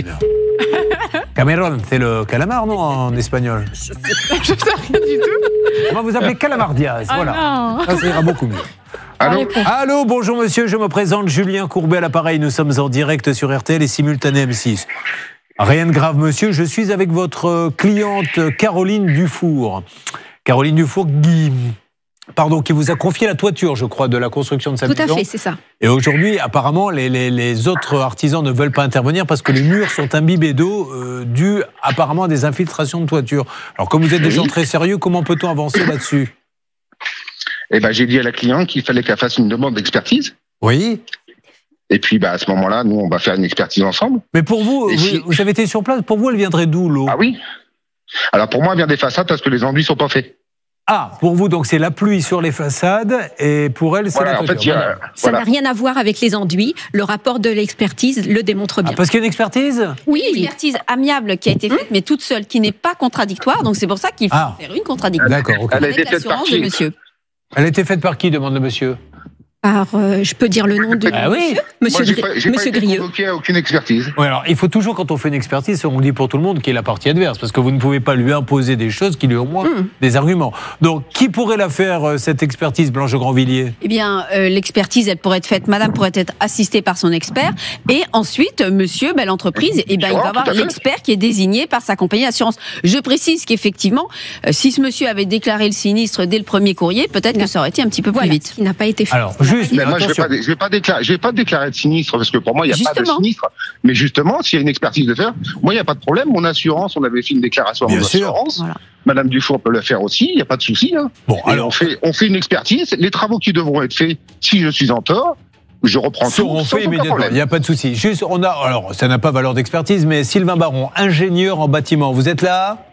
Cameron, c'est le calamar, non, en espagnol Je sais rien du tout. On va vous appeler Calamar Diaz, Ah voilà. non. Ça, ça ira beaucoup mieux. Allô Allô, bonjour monsieur, je me présente Julien Courbet à l'appareil. Nous sommes en direct sur RTL et simultané M6. Rien de grave monsieur, je suis avec votre cliente Caroline Dufour. Caroline Dufour qui, pardon, qui vous a confié la toiture, je crois, de la construction de sa Tout à maison. fait, c'est ça. Et aujourd'hui, apparemment, les, les- les autres artisans ne veulent pas intervenir parce que les murs sont imbibés d'eau, euh, dû apparemment à des infiltrations de toiture. Alors, comme vous êtes des gens très sérieux, comment peut-on avancer là-dessus? Eh ben, j'ai dit à la cliente qu'il fallait qu'elle fasse une demande d'expertise. Oui. Et puis, bah, à ce moment-là, nous, on va faire une expertise ensemble. Mais pour vous, vous, si- vous avez été sur place, pour vous, elle viendrait d'où l'eau? Ah oui. Alors, pour moi, elle vient des façades parce que les enduits sont pas faits. Ah, pour vous, donc c'est la pluie sur les façades, et pour elle, c'est Voilà, la en fait, Voilà. Ça n'a rien à voir avec les enduits. Le rapport de l'expertise le démontre bien. Ah, parce qu'il y a une expertise? Oui, une expertise amiable qui a été faite, mais toute seule, qui n'est pas contradictoire. Donc c'est pour ça qu'il faut Ah. faire une contradiction. D'accord, ok. Elle a été faite par qui monsieur. Elle a été faite par qui, demande le monsieur? Par, euh, je peux dire le nom de Ah oui. monsieur, Moi, pas, monsieur été Grieux. convoqué à aucune expertise. Oui, alors il faut toujours, quand on fait une expertise, on dit pour tout le monde, qui est la partie adverse, parce que vous ne pouvez pas lui imposer des choses qui lui ont moins Hmm. des arguments. Donc, qui pourrait la faire, euh, cette expertise, Blanche Grandvilliers? Eh bien, euh, l'expertise, elle pourrait être faite, madame pourrait être assistée par son expert. Et ensuite, euh, monsieur, ben, l'entreprise, eh ben, il va avoir l'expert qui est désigné par sa compagnie d'assurance. Je précise qu'effectivement, euh, si ce monsieur avait déclaré le sinistre dès le premier courrier, peut-être que ça aurait été un petit peu plus Voilà, vite. ce qui n'a pas été fait. Alors, juste, Mais moi, je vais dé- je vais pas déclarer, je vais pas déclarer de sinistre parce que pour moi, il n'y a pas de sinistre. Mais justement, s'il y a une expertise de faire, moi, il n'y a pas de problème. Mon assurance, on avait fait une déclaration à Bien mon sûr. assurance. Voilà. Madame Dufour peut le faire aussi. Il n'y a pas de souci. Hein. Bon, Et alors, on fait, on fait une expertise. Les travaux qui devront être faits, si je suis en tort, je reprends tout. seront sans faits immédiatement. Il n'y a pas de souci. Juste, on a, alors, ça n'a pas valeur d'expertise, mais Sylvain Baron, ingénieur en bâtiment, vous êtes là?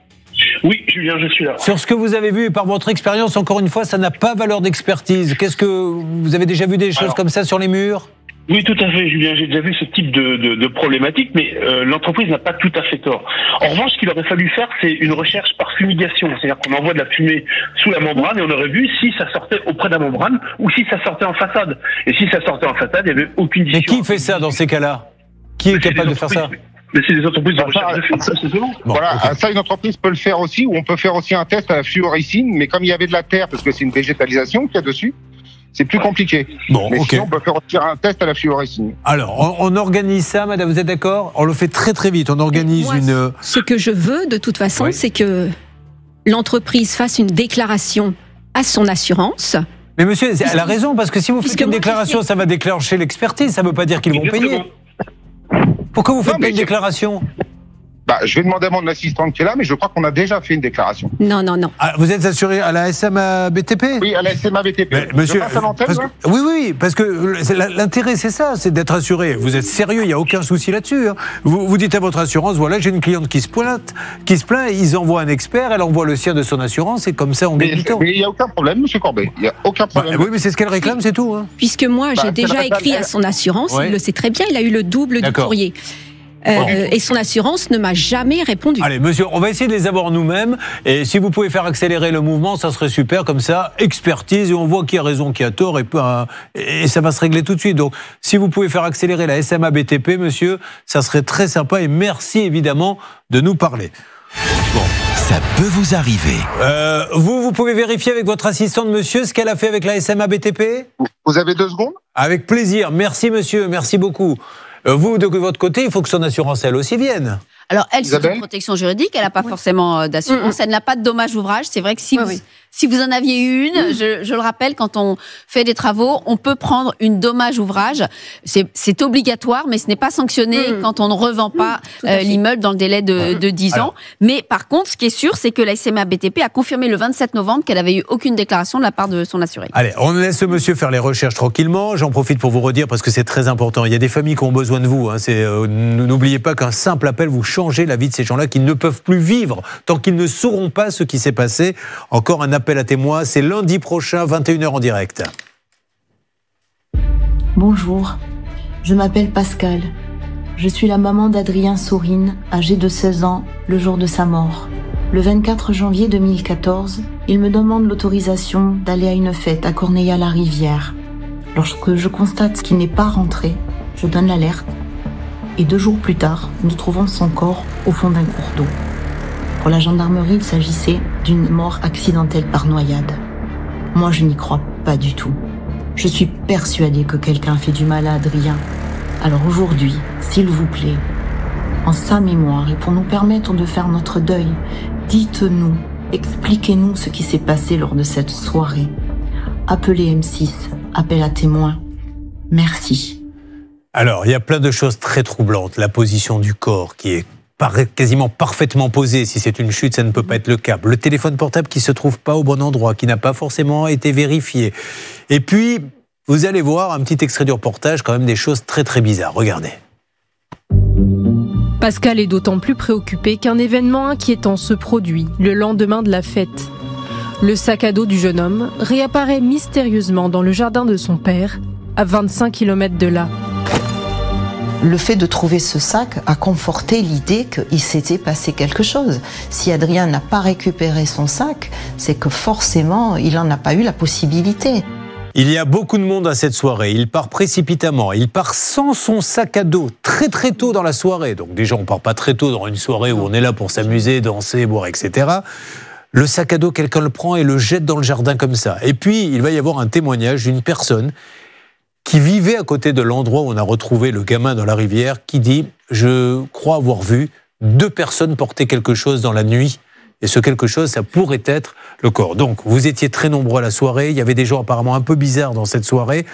Oui, Julien, je suis là. Sur ce que vous avez vu et par votre expérience, encore une fois, ça n'a pas valeur d'expertise. Qu'est-ce que vous avez déjà vu des choses Alors- comme ça sur les murs? Oui, tout à fait, Julien. J'ai déjà vu ce type de, de, de problématique, mais euh, l'entreprise n'a pas tout à fait tort. En revanche, ce qu'il aurait fallu faire, c'est une recherche par fumigation. C'est-à-dire qu'on envoie de la fumée sous la membrane et on aurait vu si ça sortait auprès de la membrane ou si ça sortait en façade. Et si ça sortait en façade, il n'y avait aucune Mais discussion. qui fait ça dans ces cas-là? Qui est capable de faire ça? Mais c'est des entreprises de Enfin, recherche de fuite, ça, c'est. Bon, voilà, ok. ça une entreprise peut le faire aussi, ou on peut faire aussi un test à la fluoricine, mais comme il y avait de la terre, parce que c'est une végétalisation qu'il y a dessus, c'est plus compliqué. Bon, mais ok. sinon, on peut faire aussi un test à la fluoricine. Alors, on, on organise ça, madame, vous êtes d'accord? On le fait très très vite. On organise Moi, une. Ce que je veux, de toute façon, Oui. c'est que l'entreprise fasse une déclaration à son assurance. Mais monsieur, elle a raison, parce que si vous faites une déclaration, ça va déclencher l'expertise, ça ne veut pas dire qu'ils vont payer. Pourquoi vous faites Non, pas une déclaration? Bah, je vais demander à mon assistante qui est là, mais je crois qu'on a déjà fait une déclaration. Non, non, non. Ah, Vous êtes assuré à la SMA BTP Oui, à la SMA BTP. Mais, Je monsieur, passe à l'antenne, parce que- là oui, oui, oui, parce que l'intérêt, c'est ça, c'est d'être assuré. Vous êtes sérieux, il n'y a aucun souci là-dessus. hein. Vous, vous dites à votre assurance, voilà, j'ai une cliente qui se pointe, qui se plaint, ils envoient un expert, elle envoie le sien de son assurance, et comme ça, on gagne du temps. mais il n'y a aucun problème, monsieur Corbet. Il n'y a aucun Bah, problème. oui, mais c'est ce qu'elle réclame, c'est tout. hein. Puisque moi, Bah, j'ai déjà c'est la- écrit à son assurance, Ouais. il le sait très bien, il a eu le double du courrier. Euh, et son assurance ne m'a jamais répondu. Allez, monsieur, on va essayer de les avoir nous-mêmes. Et si vous pouvez faire accélérer le mouvement, ça serait super. Comme ça, expertise et on voit qui a raison, qui a tort. Et, pas- et ça va se régler tout de suite. Donc, si vous pouvez faire accélérer la SMA BTP, monsieur, ça serait très sympa. Et merci évidemment de nous parler. Ça peut vous arriver. Euh, vous, vous pouvez vérifier avec votre assistante, monsieur, ce qu'elle a fait avec la SMA BTP Vous avez deux secondes? Avec plaisir. Merci, monsieur. Merci beaucoup. Euh, vous, de votre côté, il faut que son assurance, elle aussi, vienne. Alors, elle, c'est une protection juridique, elle n'a pas forcément euh, d'assurance, elle n'a pas de dommage ouvrage. C'est vrai que si vous, si vous en aviez une, je, je, le rappelle, quand on fait des travaux, on peut prendre une dommage ouvrage. C'est obligatoire, mais ce n'est pas sanctionné mmh. quand on ne revend pas mmh, euh, l'immeuble dans le délai de, de 10 ans. Mais par contre, ce qui est sûr, c'est que la SMA BTP a confirmé le 27 novembre qu'elle avait eu aucune déclaration de la part de son assuré. Allez, on laisse ce monsieur faire les recherches tranquillement. J'en profite pour vous redire parce que c'est très important. Il y a des familles qui ont besoin de vous. Hein. Euh, n'oubliez pas qu'un simple appel vous changez la vie de ces gens-là qui ne peuvent plus vivre tant qu'ils ne sauront pas ce qui s'est passé. Encore un appel à témoins. C'est lundi prochain, 21h en direct. Bonjour, je m'appelle Pascal. Je suis la maman d'Adrien Sourine, âgé de 16 ans, le jour de sa mort. Le 24 janvier 2014, il me demande l'autorisation d'aller à une fête à Corneille-à-la-Rivière. Lorsque je constate qu'il n'est pas rentré, je donne l'alerte. Et deux jours plus tard, nous trouvons son corps au fond d'un cours d'eau. Pour la gendarmerie, il s'agissait d'une mort accidentelle par noyade. Moi, je n'y crois pas du tout. Je suis persuadée que quelqu'un fait du mal à Adrien. Alors aujourd'hui, s'il vous plaît, en sa mémoire et pour nous permettre de faire notre deuil, dites-nous, expliquez-nous ce qui s'est passé lors de cette soirée. Appelez M6, appel à témoins. Merci. Alors, il y a plein de choses très troublantes. La position du corps qui est quasiment parfaitement posée. Si c'est une chute, ça ne peut pas être le cas. Le téléphone portable qui se trouve pas au bon endroit, qui n'a pas forcément été vérifié. Et puis, vous allez voir un petit extrait du reportage, quand même des choses très très bizarres. Regardez. Pascal est d'autant plus préoccupé qu'un événement inquiétant se produit le lendemain de la fête. Le sac à dos du jeune homme réapparaît mystérieusement dans le jardin de son père, à 25 km de là. Le fait de trouver ce sac a conforté l'idée qu'il s'était passé quelque chose. Si Adrien n'a pas récupéré son sac, c'est que forcément, il n'en a pas eu la possibilité. Il y a beaucoup de monde à cette soirée. Il part précipitamment. Il part sans son sac à dos très très tôt dans la soirée. Donc déjà, on part pas très tôt dans une soirée où on est là pour s'amuser, danser, boire, etc. Le sac à dos, quelqu'un le prend et le jette dans le jardin comme ça. Et puis, il va y avoir un témoignage d'une personne qui vivait à côté de l'endroit où on a retrouvé le gamin dans la rivière, qui dit Je crois avoir vu deux personnes porter quelque chose dans la nuit et ce quelque chose, ça pourrait être le corps. Donc, vous étiez très nombreux à la soirée. Il y avait des gens apparemment un peu bizarres dans cette soirée.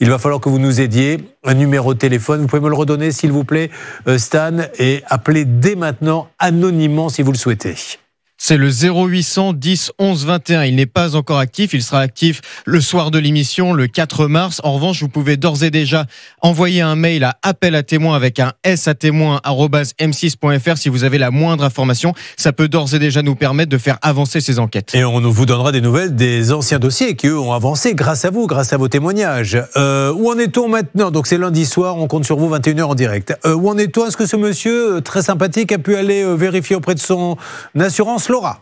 Il va falloir que vous nous aidiez. Un numéro de téléphone, vous pouvez me le redonner, s'il vous plaît, euh, Stan, et appelez dès maintenant anonymement si vous le souhaitez. C'est le 0800 10 11 21. Il n'est pas encore actif. Il sera actif le soir de l'émission, le 4 mars. En revanche, vous pouvez d'ores et déjà envoyer un mail à appel à témoins avec un S à témoins m6.fr si vous avez la moindre information. Ça peut d'ores et déjà nous permettre de faire avancer ces enquêtes. Et on vous donnera des nouvelles des anciens dossiers qui, eux, ont avancé grâce à vous, grâce à vos témoignages. Euh, où en est-on maintenant? Donc, c'est lundi soir. On compte sur vous 21h en direct. Euh, où en est-on? Est-ce que ce monsieur, euh, très sympathique, a pu aller vérifier auprès de son assurance Laura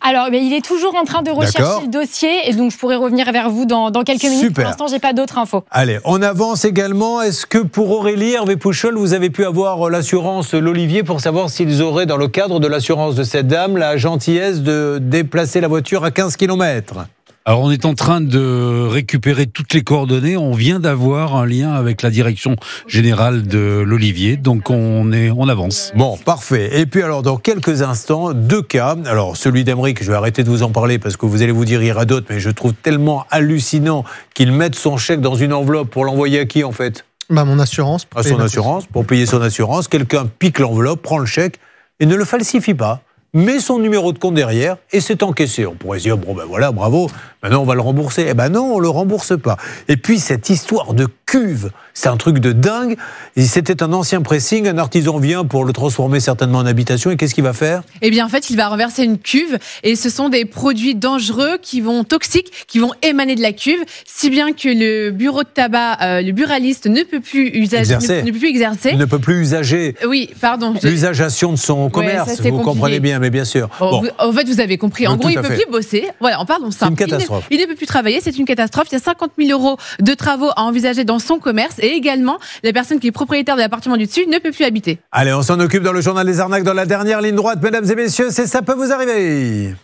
alors, mais il est toujours en train de rechercher le dossier et donc je pourrais revenir vers vous dans, quelques minutes. Super. Pour l'instant, j'ai pas d'autres infos. Allez, on avance également. Est-ce que pour Aurélie Hervé Pouchol, vous avez pu avoir l'assurance l'Olivier pour savoir s'ils auraient, dans le cadre de l'assurance de cette dame, la gentillesse de déplacer la voiture à 15 km alors on est en train de récupérer toutes les coordonnées. On vient d'avoir un lien avec la direction générale de l'Olivier, donc on est, on avance. Bon, parfait. Et puis alors dans quelques instants, deux cas. Alors celui d'Emeric, je vais arrêter de vous en parler parce que vous allez vous dire il y aura d'autres, mais je trouve tellement hallucinant qu'il mette son chèque dans une enveloppe pour l'envoyer à qui en fait? Bah mon assurance. À son assurance, pour payer son assurance. Quelqu'un pique l'enveloppe, prend le chèque et ne le falsifie pas met son numéro de compte derrière et c'est encaissé. On pourrait se dire, bon ben voilà, bravo, maintenant on va le rembourser. Eh ben non, on le rembourse pas. Et puis cette histoire de cuve, c'est un truc de dingue. C'était un ancien pressing, un artisan vient pour le transformer certainement en habitation et qu'est-ce qu'il va faire? Eh bien en fait, il va renverser une cuve et ce sont des produits dangereux qui vont toxiques, qui vont émaner de la cuve, si bien que le bureau de tabac, euh, le buraliste ne peut plus usager, ne, peut plus exercer, ne peut plus usager. Oui, pardon. L'usageation de son commerce, vous comprenez bien mais bien sûr. Oh, en fait, vous avez compris. En gros, il ne peut plus bosser. Voilà, en parlant simple. Catastrophe. Il ne, peut plus travailler, c'est une catastrophe. Il y a 50 000 euros de travaux à envisager dans son commerce et également, la personne qui est propriétaire de l'appartement du dessus ne peut plus habiter. Allez, on s'en occupe dans le journal des arnaques dans la dernière ligne droite, mesdames et messieurs. C'est ça peut vous arriver.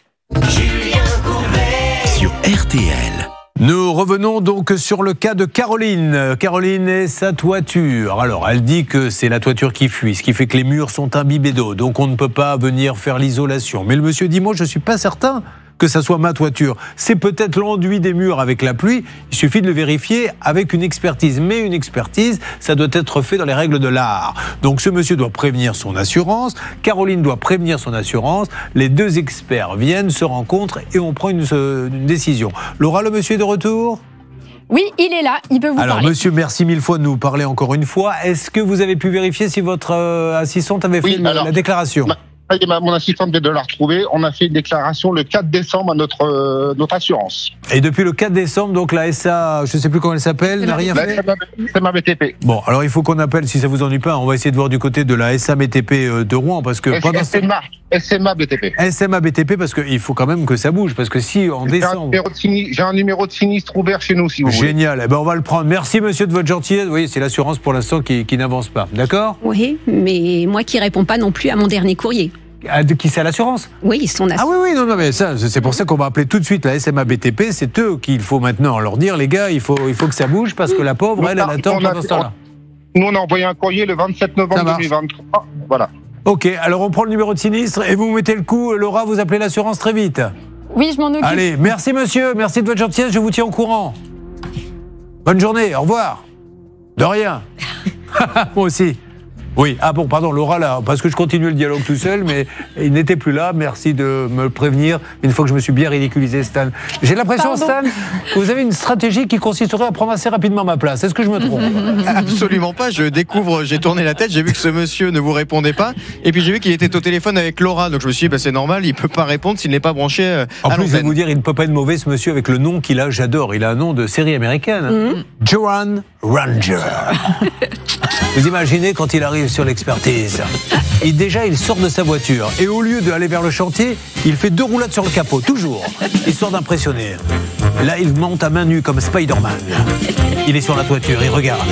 Julien Sur RTL. Nous revenons donc sur le cas de Caroline. Caroline et sa toiture? Alors, elle dit que c'est la toiture qui fuit, ce qui fait que les murs sont imbibés d'eau, donc on ne peut pas venir faire l'isolation. Mais le monsieur dit, moi, je ne suis pas certain que ça soit ma toiture. C'est peut-être l'enduit des murs avec la pluie. Il suffit de le vérifier avec une expertise. Mais une expertise, ça doit être fait dans les règles de l'art. Donc ce monsieur doit prévenir son assurance. Caroline doit prévenir son assurance. Les deux experts viennent, se rencontrent et on prend une, une décision. Laura, le monsieur est de retour? Oui, il est là, il peut vous Alors, parler. monsieur, merci mille fois de nous parler encore une fois. Est-ce que vous avez pu vérifier si votre euh, assistante avait fait Oui, le- alors, la déclaration? ma- Mon assistante vient de la retrouver. On a fait une déclaration le 4 décembre à notre, euh, notre assurance. Et depuis le 4 décembre, donc la SA, je ne sais plus comment elle s'appelle, n'a rien fait SMA BTP. Bon, alors il faut qu'on appelle, si ça vous ennuie pas, on va essayer de voir du côté de la SAMTP euh, de Rouen, parce que pendant SMA, SMA BTP. SMA BTP, parce qu'il faut quand même que ça bouge, parce que si en J'ai un, décembre... numéro de sinistre- j'ai un numéro de sinistre ouvert chez nous, si vous voulez. Génial, eh ben on va le prendre. Merci monsieur de votre gentillesse. Oui, c'est l'assurance pour l'instant qui, qui n'avance pas. D'accord? Oui, mais moi qui réponds pas non plus à mon dernier courrier. Ah, De qui c'est à l'assurance Oui, son Ah oui, oui, non, non, mais ça, c'est pour ça qu'on va appeler tout de suite la SMA BTP. C'est eux qu'il faut maintenant leur dire, les gars, il faut, il faut que ça bouge parce que la pauvre, elle, elle attend pendant ce temps-là. Nous, on a envoyé un courrier le 27 Ça novembre marche. 2023. Voilà. Ok, alors on prend le numéro de sinistre et vous mettez le coup. Laura, vous appelez l'assurance très vite. Oui, je m'en occupe. Allez, merci monsieur, merci de votre gentillesse, je vous tiens au courant. Bonne journée, au revoir. De rien. Moi aussi. Oui, ah bon, pardon, Laura, là, parce que je continue le dialogue tout seul, mais il n'était plus là. Merci de me le prévenir une fois que je me suis bien ridiculisé, Stan. J'ai l'impression. Stan, que vous avez une stratégie qui consisterait à prendre assez rapidement ma place. Est-ce que je me trompe? Absolument pas. Je découvre, j'ai tourné la tête, j'ai vu que ce monsieur ne vous répondait pas, et puis j'ai vu qu'il était au téléphone avec Laura. Donc je me suis dit, bah, c'est normal, il peut pas répondre s'il n'est pas branché. euh, En à plus, je vais vous dire, il ne peut pas être mauvais, ce monsieur, avec le nom qu'il a. J'adore. Il a un nom de série américaine. Joan Ranger. vous imaginez quand il arrive sur l'expertise et déjà, il sort de sa voiture. Et au lieu d'aller vers le chantier, il fait deux roulades sur le capot, toujours, histoire d'impressionner. Là, il monte à main nue comme Spider-Man. Il est sur la toiture, il regarde.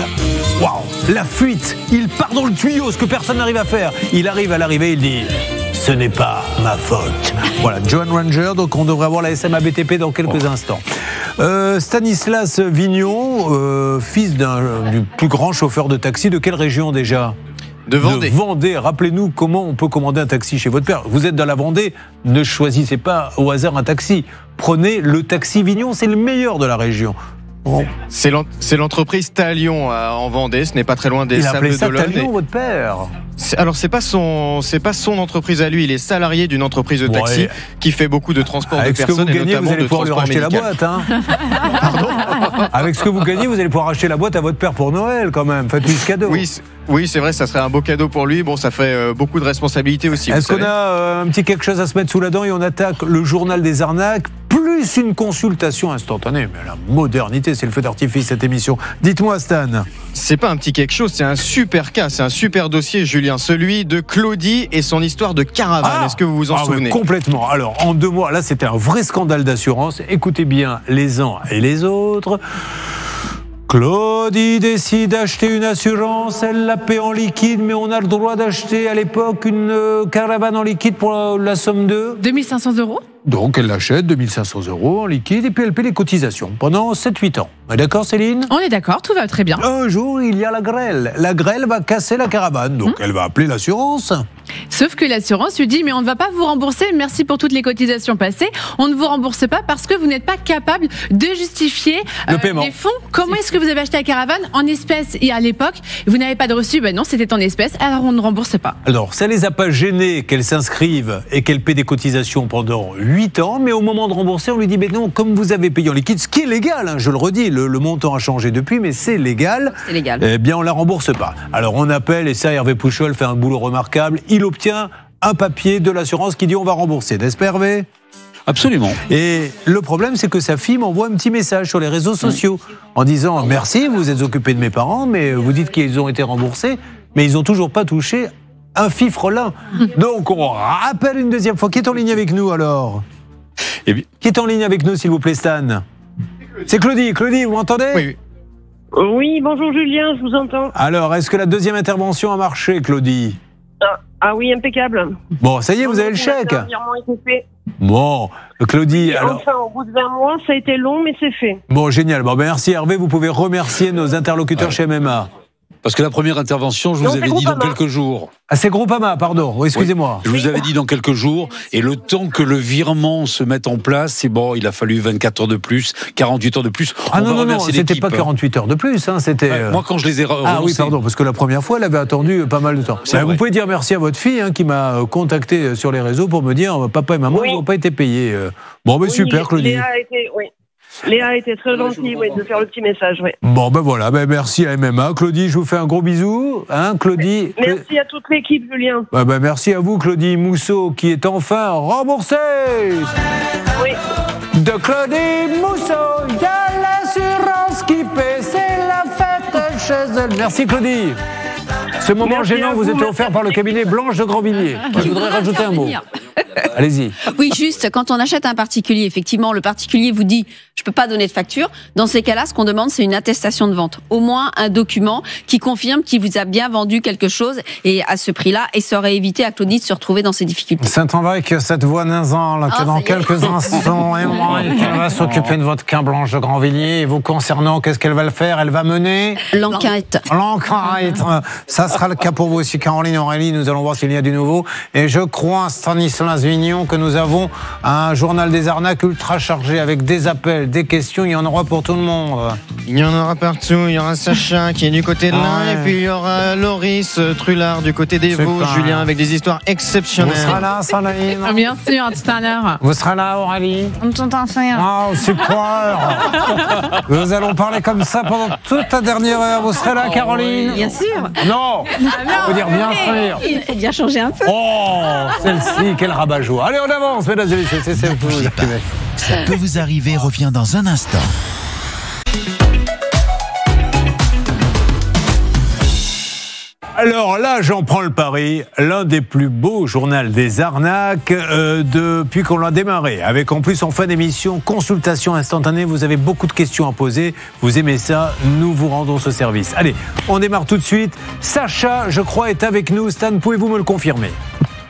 Waouh La fuite Il part dans le tuyau, ce que personne n'arrive à faire. Il arrive à l'arrivée, il dit Ce n'est pas ma faute. Voilà, John Ranger, donc on devrait avoir la SMA BTP dans quelques instants. Euh, Stanislas Vignon, euh, fils du plus grand chauffeur de taxi, de quelle région déjà? De Vendée. Vendée. Rappelez-nous comment on peut commander un taxi chez votre père. Vous êtes dans la Vendée, ne choisissez pas au hasard un taxi. Prenez le taxi Vignon, c'est le meilleur de la région. C'est l'en- c'est l'entreprise Talion à- en Vendée, ce n'est pas très loin des Il Sables d'Olonne. Talion, Et- votre père C'est- Alors c'est pas son c'est pas son entreprise à lui, il est salarié d'une entreprise de taxi Ouais. qui fait beaucoup de transport Avec de ce que vous personnes et gagnez, vous notamment allez de pouvoir lui racheter la boîte. Hein Avec ce que vous gagnez, vous allez pouvoir acheter la boîte à votre père pour Noël quand même. Faites-lui ce cadeau. Oui, c'est- oui, c'est vrai, ça serait un beau cadeau pour lui. Bon, ça fait euh, beaucoup de responsabilités aussi. vous Est-ce qu'on a euh, un petit quelque chose à se mettre sous la dent et on attaque le journal des arnaques? Plus une consultation instantanée Mais la modernité, c'est le feu d'artifice cette émission. Dites-moi Stan. C'est pas un petit quelque chose, c'est un super cas, c'est un super dossier, Julien, celui de Claudie et son histoire de caravane. Est-ce que vous vous en Ah souvenez? Complètement. Alors, en deux mois, là, c'était un vrai scandale d'assurance. Écoutez bien les uns et les autres. Claudie décide d'acheter une assurance, elle la paie en liquide, mais on a le droit d'acheter à l'époque une euh, caravane en liquide pour la, la somme de 2500 euros? Donc elle l'achète, 2500 euros en liquide, et puis elle paie les cotisations pendant 7-8 ans. On est D'accord Céline? On est d'accord, tout va très bien. Un jour, il y a la grêle. La grêle va casser la caravane, donc elle va appeler l'assurance. Sauf que l'assurance lui dit mais on ne va pas vous rembourser, merci pour toutes les cotisations passées, on ne vous rembourse pas parce que vous n'êtes pas capable de justifier euh, Le paiement. les fonds. Comment est-ce que vous avez acheté la caravane en espèces? Et à l'époque vous n'avez pas de reçu Ben non, c'était en espèces, alors on ne rembourse pas. Alors, ça les a pas gênés qu'elle s'inscrive et qu'elle paie des cotisations pendant 8 ans, mais au moment de rembourser, on lui dit, mais non, comme vous avez payé en liquide, ce qui est légal, hein, je le redis, le, le montant a changé depuis, mais c'est légal. C'est légal. Eh bien, on la rembourse pas. Alors, on appelle, et ça, Hervé Pouchol fait un boulot remarquable, il obtient un papier de l'assurance qui dit on va rembourser, n'est-ce pas Hervé? Absolument. Et le problème, c'est que sa fille m'envoie un petit message sur les réseaux sociaux en disant Merci, vous êtes occupé de mes parents, mais vous dites qu'ils ont été remboursés, mais ils n'ont toujours pas touché un fifrelin. Donc on rappelle une deuxième fois. Qui est en ligne avec nous alors? Eh bien- Qui est en ligne avec nous, s'il vous plaît, Stan? C'est Claudie. Claudie, vous m'entendez? Oui. Oui, bonjour Julien, je vous entends. Alors, est-ce que la deuxième intervention a marché, Claudie? Ah, ah oui, impeccable. Bon, ça y est, vous avez le chèque. Bon, Claudie, alors. Enfin, au bout de 20 mois, ça a été long, mais c'est fait. Bon, génial. Bon, ben, merci Hervé. Vous pouvez remercier nos interlocuteurs chez MMA. Parce que la première intervention, je Non, vous avais dit dans quelques jours. Ah, c'est Groupama, pardon. Oui, excusez-moi. Je vous avais dit dans quelques jours, et le temps que le virement se mette en place, c'est bon, il a fallu 24 heures de plus, 48 heures de plus. Ah On non, va non, non, c'était pas 48 heures de plus, hein, c'était. Ouais, Moi, quand je les ai re- Ah oui, relancés- pardon, parce que la première fois, elle avait attendu pas mal de temps. Bah, vous pouvez dire merci à votre fille hein, qui m'a euh, contacté euh, sur les réseaux pour me dire euh, papa et maman, ils n'ont pas été payés. Bon, ben Oui, super, Claudie. Été, oui. Léa été très gentille oui, de faire le petit message. Oui. Bon, ben voilà, ben merci à MMA. Claudie, je vous fais un gros bisou. Hein, Claudie? Merci à toute l'équipe, Julien. Bah, bah, merci à vous, Claudie Mousseau, qui est enfin remboursée. Oui. De Claudie Mousseau, il y a l'assurance qui paie, c'est la fête chez elle. Merci, Claudie. Ce moment Merci gênant vous vous, est offert par le cabinet Blanche de Grandvilliers. Je voudrais rajouter un mot. Allez-y. Oui, juste, quand on achète un particulier, effectivement, le particulier vous dit, je peux pas donner de facture. Dans ces cas-là, ce qu'on demande, c'est une attestation de vente. Au moins un document qui confirme qu'il vous a bien vendu quelque chose et à ce prix-là, et ça aurait évité à Claudie de se retrouver dans ces difficultés. C'est vrai que cette voix nasale, que Ah, dans quelques instants, qu'elle va s'occuper de votre cas Blanche de Grandvilliers. Et vous concernant, qu'est-ce qu'elle va le faire? Elle va mener? L'enquête. L'enquête. Ça sera le cas pour vous aussi, Caroline Aurélie. Nous allons voir s'il y a du nouveau. Et je crois, Stanislas Vignon, que nous avons un journal des arnaques ultra chargé avec des appels, des questions. Il y en aura pour tout le monde. Il y en aura partout. Il y aura Sacha qui est du côté de l'un, Ouais. et puis il y aura Loris Trullard du côté des Vosges. Julien, avec des histoires exceptionnelles. Vous serez là, Sandrine Ah, Bien sûr, tout à l'heure. Vous serez là, Aurélie On t'entend faire. Oh, super Nous allons parler comme ça pendant toute la dernière heure. Vous serez là, Caroline Bien sûr. Non Faut dire bien sûr Il faut bien changer un peu. Oh, celle-ci, quel rabat-joie. Allez, on avance, mesdames et messieurs, c'est. Ça peut vous arriver revient dans un instant. Alors là, j'en prends le pari, l'un des plus beaux journaux des arnaques euh, depuis qu'on l'a démarré. Avec en plus en fin d'émission, consultation instantanée, vous avez beaucoup de questions à poser, vous aimez ça, nous vous rendons ce service. Allez, on démarre tout de suite. Sacha, je crois, est avec nous. Stan, pouvez-vous me le confirmer?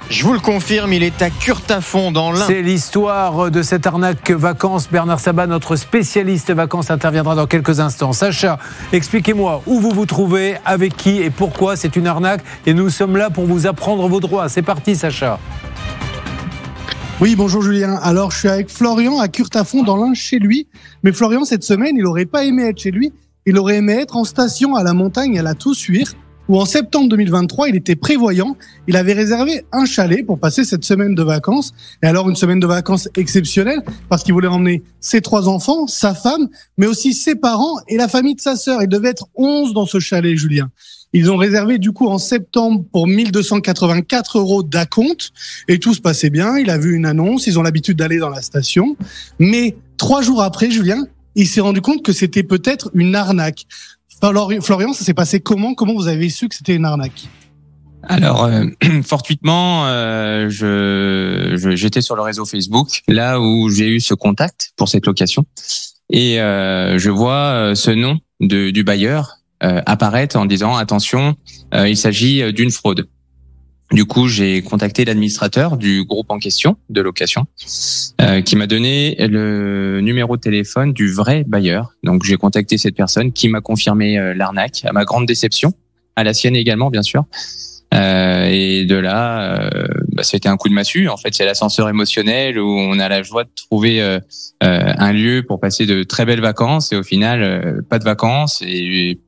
Je vous le confirme, il est à Curtafond dans l'Ain. C'est l'histoire de cette arnaque vacances. Bernard Sabat, notre spécialiste vacances, interviendra dans quelques instants. Sacha, expliquez-moi où vous vous trouvez, avec qui et pourquoi c'est une arnaque? Et nous sommes là pour vous apprendre vos droits. C'est parti, Sacha. Oui, bonjour Julien. Alors, je suis avec Florian à Curtafond dans l'Ain chez lui. Mais Florian, cette semaine, il aurait pas aimé être chez lui. Il aurait aimé être en station à la montagne à la Toussuire, où en septembre 2023, il était prévoyant. Il avait réservé un chalet pour passer cette semaine de vacances. Et alors, une semaine de vacances exceptionnelle, parce qu'il voulait emmener ses trois enfants, sa femme, mais aussi ses parents et la famille de sa sœur. Il devait être 11 dans ce chalet, Julien. Ils ont réservé du coup en septembre pour 1284 euros d'acompte et tout se passait bien. Il a vu une annonce, ils ont l'habitude d'aller dans la station. Mais trois jours après, Julien, il s'est rendu compte que c'était peut-être une arnaque. Flori- Florian, ça s'est passé comment? Comment vous avez su que c'était une arnaque? Alors, euh, fortuitement, euh, j'étais sur le réseau Facebook, là où j'ai eu ce contact pour cette location, et euh, je vois euh, ce nom de, du bailleur apparaître en disant attention, il s'agit d'une fraude. Du coup, j'ai contacté l'administrateur du groupe en question de location, euh, qui m'a donné le numéro de téléphone du vrai bailleur. Donc, j'ai contacté cette personne qui m'a confirmé euh, l'arnaque, à ma grande déception, à la sienne également, bien sûr. Euh, et de là, euh, bah, c'était un coup de massue. En fait, c'est l'ascenseur émotionnel où on a la joie de trouver un lieu pour passer de très belles vacances et au final, pas de vacances et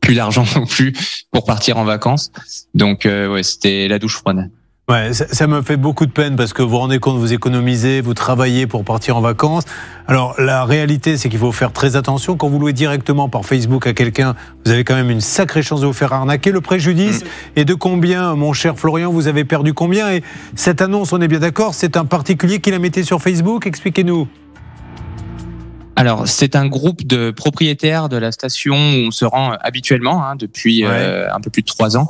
plus d'argent non plus pour partir en vacances. Donc, euh, ouais, c'était la douche froide. Ouais, ça, ça me fait beaucoup de peine parce que vous vous rendez compte, vous économisez, vous travaillez pour partir en vacances. Alors la réalité, c'est qu'il faut faire très attention. Quand vous louez directement par Facebook à quelqu'un, vous avez quand même une sacrée chance de vous faire arnaquer. Le préjudice est de combien, mon cher Florian? Vous avez perdu combien? Et cette annonce, on est bien d'accord, c'est un particulier qui la mettait sur Facebook? Expliquez-nous. Alors, c'est un groupe de propriétaires de la station où on se rend habituellement hein, depuis euh, un peu plus de trois ans.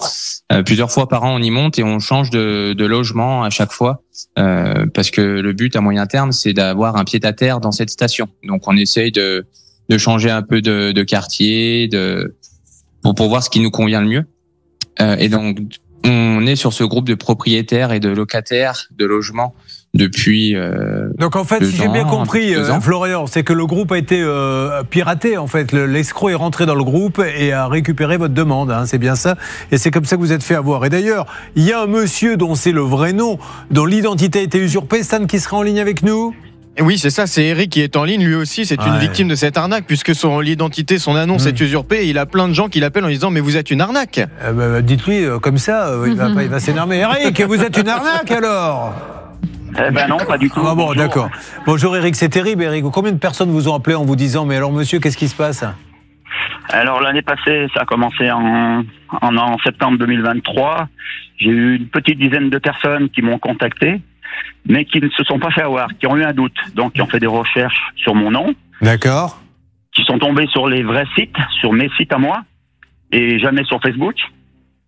Euh, plusieurs fois par an, on y monte et on change de, de logement à chaque fois euh, parce que le but à moyen terme, c'est d'avoir un pied à terre dans cette station. Donc, on essaye de, de changer un peu de, de quartier, de pour, pour voir ce qui nous convient le mieux. Euh, et donc, on est sur ce groupe de propriétaires et de locataires de logements depuis euh, Donc en fait, si j'ai bien compris, euh. Florian, c'est que le groupe a été euh, piraté. En fait, Le- l'escroc est rentré dans le groupe et a récupéré votre demande. hein, c'est bien ça. Et c'est comme ça que vous êtes fait avoir. Et d'ailleurs, il y a un monsieur dont c'est le vrai nom, dont l'identité a été usurpée. Stan qui sera en ligne avec nous? Oui, c'est ça, c'est Eric qui est en ligne, lui aussi, c'est une victime de cette arnaque, puisque son l'identité, son annonce Hmm. est usurpée, et il a plein de gens qui l'appellent en disant Mais vous êtes une arnaque Euh, bah, Dites-lui euh, comme ça, euh, il va, pas- il va s'énerver. Eric, vous êtes une arnaque alors Eh ben non, pas du tout. Ah bon, Bonjour. d'accord. Bonjour Eric, c'est terrible Eric. Combien de personnes vous ont appelé en vous disant Mais alors monsieur, qu'est-ce qui se passe? Alors l'année passée, ça a commencé en, en, en septembre 2023. J'ai eu une petite dizaine de personnes qui m'ont contacté, mais qui ne se sont pas fait avoir, qui ont eu un doute, donc qui ont fait des recherches sur mon nom, D'accord. qui sont tombés sur les vrais sites, sur mes sites à moi, et jamais sur Facebook,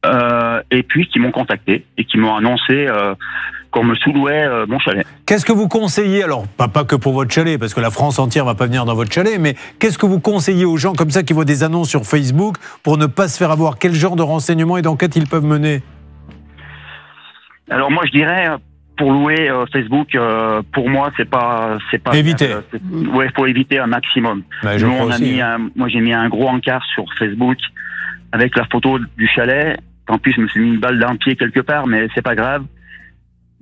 euh, et puis qui m'ont contacté et qui m'ont annoncé euh, qu'on me sous-louait euh, mon chalet. Qu'est-ce que vous conseillez alors pas, pas que pour votre chalet, parce que la France entière va pas venir dans votre chalet, mais qu'est-ce que vous conseillez aux gens comme ça qui voient des annonces sur Facebook pour ne pas se faire avoir? Quel genre de renseignements et d'enquête ils peuvent mener? Alors moi je dirais euh, pour louer euh, Facebook, euh, pour moi c'est pas c'est pas Éviter. euh, ouais, faut éviter un maximum. Bah, je Nous crois on a aussi, mis hein. un, moi j'ai mis un gros encart sur Facebook avec la photo du chalet. Tant pis je me suis mis une balle d'un pied quelque part, mais c'est pas grave.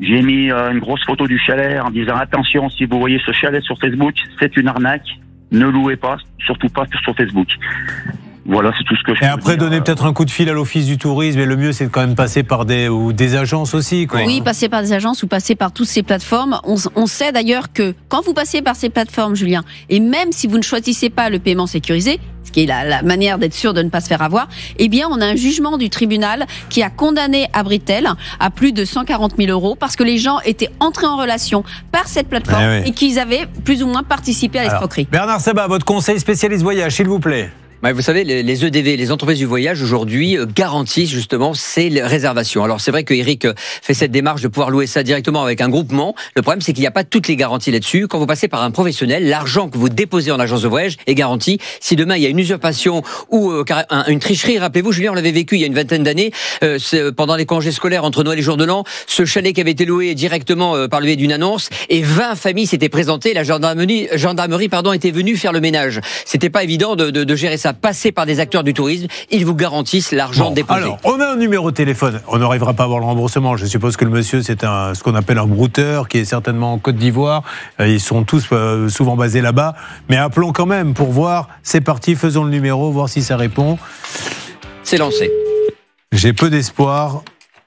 J'ai mis euh, une grosse photo du chalet en disant attention si vous voyez ce chalet sur Facebook, c'est une arnaque. Ne louez pas, surtout pas sur Facebook. Voilà, c'est tout ce que je Et après dire. donner peut-être un coup de fil à l'office du tourisme, et le mieux c'est de quand même passer par des ou des agences aussi. Quoi. Oui, passer par des agences ou passer par toutes ces plateformes. On, on sait d'ailleurs que quand vous passez par ces plateformes, Julien, et même si vous ne choisissez pas le paiement sécurisé, ce qui est la, la manière d'être sûr de ne pas se faire avoir, eh bien, on a un jugement du tribunal qui a condamné Abritel à plus de 140 000 euros parce que les gens étaient entrés en relation par cette plateforme Eh oui. et qu'ils avaient plus ou moins participé à l'escroquerie. Bernard Sabat, votre conseil spécialiste voyage, s'il vous plaît. Vous savez, les, EDV, les entreprises du voyage aujourd'hui euh, garantissent justement ces réservations. Alors c'est vrai que Eric euh, fait cette démarche de pouvoir louer ça directement avec un groupement. Le problème c'est qu'il n'y a pas toutes les garanties là-dessus. Quand vous passez par un professionnel, l'argent que vous déposez en agence de voyage est garanti. Si demain il y a une usurpation ou euh, une tricherie, rappelez-vous, Julien, on l'avait vécu il y a une vingtaine d'années, pendant les congés scolaires entre Noël et Jour de l'An, ce chalet qui avait été loué directement par le biais d'une annonce et 20 familles s'étaient présentées. La gendarmerie, gendarmerie pardon, était venue faire le ménage. C'était pas évident de, de- de gérer ça. Passer par des acteurs du tourisme, ils vous garantissent l'argent Bon, déposé. alors, on a un numéro de téléphone. On n'arrivera pas à avoir le remboursement. Je suppose que le monsieur, c'est un, ce qu'on appelle un brouteur, qui est certainement en Côte d'Ivoire. Euh, Ils sont tous euh, souvent basés là-bas. Mais appelons quand même pour voir. C'est parti, faisons le numéro, voir si ça répond. C'est lancé. J'ai peu d'espoir,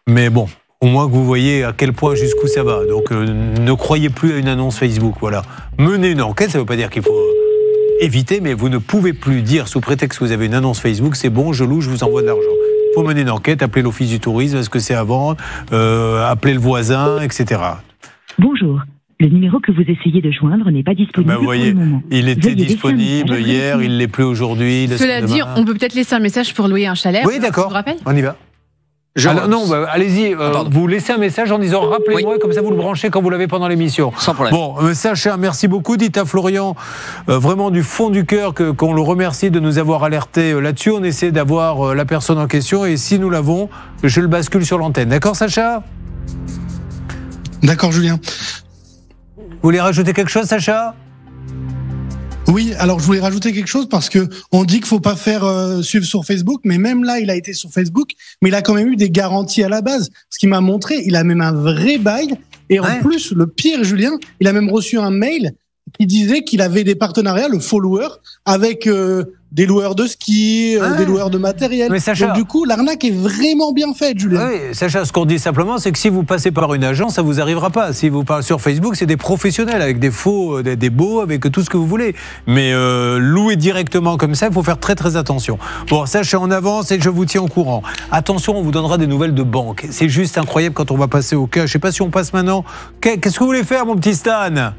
mais bon. Au moins que vous voyez à quel point jusqu'où ça va. Donc euh, ne croyez plus à une annonce Facebook. Voilà. Menez une enquête, ça ne veut pas dire qu'il faut éviter, mais vous ne pouvez plus dire sous prétexte que vous avez une annonce Facebook, c'est bon, je loue, je vous envoie de l'argent. Il faut mener une enquête, appeler l'office du tourisme, est-ce que c'est à vendre, euh, appeler le voisin, etc. Bonjour. Le numéro que vous essayez de joindre n'est pas disponible Ben, vous voyez, pour le moment. il était Veuillez disponible hier, il l'est plus aujourd'hui. Cela dit, on peut peut-être laisser un message pour louer un chalet. Oui, d'accord. On y va. Alors, non, bah, allez-y. euh, vous laissez un message en disant rappelez-moi, comme ça vous le branchez quand vous l'avez pendant l'émission. Sans problème. Bon, euh, Sacha, merci beaucoup. Dites à Florian, euh, vraiment du fond du cœur, que- qu'on le remercie de nous avoir alertés euh, là-dessus. On essaie d'avoir euh, la personne en question et si nous l'avons, je le bascule sur l'antenne. D'accord, Sacha? D'accord, Julien. Vous voulez rajouter quelque chose, Sacha? Oui, alors je voulais rajouter quelque chose parce que on dit qu'il faut pas faire euh, suivre sur Facebook, mais même là, il a été sur Facebook, mais il a quand même eu des garanties à la base. Ce qu'il m'a montré, il a même un vrai bail. Et en plus, le pire, Julien, il a même reçu un mail qui disait qu'il avait des partenariats, le follower, avec euh, des loueurs de ski, euh, des loueurs de matériel. Mais Sacha- Donc du coup, l'arnaque est vraiment bien faite, Julien. Oui, Sacha, ce qu'on dit simplement, c'est que si vous passez par une agence, ça vous arrivera pas. Si vous parlez sur Facebook, c'est des professionnels avec des faux, euh, des, des beaux, avec tout ce que vous voulez. Mais euh, louer directement comme ça, il faut faire très très attention. Bon, Sacha, on avance et je vous tiens au courant. Attention, on vous donnera des nouvelles de banque. C'est juste incroyable quand on va passer au cas. Je sais pas si on passe maintenant. Qu'est- Qu'est-ce que vous voulez faire, mon petit Stan?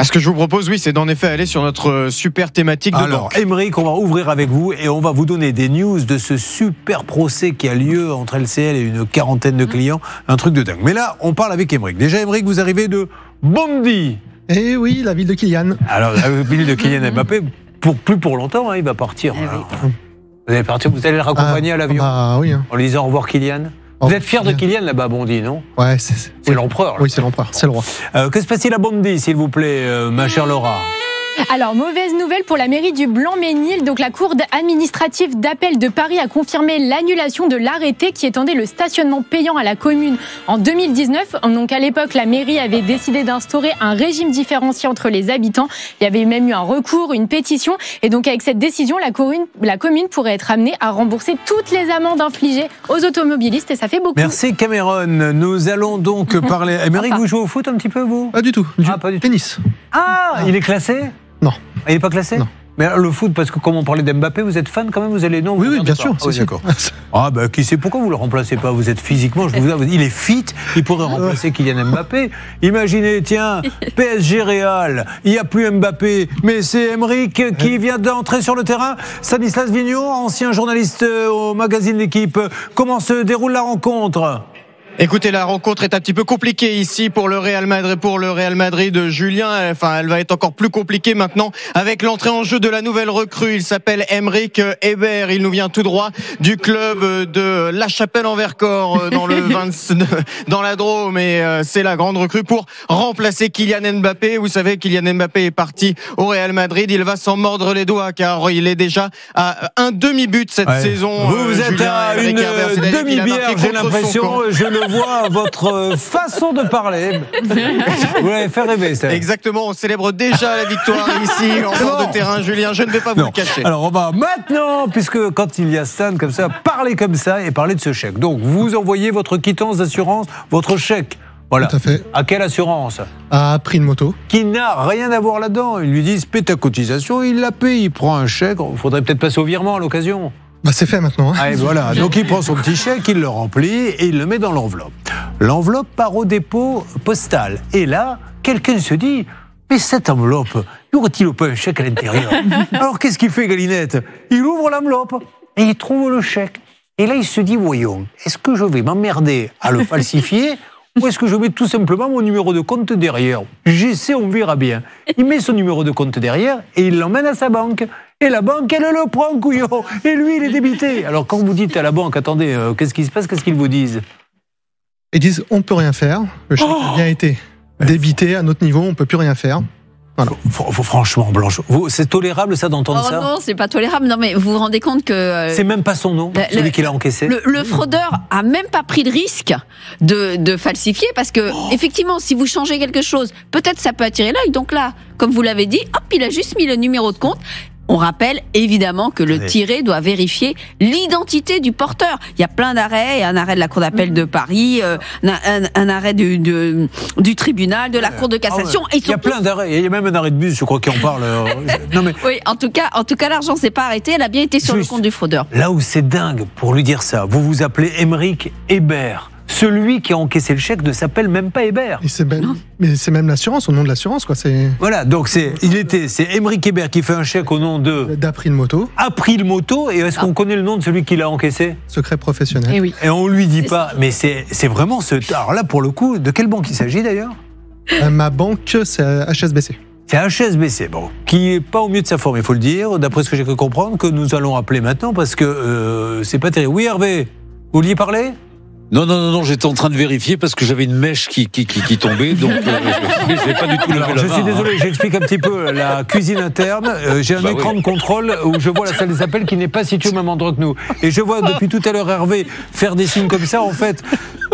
Ah, ce que je vous propose, oui, c'est d'en effet aller sur notre euh, super thématique de Alors. Émeric, on va ouvrir avec vous et on va vous donner des news de ce super procès qui a lieu entre LCL et une quarantaine de clients. Un truc de dingue. Mais là, on parle avec Émeric. Déjà, Émeric, vous arrivez de Bondy. Eh oui, la ville de Kylian. Alors, la ville de Kylian Mbappé, pour, plus pour longtemps, hein, il va partir. Alors, Vous allez partir, vous allez le raccompagner à l'avion Ah oui. hein. en lui disant au revoir Kylian Vous êtes fier de Kylian là-bas, Bondy, non Ouais, c'est C'est l'empereur. Oui, c'est l'empereur, c'est le roi. Euh, que se passe-t-il à Bondy, s'il vous plaît, euh, ma chère Laura? Alors, mauvaise nouvelle pour la mairie du Blanc-Ménil. Donc, la Cour administrative d'appel de Paris a confirmé l'annulation de l'arrêté qui étendait le stationnement payant à la commune en 2019. Donc, à l'époque, la mairie avait décidé d'instaurer un régime différencié entre les habitants. Il y avait même eu un recours, une pétition. Et donc, avec cette décision, la commune, la commune pourrait être amenée à rembourser toutes les amendes infligées aux automobilistes. Et ça fait beaucoup. Merci Cameron. Nous allons donc parler. Émeric, vous jouez au foot un petit peu, vous? Pas du tout. Du Ah, pas du tout. tennis. Ah, il est classé? Non. Il n'est pas classé Non. Mais alors, le foot, parce que comme on parlait d'Mbappé, vous êtes fan quand même Vous allez non vous Oui, oui, bien sûr. Ah, d'accord. Ah bah qui sait pourquoi vous le remplacez pas? Vous êtes physiquement, je vous dis, il est fit, il pourrait remplacer Kylian Mbappé. Imaginez, tiens, PSG Real, il n'y a plus Mbappé, mais c'est Emeric qui vient d'entrer sur le terrain. Stanislas Vignon, ancien journaliste euh, au magazine L'équipe. Comment se déroule la rencontre? Écoutez, la rencontre est un petit peu compliquée ici pour le Real Madrid, pour le Real Madrid de Julien. Enfin, elle va être encore plus compliquée maintenant avec l'entrée en jeu de la nouvelle recrue. Il s'appelle Emeric Hébert. Il nous vient tout droit du club de La Chapelle en Vercors euh, dans le 20, dans la Drôme. Et euh, c'est la grande recrue pour remplacer Kylian Mbappé. Vous savez, Kylian Mbappé est parti au Real Madrid. Il va s'en mordre les doigts car il est déjà à un demi-but cette Ouais. saison. Vous, euh, vous êtes Julien à une demi-bière, j'ai contre son l'impression. camp. Je le vois à votre façon de parler. Vous l'avez fait rêver, ça. Exactement, on célèbre déjà la victoire ici en bord de terrain, Julien. Je ne vais pas vous Non. le cacher. Alors on va maintenant, puisque quand il y a Stan comme ça, parler comme ça et parler de ce chèque. Donc vous envoyez votre quittance d'assurance, votre chèque. Voilà. Tout à fait. À quelle assurance? À prix de moto. Qui n'a rien à voir là-dedans. Ils lui disent paie ta cotisation, il la paie, il prend un chèque. Il faudrait peut-être passer au virement à l'occasion. Bah, c'est fait maintenant. hein. Ah, et voilà. Donc il prend son petit chèque, il le remplit et il le met dans l'enveloppe. L'enveloppe part au dépôt postal. Et là, quelqu'un se dit Mais cette enveloppe, y aurait-il pas un chèque à l'intérieur? Alors qu'est-ce qu'il fait, Galinette? Il ouvre l'enveloppe et il trouve le chèque. Et là, il se dit Voyons, est-ce que je vais m'emmerder à le falsifier ou est-ce que je mets tout simplement mon numéro de compte derrière? J'essaie, on verra bien. Il met son numéro de compte derrière et il l'emmène à sa banque. Et la banque, elle le prend, couillon. Et lui, il est débité. Alors, quand vous dites à la banque, attendez, euh, qu'est-ce qui se passe? Qu'est-ce qu'ils vous disent? Ils disent on peut rien faire. Le chèque Oh a bien été débité à notre niveau, on peut plus rien faire. Voilà. Franchement, Blanche, vous- c'est tolérable ça d'entendre Oh ça? non, c'est pas tolérable. Non, mais vous vous rendez compte que. euh, C'est même pas son nom, Le- celui le- qui l'a encaissé? Le, le fraudeur a même pas pris de risque de, de falsifier parce que Oh. effectivement, si vous changez quelque chose, peut-être ça peut attirer l'œil. Donc là, comme vous l'avez dit, hop, il a juste mis le numéro de compte. On rappelle évidemment que le tiré doit vérifier l'identité du porteur. Il y a plein d'arrêts, un arrêt de la Cour d'appel de Paris, euh, un, arrêt du, de- du tribunal, de la Cour de cassation. Ah ouais. Et ils Il y a plein d'arrêts. Il y a même un arrêt de bus, je crois, qui en parle. euh, Non, mais Oui, en tout cas, en tout cas, l'argent s'est pas arrêté. Elle a bien été sur Juste. le compte du fraudeur. là où c'est dingue, pour lui dire ça, vous vous appelez Émeric Hébert. Celui qui a encaissé le chèque ne s'appelle même pas Hébert. Et c'est même, mais c'est même l'assurance, au nom de l'assurance, quoi. C'est Voilà, donc c'est, il était, c'est Émeric Hébert qui fait un chèque au nom de d'après de moto, April Moto. Et est-ce qu'on connaît le nom de celui qui l'a encaissé? Secret professionnel. Eh oui. Et on lui dit pas. Mais c'est, c'est vraiment ce. Alors là, pour le coup, de quelle banque il s'agit d'ailleurs? Euh, ma banque, c'est HSBC. C'est HSBC, bon, qui est pas au mieux de sa forme, il faut le dire, d'après ce que j'ai cru comprendre, que nous allons appeler maintenant parce que euh, c'est pas terrible. Oui, Hervé, vous vouliez parler? Non, non, non, non, j'étais en train de vérifier parce que j'avais une mèche qui, qui, qui, qui tombait, donc euh, je n'ai pas du tout levé Alors, la je main, suis hein. désolé, j'explique un petit peu la cuisine interne. Euh, j'ai un Bah écran oui. de contrôle où je vois la salle des appels qui n'est pas située au même endroit que nous. Et je vois depuis tout à l'heure Hervé faire des signes comme ça, en fait,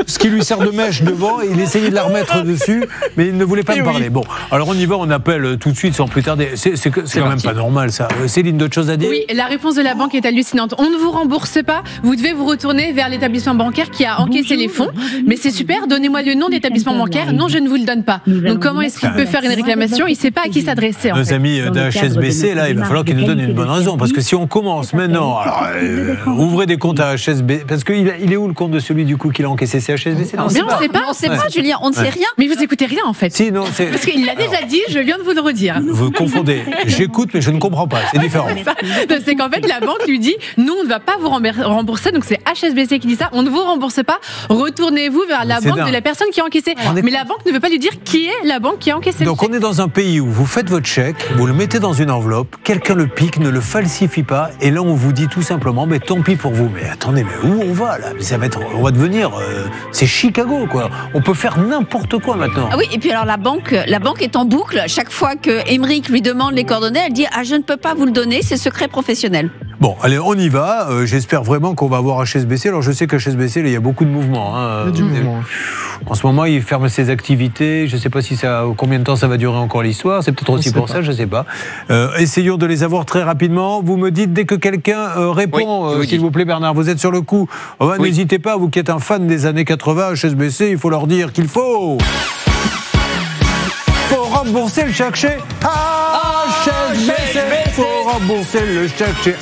ce qui lui sert de mèche devant, et il essayait de la remettre dessus, mais il ne voulait pas Eh me oui. parler. Bon, alors on y va, on appelle tout de suite sans plus tarder. C'est quand même pas normal ça. Euh, Céline, d'autres choses à dire? Oui, la réponse de la banque est hallucinante. On ne vous rembourse pas. Vous devez vous retourner vers l'établissement bancaire qui a encaissé les fonds. Mais c'est super. Donnez-moi le nom d'établissement bancaire. Non, je ne vous le donne pas. Donc comment est-ce qu'il peut faire une réclamation? Il ne sait pas à qui s'adresser. en Nos fait. amis d'HSBC, là, il va falloir qu'ils nous donnent une bonne raison. Parce que si on commence maintenant, alors, euh, ouvrez des comptes à HSBC. Parce qu'il a- il est où le compte de celui du coup qui l'a encaissé Mais on ne sait pas. On sait pas, Ouais. Julien, on ne sait Ouais. rien. Mais vous écoutez rien en fait. Si, non, c'est. Parce qu'il l'a déjà dit, je viens de vous le redire. Vous confondez. J'écoute, mais je ne comprends pas. C'est différent. C'est qu'en fait, la banque lui dit nous, on ne va pas vous rembour- rembourser. Donc, c'est HSBC qui dit ça. On ne vous rembourse pas. Retournez-vous vers la C'est banque dingue. de la personne qui a encaissé. Mais la banque ne veut pas lui dire qui est la banque qui a encaissé. Donc on est dans un pays où vous faites votre chèque, vous le mettez dans une enveloppe, quelqu'un le pique, ne le falsifie pas, et là on vous dit tout simplement, mais tant pis pour vous. Mais attendez, mais où on va là? Mais ça va être, on va devenir, euh, c'est Chicago quoi. On peut faire n'importe quoi maintenant. Ah oui, et puis alors la banque, la banque est en boucle. Chaque fois que Emeric lui demande les coordonnées, elle dit ah je ne peux pas vous le donner, c'est secret professionnel. Bon, allez, on y va. Euh, J'espère vraiment qu'on va avoir HSBC. Alors je sais qu'HSBC, il y a beaucoup de mouvements. hein. Il y a du mouvement. En ce moment, il ferme ses activités. Je ne sais pas si ça, combien de temps ça va durer encore l'histoire. C'est peut-être aussi pour pas. ça, je ne sais pas. Euh, essayons de les avoir très rapidement. Vous me dites dès que quelqu'un euh, répond, Oui, euh, s'il vous plaît, Bernard. Vous êtes sur le coup. Oh, bah, Oui. N'hésitez pas, vous qui êtes un fan des années 80, HSBC, il faut leur dire qu'il faut. Faut rembourser le chèque chez HSBC. Faut rembourser le chèque chez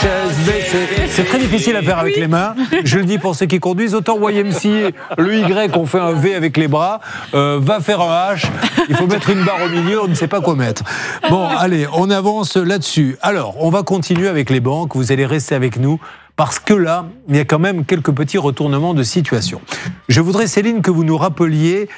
HSBC. C'est très difficile à faire avec les mains. Je le dis pour ceux qui conduisent. Autant YMCA, le Y, on fait un V avec les bras, euh, va faire un H. Il faut mettre une barre au milieu, on ne sait pas quoi mettre. Bon, allez, on avance là-dessus. Alors, on va continuer avec les banques. Vous allez rester avec nous. Parce que là, il y a quand même quelques petits retournements de situation. Je voudrais, Céline, que vous nous rappeliez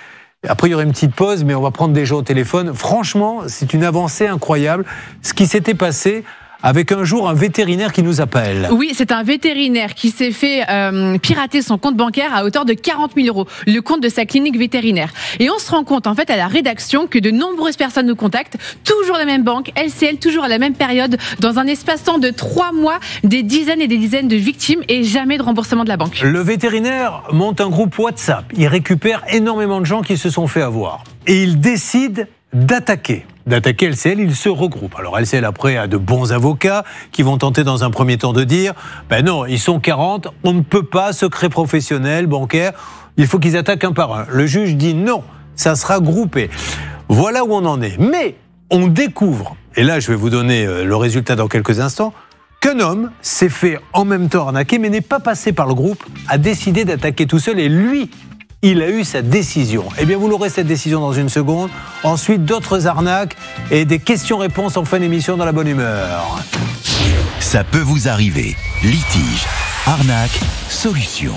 après, il y aurait une petite pause, mais on va prendre des gens au téléphone. Franchement, c'est une avancée incroyable. Ce qui s'était passé avec un jour un vétérinaire qui nous appelle. Oui, c'est un vétérinaire qui s'est fait euh, pirater son compte bancaire à hauteur de 40 000 euros, le compte de sa clinique vétérinaire. Et on se rend compte en fait à la rédaction que de nombreuses personnes nous contactent, toujours la même banque, LCL, toujours à la même période, dans un espace-temps de trois mois, des dizaines et des dizaines de victimes et jamais de remboursement de la banque. Le vétérinaire monte un groupe WhatsApp. Il récupère énormément de gens qui se sont fait avoir. Et il décide d'attaquer. D'attaquer LCL, il se regroupe. Alors LCL après a de bons avocats qui vont tenter dans un premier temps de dire ben non, ils sont 40, on ne peut pas, secret professionnel, bancaire, il faut qu'ils attaquent un par un. Le juge dit non, ça sera groupé. Voilà où on en est. Mais on découvre, et là je vais vous donner euh, le résultat dans quelques instants, qu'un homme s'est fait en même temps arnaquer, mais n'est pas passé par le groupe, a décidé d'attaquer tout seul, et lui, il a eu sa décision. Eh bien, vous l'aurez cette décision dans une seconde. Ensuite, d'autres arnaques et des questions-réponses en fin d'émission dans la bonne humeur. Ça peut vous arriver. Litige, arnaque, solution.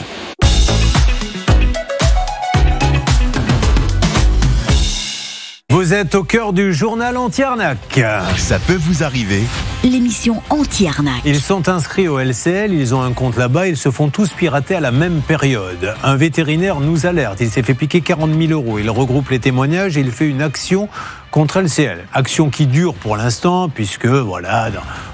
Vous êtes au cœur du journal anti-arnaque. Ça peut vous arriver. L'émission anti-arnaque. Ils sont inscrits au LCL, ils ont un compte là-bas, ils se font tous pirater à la même période. Un vétérinaire nous alerte, il s'est fait piquer 40 000 euros. Il regroupe les témoignages et il fait une action contre LCL. Action qui dure pour l'instant, puisque voilà,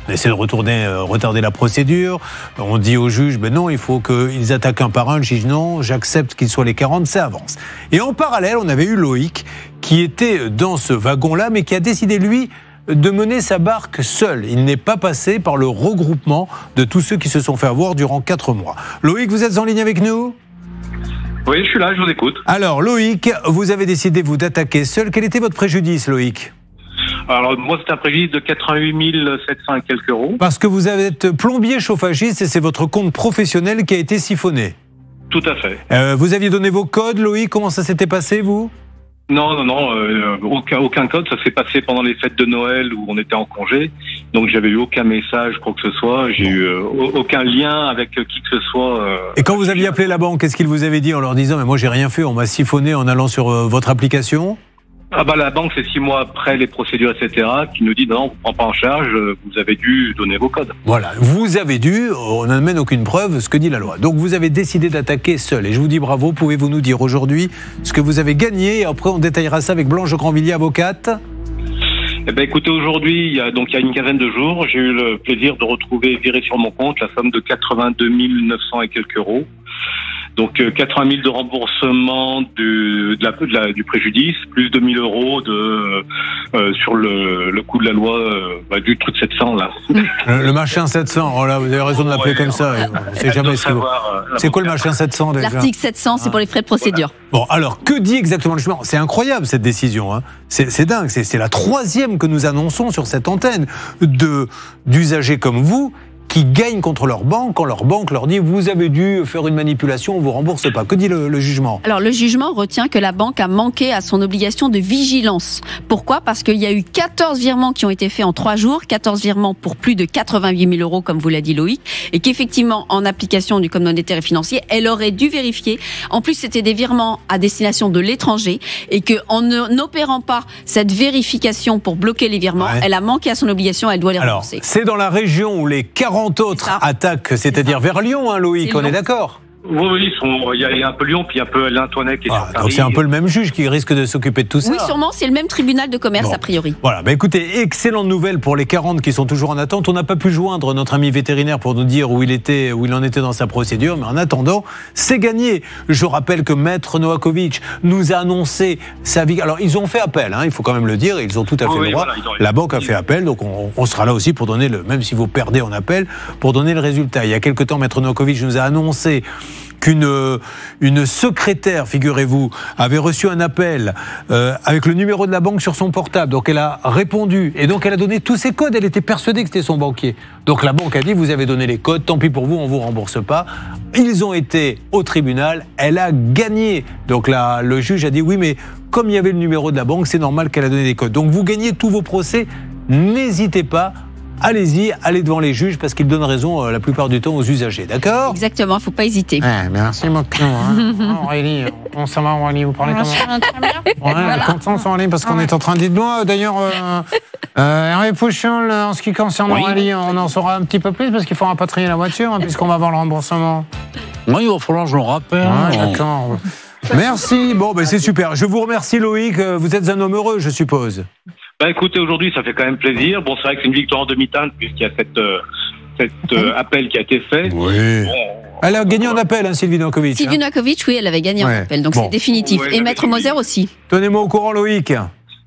on essaie de retourner, euh, retarder la procédure. On dit au juge, ben non, il faut qu'ils attaquent un par un. Le juge, non, j'accepte qu'ils soient les 40, ça avance. Et en parallèle, on avait eu Loïc, qui était dans ce wagon-là, mais qui a décidé, lui, de mener sa barque seul. Il n'est pas passé par le regroupement de tous ceux qui se sont fait avoir durant quatre mois. Loïc, vous êtes en ligne avec nous? Oui, je suis là, je vous écoute. Alors, Loïc, vous avez décidé, vous, d'attaquer seul. Quel était votre préjudice, Loïc Alors, moi, c'est un préjudice de 88 700 et quelques euros. Parce que vous êtes plombier chauffagiste et c'est votre compte professionnel qui a été siphonné. Tout à fait. Euh, vous aviez donné vos codes, Loïc Comment ça s'était passé, vous? Non, non, non, euh, aucun, aucun code. Ça s'est passé pendant les fêtes de Noël où on était en congé. Donc, j'avais eu aucun message, quoi que ce soit. J'ai eu euh, au- aucun lien avec euh, qui que ce soit. euh, Et quand vous aviez appelé la banque, qu'est-ce qu'ils vous avaient dit en leur disant Mais moi, j'ai rien fait, on m'a siphonné en allant sur votre application? Ah bah la banque c'est six mois après les procédures etc qui nous dit non on vous prend pas en charge vous avez dû donner vos codes. Voilà, vous avez dû, on n'amène aucune preuve, ce que dit la loi. Donc vous avez décidé d'attaquer seul. Et je vous dis bravo, pouvez-vous nous dire aujourd'hui ce que vous avez gagné? Et après, on détaillera ça avec Blanche Grandvilliers, avocate. Eh ben écoutez aujourd'hui il y a donc il y a une quinzaine de jours j'ai eu le plaisir de retrouver viré sur mon compte la somme de 82 900 et quelques euros. Donc euh, 80 000 de remboursement du, de la, de la- du préjudice, plus 2 000 euros de, euh, sur le, le coût de la loi euh, bah, du truc 700 là. Le, le machin 700, oh là, vous avez raison de l'appeler comme ça. C'est jamais ce C'est quoi le machin 700 déjà L'article 700, c'est pour les frais de procédure. Bon, alors, que dit exactement le chemin C'est incroyable cette décision. Hein. C'est c'est dingue. C'est c'est la troisième que nous annonçons sur cette antenne de d'usagers comme vous qui gagnent contre leur banque quand leur banque leur dit vous avez dû faire une manipulation, on vous rembourse pas. Que dit le, le jugement? Alors le jugement retient que la banque a manqué à son obligation de vigilance. Pourquoi? Parce qu'il y a eu 14 virements qui ont été faits en 3 jours, 14 virements pour plus de 88 000 euros, comme vous l'a dit Loïc, et qu'effectivement, en application du Code monétaire et financier, elle aurait dû vérifier. En plus, c'était des virements à destination de l'étranger, et que en ne- n'opérant pas cette vérification pour bloquer les virements, Ouais. elle a manqué à son obligation, elle doit les rembourser. c'est dans la région où les 40 autres attaquent, c'est-à-dire vers Lyon, hein, Loïc, on est d'accord Oui, oui, ils sont- il y, a- il y a un peu Lyon, puis il y a un peu l'Antoinette qui est sur Paris. Ah, Donc c'est un peu le même juge qui risque de s'occuper de tout ça. Oui, sûrement, c'est le même tribunal de commerce Bon. a priori. Voilà, bah écoutez, excellente nouvelle pour les 40 qui sont toujours en attente. On n'a pas pu joindre notre ami vétérinaire pour nous dire où il était, où il en était dans sa procédure, mais en attendant, c'est gagné. Je rappelle que Maître Novakovic nous a annoncé sa vie. Alors ils ont fait appel, hein, il faut quand même le dire, et ils ont tout à fait Oui, le oui, droit. voilà, La banque a fait appel, donc on, on sera là aussi pour donner le, même si vous perdez en appel, pour donner le résultat. Il y a quelque temps, Maître Novakovic nous a annoncé qu'une euh, une secrétaire, figurez-vous, avait reçu un appel euh, avec le numéro de la banque sur son portable. Donc elle a répondu et donc elle a donné tous ses codes. Elle était persuadée que c'était son banquier. Donc la banque a dit vous avez donné les codes, tant pis pour vous, on vous rembourse pas. Ils ont été au tribunal. Elle a gagné. Donc là, le juge a dit oui, mais comme il y avait le numéro de la banque, c'est normal qu'elle a donné des codes. Donc vous gagnez tous vos procès. N'hésitez pas. Allez-y, allez devant les juges parce qu'ils donnent raison euh, la plupart du temps aux usagers, d'accord? Exactement, il faut pas hésiter. merci beaucoup. hein. Aurélie, on s'en va Aurélie, vous parlez comment? Ouais, content sur Aurélie parce qu'on est en train de dire D'ailleurs, euh, euh, Hervé Pouchon, en ce qui concerne Oui. Aurélie, on en saura un petit peu plus parce qu'il faut rapatrier la voiture hein, puisqu'on va avoir le remboursement. Oui, il va falloir que je le rappelle. Ouais, d'accord. Merci. Bon, ben c'est super. Je vous remercie Loïc. Euh, Vous êtes un homme heureux, je suppose. Bah écoutez, aujourd'hui, ça fait quand même plaisir. Bon, c'est vrai que c'est une victoire en demi-teinte puisqu'il y a cette, euh, cet euh, appel qui a été fait. Oui. Elle a gagné en appel, hein, Sylvie Dankovic. Sylvie hein. Oui, elle avait gagné Ouais. en appel, donc Bon. c'est définitif. Ouais, Et Maître Moser aussi. Tenez-moi au courant, Loïc.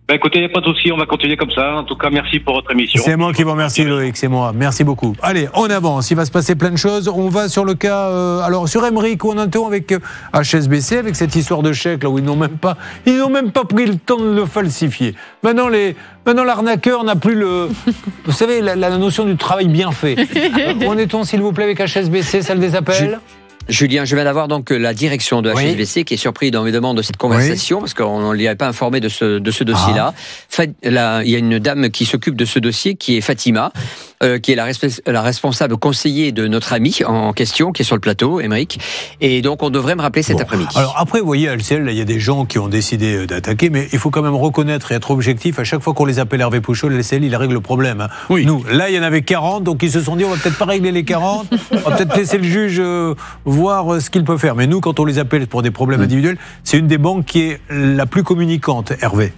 Bah écoutez, il n'y a pas de souci, on va continuer comme ça. En tout cas, merci pour votre émission. C'est moi qui vous remercie, Loïc, c'est moi. Merci beaucoup. Allez, on avance. Il va se passer plein de choses. On va sur le cas, euh, alors sur Emmerich, où on interrompt avec euh, HSBC, avec cette histoire de chèque, là où ils n'ont même pas, ils n'ont même pas pris le temps de le falsifier. Maintenant, les, maintenant l'arnaqueur n'a plus le, vous savez, la, la notion du travail bien fait. Euh, Où en est-on, s'il vous plaît, avec HSBC, celle des appels Julien, je viens d'avoir donc la direction de Oui. HSBC qui est surpris dans mes demandes de cette conversation parce qu'on ne l'y avait pas informé de ce, de ce dossier-là. Il y a une dame qui s'occupe de ce dossier qui est Fatima, euh, qui est la, resp- la responsable conseiller de notre ami en question, qui est sur le plateau, Émeric. Et donc on devrait me rappeler cet après-midi. Alors après, vous voyez, à LCL, là, il y a des gens qui ont décidé euh, d'attaquer, mais il faut quand même reconnaître et être objectif. À chaque fois qu'on les appelle Hervé Pouchot, le LCL, il règle le problème. hein. Nous, là, il y en avait 40, donc ils se sont dit, on va peut-être pas régler les 40, on va peut-être laisser le juge euh, voir euh, ce qu'il peut faire. Mais nous, quand on les appelle pour des problèmes individuels, c'est une des banques qui est la plus communicante, Hervé.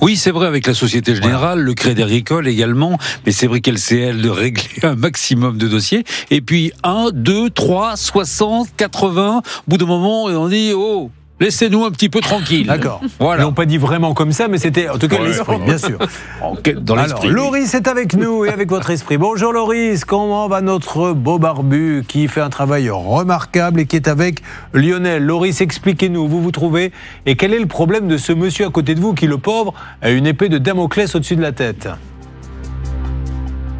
Oui, c'est vrai avec la Société Générale, le Crédit Agricole également, mais c'est vrai qu'LCL de régler un maximum de dossiers. Et puis 1, 2, 3, 60, 80, au bout d'un moment, on dit, oh, laissez-nous un petit peu tranquille. D'accord. Voilà. Ils n'ont pas dit vraiment comme ça, mais c'était en tout cas Ouais, l'esprit, bien sûr. Dans Alors. Loris est avec nous et avec votre esprit. Bonjour Loris, comment va notre beau barbu qui fait un travail remarquable et qui est avec Lionel? Loris, expliquez-nous où vous vous trouvez et quel est le problème de ce monsieur à côté de vous qui, le pauvre, a une épée de Damoclès au-dessus de la tête?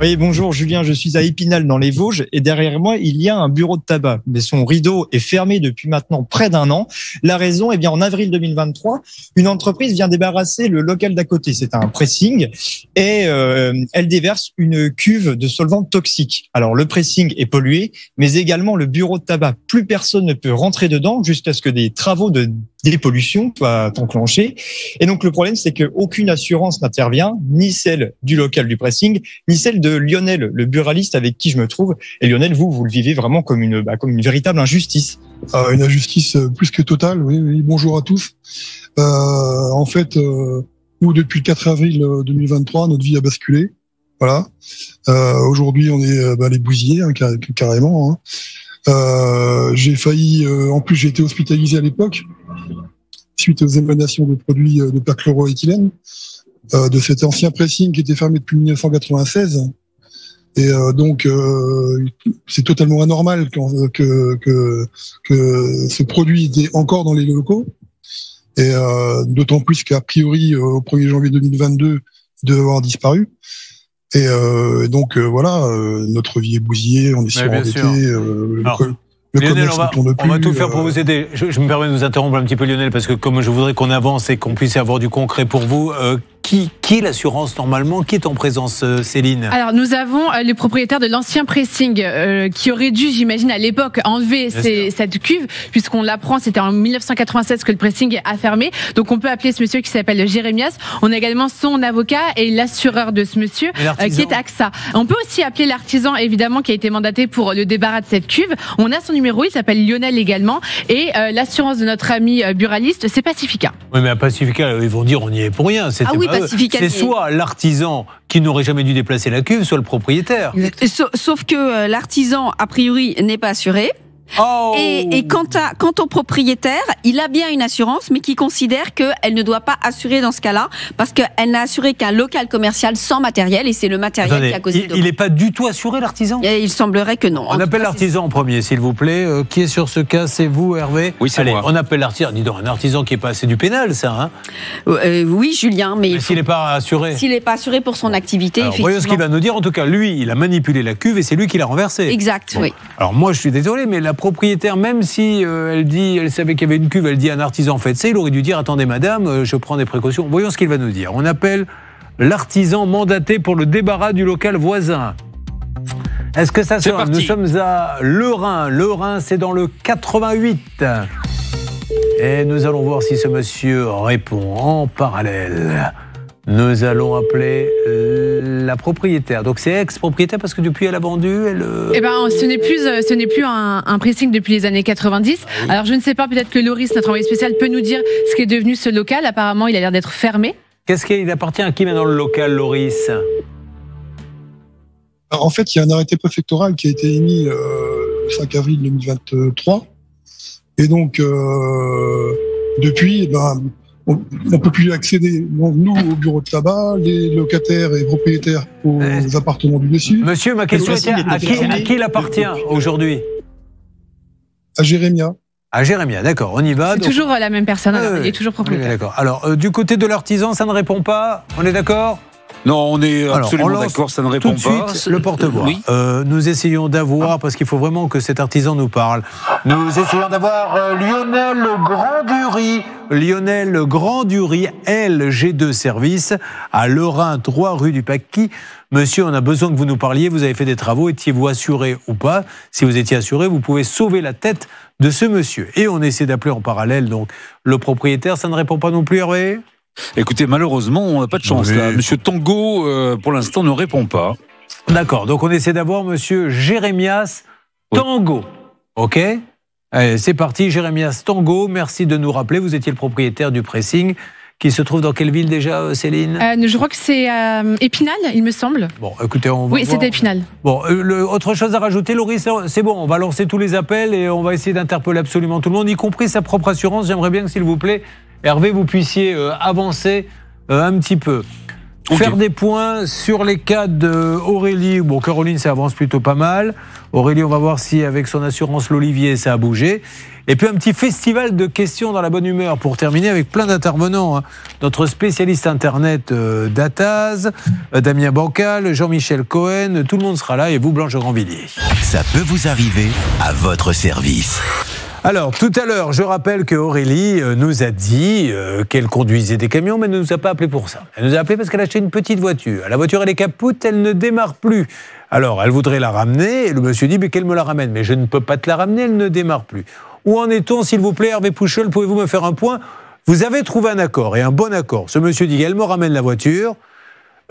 Oui, bonjour Julien, je suis à Épinal dans les Vosges et derrière moi, il y a un bureau de tabac. Mais son rideau est fermé depuis maintenant près d'un an. La raison, eh bien, en avril 2023, une entreprise vient débarrasser le local d'à côté. C'est un pressing et euh, elle déverse une cuve de solvant toxique. Alors, le pressing est pollué, mais également le bureau de tabac. Plus personne ne peut rentrer dedans jusqu'à ce que des travaux de dépollution soient enclenchés. Et donc, le problème, c'est qu'aucune assurance n'intervient, ni celle du local du pressing, ni celle de Lionel, le buraliste avec qui je me trouve. Et Lionel, vous, vous le vivez vraiment comme une, bah, comme une véritable injustice. Ah, une injustice euh, plus que totale, oui, oui. Bonjour à tous. Euh, en fait, euh, nous, depuis le 4 avril euh, 2023, notre vie a basculé. Voilà. Euh, Aujourd'hui, on est euh, bah, les bousillés, hein, car- carrément. hein. Euh, j'ai failli, euh, en plus, j'ai été hospitalisé à l'époque suite aux émanations de produits euh, de perchloroéthylène euh, de cet ancien pressing qui était fermé depuis 1996. Et euh, donc, euh, c'est totalement anormal quand- que, que, que ce produit était encore dans les locaux. Et euh, d'autant plus qu'a priori, euh, au 1er janvier 2022, il devait avoir disparu. Et euh, donc euh, voilà, euh, notre vie est bousillée, on est surendetté, euh, le, le Lionel, on va, ne on va tout faire pour euh, vous aider. Je, je me permets de vous interrompre un petit peu, Lionel, parce que comme je voudrais qu'on avance et qu'on puisse avoir du concret pour vous, euh, qui, qui est l'assurance normalement? Qui est en présence, euh, Céline? Alors nous avons euh, le propriétaire de l'ancien pressing euh, qui aurait dû, j'imagine à l'époque, enlever cette cuve puisqu'on l'apprend, c'était en 1996 que le pressing a fermé. Donc on peut appeler ce monsieur qui s'appelle Jérémias. On a également son avocat et l'assureur de ce monsieur euh, qui est AXA. On peut aussi appeler l'artisan évidemment qui a été mandaté pour le débarras de cette cuve. On a son numéro, il s'appelle Lionel également et euh, l'assurance de notre ami buraliste, c'est Pacifica. Oui, mais à Pacifica, ils vont dire on n'y est pour rien. Ah oui, C'est y est. soit l'artisan qui n'aurait jamais dû déplacer la cuve, soit le propriétaire. Sauf, sauf que euh, l'artisan, a priori, n'est pas assuré. Oh Et, et quant, à, quant au propriétaire, il a bien une assurance, mais qui considère qu'elle ne doit pas assurer dans ce cas-là, parce qu'elle n'a assuré qu'un local commercial sans matériel, et c'est le matériel Attendez, qui a causé il n'est pas du tout assuré, l'artisan? Il semblerait que non. On appelle l'artisan en premier, s'il vous plaît. Euh, qui est sur ce cas? C'est vous, Hervé? Oui, c'est moi. on appelle l'artisan. Dis donc, un artisan qui est pas... C'est du pénal, ça. Hein? Euh, oui, Julien, mais il faut- S'il n'est pas assuré. s'il n'est pas assuré pour son activité, Alors, voyons ce qu'il va nous dire. En tout cas, lui, il a manipulé la cuve et c'est lui qui l'a renversée. Exact, oui. Alors moi, je suis désolé, mais la propriétaire, même si euh, elle dit, elle savait qu'il y avait une cuve, elle dit un artisan faites ça, il aurait dû dire attendez madame, euh, je prends des précautions. Voyons ce qu'il va nous dire. On appelle l'artisan mandaté pour le débarras du local voisin. Est-ce que ça parti. Nous sommes à Le Rhin. Le Rhin, c'est dans le 88. Et nous allons voir si ce monsieur répond en parallèle. Nous allons appeler euh, la propriétaire. Donc c'est ex-propriétaire parce que depuis elle a vendu, elle... euh, Eh ben, ce n'est plus, euh, ce n'est plus un, un pressing depuis les années 90. Alors, je ne sais pas, peut-être que Loris, notre envoyé spécial, peut nous dire ce qui est devenu ce local. Apparemment, il a l'air d'être fermé. Qu'est-ce qu'il appartient à qui maintenant le local, Loris? En fait, il y a un arrêté préfectoral qui a été émis euh, le 5 avril 2023. Et donc, euh, depuis, eh ben, on ne peut plus accéder, donc, nous, au bureau de tabac, les locataires et propriétaires aux appartements du dessus. Monsieur, ma question était à qui, à qui il appartient aujourd'hui À Jérémia. À Jérémia, d'accord, on y va. C'est Donc- toujours la même personne. alors, il est toujours propriétaire. D'accord. Alors, euh, du côté de l'artisan, ça ne répond pas. On est d'accord? Non, on est absolument d'accord, ça ne Tout répond de pas. suite, le porte-voix. Oui. Euh, nous essayons d'avoir, parce qu'il faut vraiment que cet artisan nous parle. Nous essayons d'avoir euh, Lionel Grand-Dury. Lionel Grand-Dury, LG2 Service, à Lorrain, 3 rue du Paquis. Monsieur, on a besoin que vous nous parliez. Vous avez fait des travaux. Étiez-vous assuré ou pas? Si vous étiez assuré, vous pouvez sauver la tête de ce monsieur. Et on essaie d'appeler en parallèle donc le propriétaire. Ça ne répond pas non plus, Hervé? Écoutez, malheureusement, on n'a pas de chance Oui. là. Monsieur Tango, euh, pour l'instant, ne répond pas. D'accord, donc on essaie d'avoir monsieur Jérémias Tango. Ok? Allez, c'est parti, Jérémias Tango. Merci de nous rappeler. Vous étiez le propriétaire du pressing qui se trouve dans quelle ville déjà, euh, Céline Euh, je crois que c'est euh, Épinal, il me semble. Bon, écoutez, on va. Oui, c'était Épinal. Bon, euh, le- autre chose à rajouter, Laurie, c'est- c'est bon, on va lancer tous les appels et on va essayer d'interpeller absolument tout le monde, y compris sa propre assurance. J'aimerais bien que, s'il vous plaît, Hervé, vous puissiez euh, avancer euh, un petit peu. Faire des points sur les cas de Aurélie. Bon, Caroline, ça avance plutôt pas mal. Aurélie, on va voir si avec son assurance l'Olivier, ça a bougé. Et puis un petit festival de questions dans la bonne humeur pour terminer avec plein d'intervenants. hein. Notre spécialiste internet euh, Dataz, euh, Damien Bancal, Jean-Michel Cohen, tout le monde sera là et vous, Blanche Grandvilliers. Ça peut vous arriver à votre service. Alors, tout à l'heure, je rappelle que Aurélie euh, nous a dit euh, qu'elle conduisait des camions, mais elle ne nous a pas appelé pour ça. Elle nous a appelé parce qu'elle a acheté une petite voiture. La voiture, elle est capoute, elle ne démarre plus. Alors, elle voudrait la ramener, et le monsieur dit, mais qu'elle me la ramène. Mais je ne peux pas te la ramener, elle ne démarre plus. Où en est-on, s'il vous plaît, Hervé Pouchol, pouvez-vous me faire un point? Vous avez trouvé un accord, et un bon accord. Ce monsieur dit, me ramène la voiture,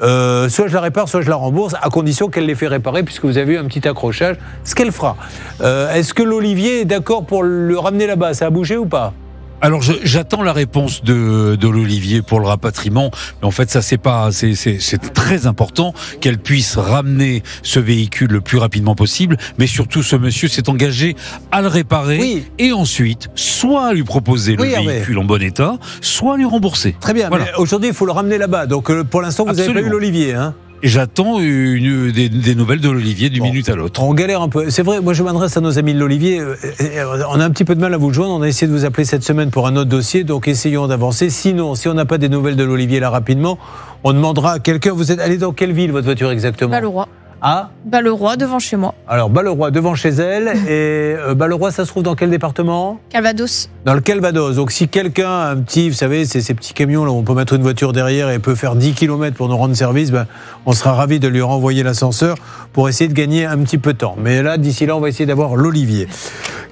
euh, soit je la répare, soit je la rembourse, à condition qu'elle les fait réparer, puisque vous avez eu un petit accrochage, ce qu'elle fera. Euh, Est-ce que l'Olivier est d'accord pour le ramener là-bas? Ça a bougé ou pas? Alors j'attends la réponse de, de l'Olivier pour le rapatriement. Mais en fait, ça c'est pas, c'est- très important qu'elle puisse ramener ce véhicule le plus rapidement possible. Mais surtout, ce monsieur s'est engagé à le réparer et ensuite, soit à lui proposer le Oui, véhicule en bon état, soit à lui rembourser. Très bien, Voilà. aujourd'hui, il faut le ramener là-bas. Donc euh, pour l'instant, vous n'avez pas eu l'Olivier. Hein j'attends une- des, des nouvelles de l'Olivier d'une minute à l'autre. On galère un peu. C'est vrai, moi je m'adresse à nos amis de l'Olivier. Euh, euh, On a un petit peu de mal à vous joindre. On a essayé de vous appeler cette semaine pour un autre dossier, donc essayons d'avancer. Sinon, si on n'a pas des nouvelles de l'Olivier là rapidement, on demandera à quelqu'un. Vous êtes allé dans quelle ville votre voiture exactement? Balleroy, devant chez moi. Alors Balleroy devant chez elle. Et euh, Balleroy, ça se trouve dans quel département? Calvados. Dans le Calvados. Donc si quelqu'un a un petit, vous savez, c'est ces petits camions là où on peut mettre une voiture derrière et peut faire 10 km pour nous rendre service, ben, on sera ravi de lui renvoyer l'ascenseur pour essayer de gagner un petit peu de temps. Mais là, d'ici là, on va essayer d'avoir l'Olivier.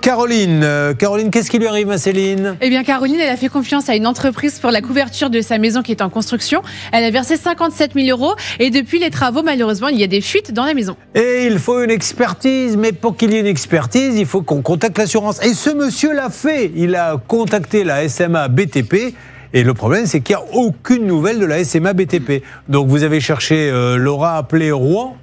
Caroline, euh, Caroline, qu'est-ce qui lui arrive à Céline? Eh bien, Caroline, elle a fait confiance à une entreprise pour la couverture de sa maison qui est en construction. Elle a versé 57 000 euros et depuis les travaux, malheureusement, il y a des fuites dans la maison. Et il faut une expertise, mais pour qu'il y ait une expertise, il faut qu'on contacte l'assurance. Et ce monsieur l'a fait. Il a contacté la SMA BTP. Et le problème, c'est qu'il n'y a aucune nouvelle de la SMA BTP. Donc vous avez cherché euh, Laura appelé Rouen.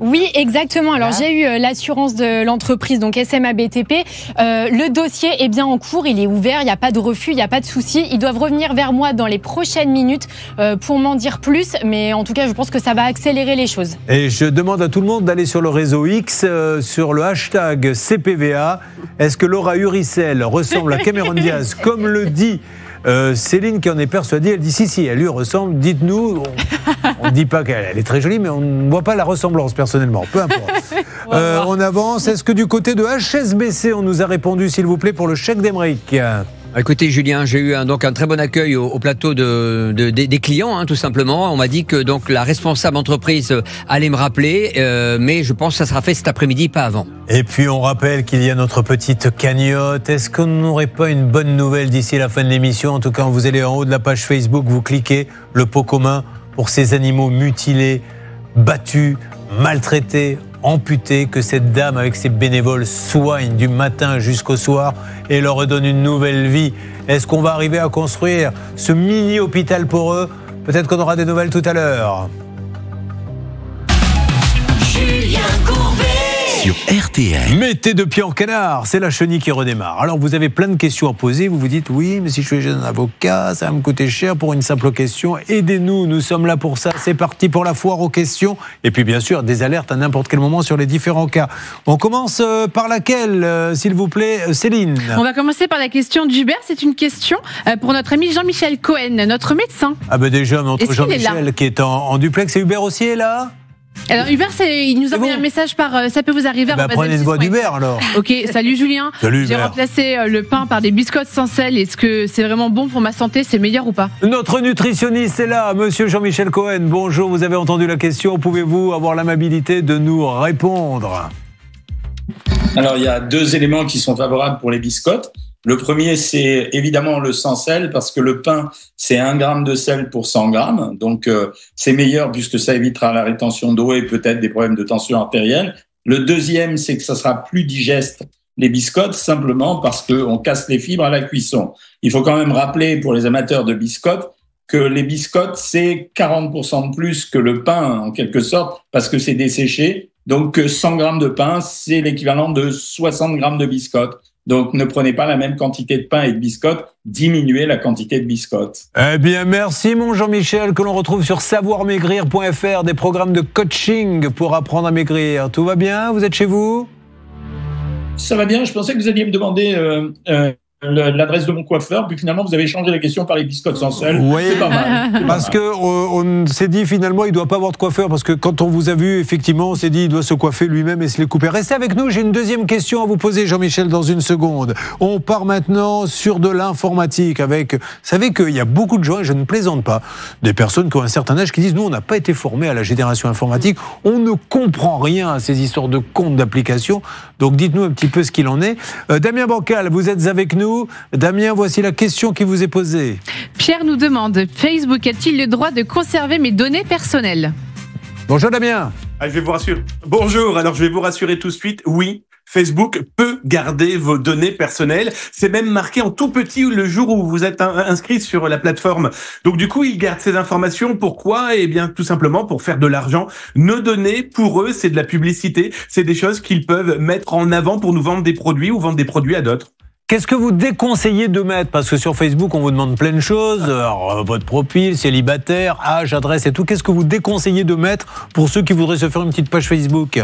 Oui, exactement. Alors j'ai eu euh, l'assurance de l'entreprise, donc SMA BTP. Euh, le dossier est bien en cours, il est ouvert, il n'y a pas de refus, il n'y a pas de souci. Ils doivent revenir vers moi dans les prochaines minutes euh, pour m'en dire plus, mais en tout cas, je pense que ça va accélérer les choses. Et je demande à tout le monde d'aller sur le réseau X, euh, sur le hashtag CPVA. Est-ce que Laura Uricel ressemble à Cameron Diaz, comme le dit euh, Céline qui en est persuadée, elle dit si, si, elle lui ressemble, dites-nous. On ne dit pas qu'elle elle est très jolie, mais on ne voit pas la ressemblance personnellement, peu importe. Euh, on avance. Est-ce que du côté de HSBC, on nous a répondu, s'il vous plaît, pour le chèque d'Emeric? Écoutez, Julien, j'ai eu un, donc un très bon accueil au, au plateau de, de- des- des clients, hein, tout simplement. On m'a dit que donc la responsable entreprise euh, allait me rappeler, euh, mais je pense que ça sera fait cet après-midi, pas avant. Et puis on rappelle qu'il y a notre petite cagnotte. Est-ce qu'on n'aurait pas une bonne nouvelle d'ici la fin de l'émission? En tout cas, vous allez en haut de la page Facebook, vous cliquez le pot commun pour ces animaux mutilés, battus, maltraités, amputés, que cette dame avec ses bénévoles soigne du matin jusqu'au soir et leur redonne une nouvelle vie. Est-ce qu'on va arriver à construire ce mini hôpital pour eux? Peut-être qu'on aura des nouvelles tout à l'heure. Sur RTL. Mettez deux pieds en canard, c'est la chenille qui redémarre. Alors vous avez plein de questions à poser, vous vous dites oui, mais si je suis jeune avocat, ça va me coûter cher pour une simple question. Aidez-nous, nous sommes là pour ça. C'est parti pour la foire aux questions. Et puis bien sûr, des alertes à n'importe quel moment sur les différents cas. On commence euh, par laquelle, euh, s'il vous plaît, euh, Céline On va commencer par la question d'Hubert. C'est une question pour notre ami Jean-Michel Cohen, notre médecin. Ah ben déjà, est là Jean-Michel qui est en, en duplex et Hubert aussi est là? Alors Hubert, c'est- il nous a envoyé un message par euh, ça peut vous arriver. Arobase prenez une M6.fr. voix d'Hubert alors. Ok, salut Julien. Salut, J'ai remplacé euh, le pain par des biscottes sans sel. Est-ce que c'est vraiment bon pour ma santé? C'est meilleur ou pas? Notre nutritionniste est là, monsieur Jean-Michel Cohen. Bonjour, vous avez entendu la question. Pouvez-vous avoir l'amabilité de nous répondre? Alors, il y a deux éléments qui sont favorables pour les biscottes. Le premier, c'est évidemment le sans sel, parce que le pain, c'est 1 gramme de sel pour 100 grammes. Donc, euh, c'est meilleur puisque ça évitera la rétention d'eau et peut-être des problèmes de tension artérielle. Le deuxième, c'est que ça sera plus digeste les biscottes, simplement parce qu'on casse les fibres à la cuisson. Il faut quand même rappeler pour les amateurs de biscottes que les biscottes, c'est 40% de plus que le pain, en quelque sorte, parce que c'est desséché. Donc, euh, 100 grammes de pain, c'est l'équivalent de 60 grammes de biscottes. Donc, ne prenez pas la même quantité de pain et de biscottes, diminuez la quantité de biscottes. Eh bien, merci mon Jean-Michel, que l'on retrouve sur savoirmaigrir.fr, des programmes de coaching pour apprendre à maigrir. Tout va bien? Vous êtes chez vous? Ça va bien, je pensais que vous alliez me demander euh, euh, l'adresse de mon coiffeur, puis finalement, vous avez changé la question par les biscottes sans sel. Oui, C'est pas mal. Parce que euh, on s'est dit finalement il doit pas avoir de coiffeur parce que quand on vous a vu effectivement on s'est dit il doit se coiffer lui-même et se les couper. Restez avec nous, j'ai une deuxième question à vous poser Jean-Michel dans une seconde. On part maintenant sur de l'informatique avec vous savez qu'il y a beaucoup de gens et je ne plaisante pas, des personnes qui ont un certain âge qui disent nous on n'a pas été formés à la génération informatique, on ne comprend rien à ces histoires de comptes d'applications. Donc dites-nous un petit peu ce qu'il en est. Euh, Damien Bancal, vous êtes avec nous. Damien, voici la question qui vous est posée. Pierre nous demande Facebook a-t-il le droit de conserver mes données personnelles? Bonjour Damien. Ah, je vais vous rassurer. Bonjour, alors je vais vous rassurer tout de suite. Oui, Facebook peut garder vos données personnelles. C'est même marqué en tout petit le jour où vous êtes in- inscrit sur la plateforme. Donc du coup, ils gardent ces informations. Pourquoi? Eh bien, tout simplement pour faire de l'argent. Nos données, pour eux, c'est de la publicité. C'est des choses qu'ils peuvent mettre en avant pour nous vendre des produits ou vendre des produits à d'autres. Qu'est-ce que vous déconseillez de mettre? Parce que sur Facebook, on vous demande plein de choses. Euh, votre profil, célibataire, âge, adresse et tout. Qu'est-ce que vous déconseillez de mettre pour ceux qui voudraient se faire une petite page Facebook?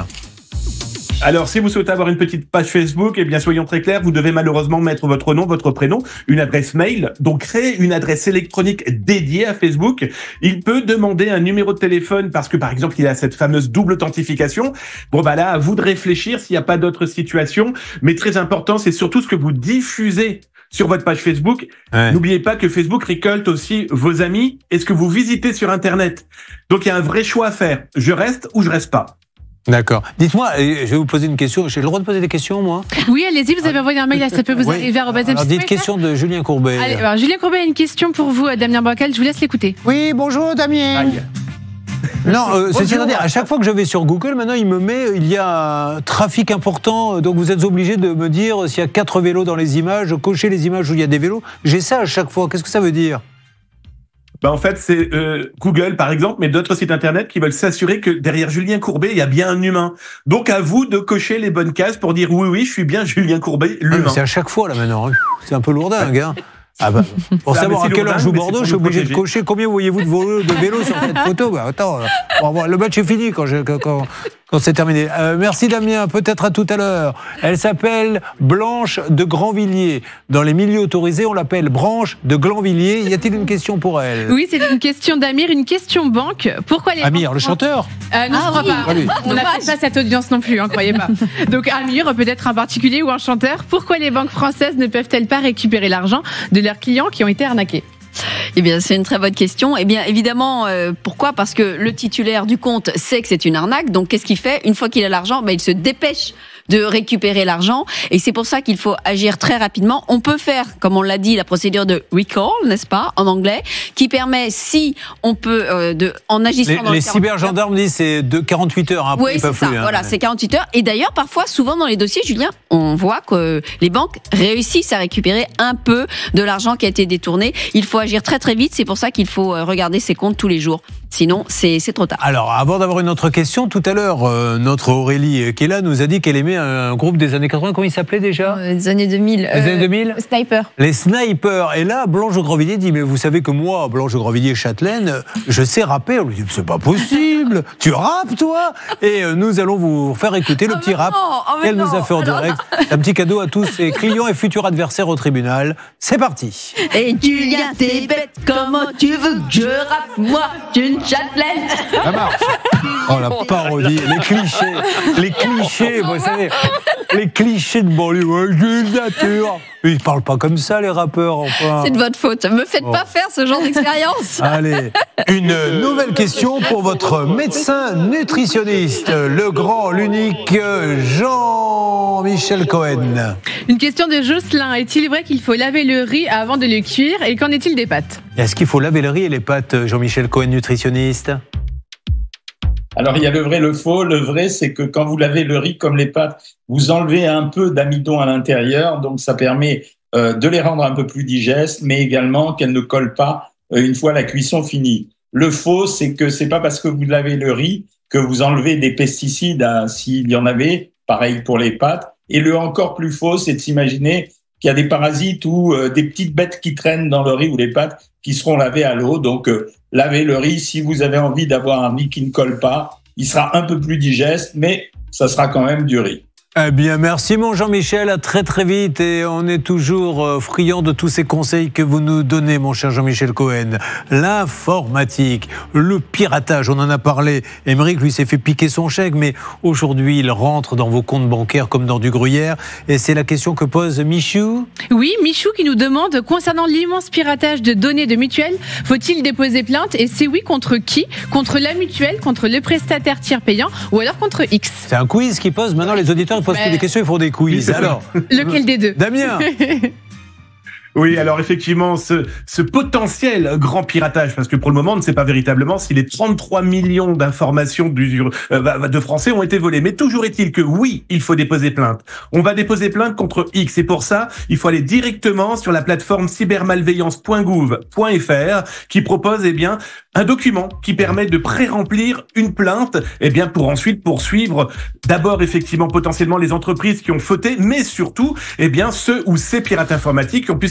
Alors, si vous souhaitez avoir une petite page Facebook, eh bien, soyons très clairs, vous devez malheureusement mettre votre nom, votre prénom, une adresse mail. Donc, créer une adresse électronique dédiée à Facebook. Il peut demander un numéro de téléphone parce que, par exemple, il a cette fameuse double authentification. Bon, bah là, à vous de réfléchir s'il n'y a pas d'autres situations. Mais très important, c'est surtout ce que vous diffusez sur votre page Facebook. N'oubliez pas que Facebook récolte aussi vos amis et ce que vous visitez sur Internet. Donc, il y a un vrai choix à faire. Je reste ou je reste pas. D'accord. Dites-moi, euh, je vais vous poser une question. J'ai le droit de poser des questions, moi? Oui, allez-y, vous avez envoyé un mail, ça peut vous Oui. arriver à Alors, dites m6.fr. question de Julien Courbet. Allez, alors, Julien Courbet a une question pour vous, euh, Damien Bancal. Je vous laisse l'écouter. Oui, bonjour Damien. Non, euh, c'est-à-dire, à chaque fois que je vais sur Google, maintenant, il me met, il y a un trafic important, donc vous êtes obligé de me dire s'il y a quatre vélos dans les images, cocher les images où il y a des vélos. J'ai ça à chaque fois. Qu'est-ce que ça veut dire? Bah en fait, c'est euh, Google, par exemple, mais d'autres sites internet qui veulent s'assurer que derrière Julien Courbet, il y a bien un humain. Donc à vous de cocher les bonnes cases pour dire oui, oui, je suis bien Julien Courbet, Ah, l'humain. C'est à chaque fois, là, maintenant. hein. C'est un peu lourdingue, hein. Ah bah, pour Ah, savoir à quelle heure joue Bordeaux, je suis obligé de cocher combien voyez-vous de, vélos- sur cette photo. Bah, attends, on va voir. le match est fini quand, je- quand c'est terminé. Euh, merci Damien, peut-être à tout à l'heure. Elle s'appelle Blanche de Grandvilliers. Dans les milieux autorisés, on l'appelle Branche de Glanvilliers. Y a-t-il une question pour elle? Oui, c'est une question d'Amir, une question banque. Pourquoi les Amir, banques le chanteur Euh, non, Ah je crois oui. pas. Ah. On n'a pas cette audience non plus, hein, croyez pas. Donc Amir, peut-être un particulier ou un chanteur. Pourquoi les banques françaises ne peuvent-elles pas récupérer l'argent de leurs clients qui ont été arnaqués? Eh bien, c'est une très bonne question. Eh bien, évidemment, euh, pourquoi? Parce que le titulaire du compte sait que c'est une arnaque. Donc, qu'est-ce qu'il fait? Une fois qu'il a l'argent, ben, il se dépêche de récupérer l'argent. Et c'est pour ça qu'il faut agir très rapidement. On peut faire, comme on l'a dit, la procédure de recall, n'est-ce pas, en anglais, qui permet, si on peut, euh, de, en agissant Les, dans les le 48 heures- cybergendarmes disent c'est de 48 heures. hein, oui, c'est ça. plus, hein. Voilà, c'est 48 heures. Et d'ailleurs, parfois, souvent dans les dossiers, Julien, on voit que les banques réussissent à récupérer un peu de l'argent qui a été détourné. Il faut agir très très vite. C'est pour ça qu'il faut euh, regarder ses comptes tous les jours. Sinon, c'est c'est trop tard. Alors, avant d'avoir une autre question, tout à l'heure, euh, notre Aurélie euh, qui est là nous a dit qu'elle aimait un groupe des années 80. Comment il s'appelait déjà Les années 2000. Les années 2000 Sniper. Les snipers. Et là, Blanche de Grandvilliers dit Mais vous savez que moi, Blanche de Grandvilliers Châtelaine, euh, je sais rapper. On lui dit C'est pas possible. Tu rappes, toi? Et euh, nous allons vous faire écouter le petit rap oh, mais qu'elle nous a fait en direct. Un petit cadeau à tous ses clients et futurs adversaires au tribunal. C'est parti. Et Julien, t'es bête. Comment tu veux que je rappe Moi, châtelaine. Ça marche. Oh la parodie, les clichés, les clichés, vous savez, les clichés de banlieue. Nature. Ils parlent pas comme ça, les rappeurs, enfin. C'est de votre faute. Me faites Bon. pas faire ce genre d'expérience. Allez, une nouvelle question pour votre médecin nutritionniste, le grand, l'unique Jean-Michel Cohen. Une question de Jocelyn. Est-il vrai qu'il faut laver le riz avant de le cuire Et qu'en est-il des pâtes? Est-ce qu'il faut laver le riz et les pâtes, Jean-Michel Cohen, nutritionniste? Alors, il y a le vrai, le faux. Le vrai, c'est que quand vous lavez le riz comme les pâtes, vous enlevez un peu d'amidon à l'intérieur. Donc, ça permet euh, de les rendre un peu plus digestes, mais également qu'elles ne collent pas euh, une fois la cuisson finie. Le faux, c'est que c'est pas parce que vous lavez le riz que vous enlevez des pesticides hein, s'il y en avait. Pareil pour les pâtes. Et le encore plus faux, c'est de s'imaginer qu'il y a des parasites ou euh, des petites bêtes qui traînent dans le riz ou les pâtes qui seront lavées à l'eau. Donc, euh, lavez le riz. Si vous avez envie d'avoir un riz qui ne colle pas, il sera un peu plus digeste, mais ça sera quand même du riz. Eh bien, merci mon Jean-Michel, à très très vite et on est toujours euh, friand de tous ces conseils que vous nous donnez, mon cher Jean-Michel Cohen. L'informatique, le piratage, on en a parlé. Émeric lui s'est fait piquer son chèque, mais aujourd'hui il rentre dans vos comptes bancaires comme dans du gruyère et c'est la question que pose Michou. Oui, Michou qui nous demande concernant l'immense piratage de données de mutuelles, faut-il déposer plainte? Et c'est oui contre qui? Contre la mutuelle, contre le prestataire tiers payant ou alors contre X? C'est un quiz qui pose, maintenant les auditeurs ils posent Mais- plus des questions, ils font des quiz. Alors, Lequel des deux? Damien Oui, alors effectivement, ce, ce potentiel grand piratage, parce que pour le moment, on ne sait pas véritablement si les 33 millions d'informations euh, de Français ont été volées. Mais toujours est-il que oui, il faut déposer plainte. On va déposer plainte contre X, et pour ça, il faut aller directement sur la plateforme cybermalveillance.gouv.fr qui propose eh bien un document qui permet de pré-remplir une plainte, eh bien pour ensuite poursuivre d'abord effectivement potentiellement les entreprises qui ont fauté, mais surtout eh bien ceux ou ces pirates informatiques qui ont pu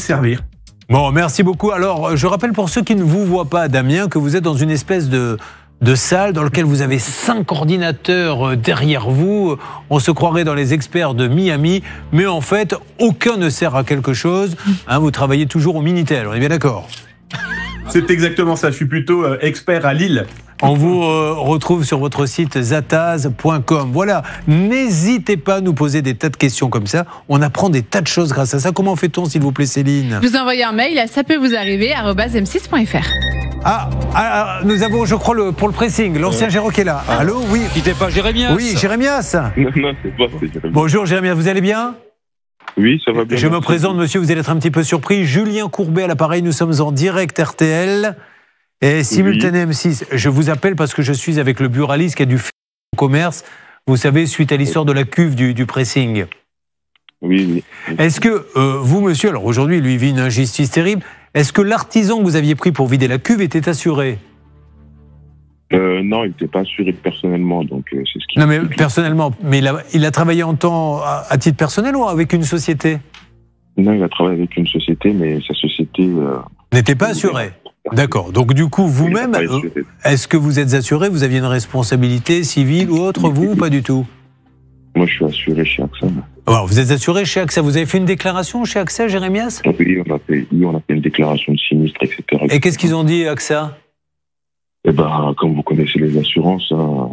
Bon, merci beaucoup. Alors, je rappelle pour ceux qui ne vous voient pas, Damien, que vous êtes dans une espèce de, de salle dans laquelle vous avez cinq ordinateurs euh, derrière vous. On se croirait dans les experts de Miami, mais en fait, aucun ne sert à quelque chose. Hein, vous travaillez toujours au Minitel, on est bien d'accord C'est exactement ça. Je suis plutôt euh, expert à Lille. On vous euh, retrouve sur votre site zataz.com. Voilà, n'hésitez pas à nous poser des tas de questions comme ça. On apprend des tas de choses grâce à ça. Comment fait-on, s'il vous plaît, Céline? Vous envoyez un mail à ça peut vous arriver m6.fr. Ah, ah, nous avons, je crois, le, pour le pressing, l'ancien Géraud qui est là. Allô, oui. Quittez pas Jérémias. Oui, Jérémias. Non, non, c'est pas, c'est Jérémy. Bonjour Jérémias, vous allez bien? Oui, ça va bien. Je me présente, monsieur, vous allez être un petit peu surpris. Julien Courbet à l'appareil, nous sommes en direct RTL et simultané M6. Je vous appelle parce que je suis avec le buraliste qui a du commerce, vous savez, suite à l'histoire de la cuve du, du pressing. Oui, oui. Est-ce que euh, vous, monsieur, alors aujourd'hui, lui vit une injustice terrible, est-ce que l'artisan que vous aviez pris pour vider la cuve était assuré? Euh, non, il n'était pas assuré personnellement, donc euh, c'est ce qui. Non, mais personnellement, mais il a, il a travaillé en temps à, à titre personnel ou avec une société? Non, il a travaillé avec une société, mais sa société. euh, N'était pas assuré D'accord. Donc du coup, vous-même, est-ce que vous êtes assuré? Vous aviez une responsabilité civile ou autre, vous, ou pas du tout? Moi, je suis assuré chez AXA. Alors, vous êtes assuré chez AXA. Vous avez fait une déclaration chez AXA, Jérémias? Oui, on a fait, oui, on a fait une déclaration de sinistre, etc. Et qu'est-ce qu'ils ont dit, AXA Eh ben, comme vous connaissez les assurances, hein,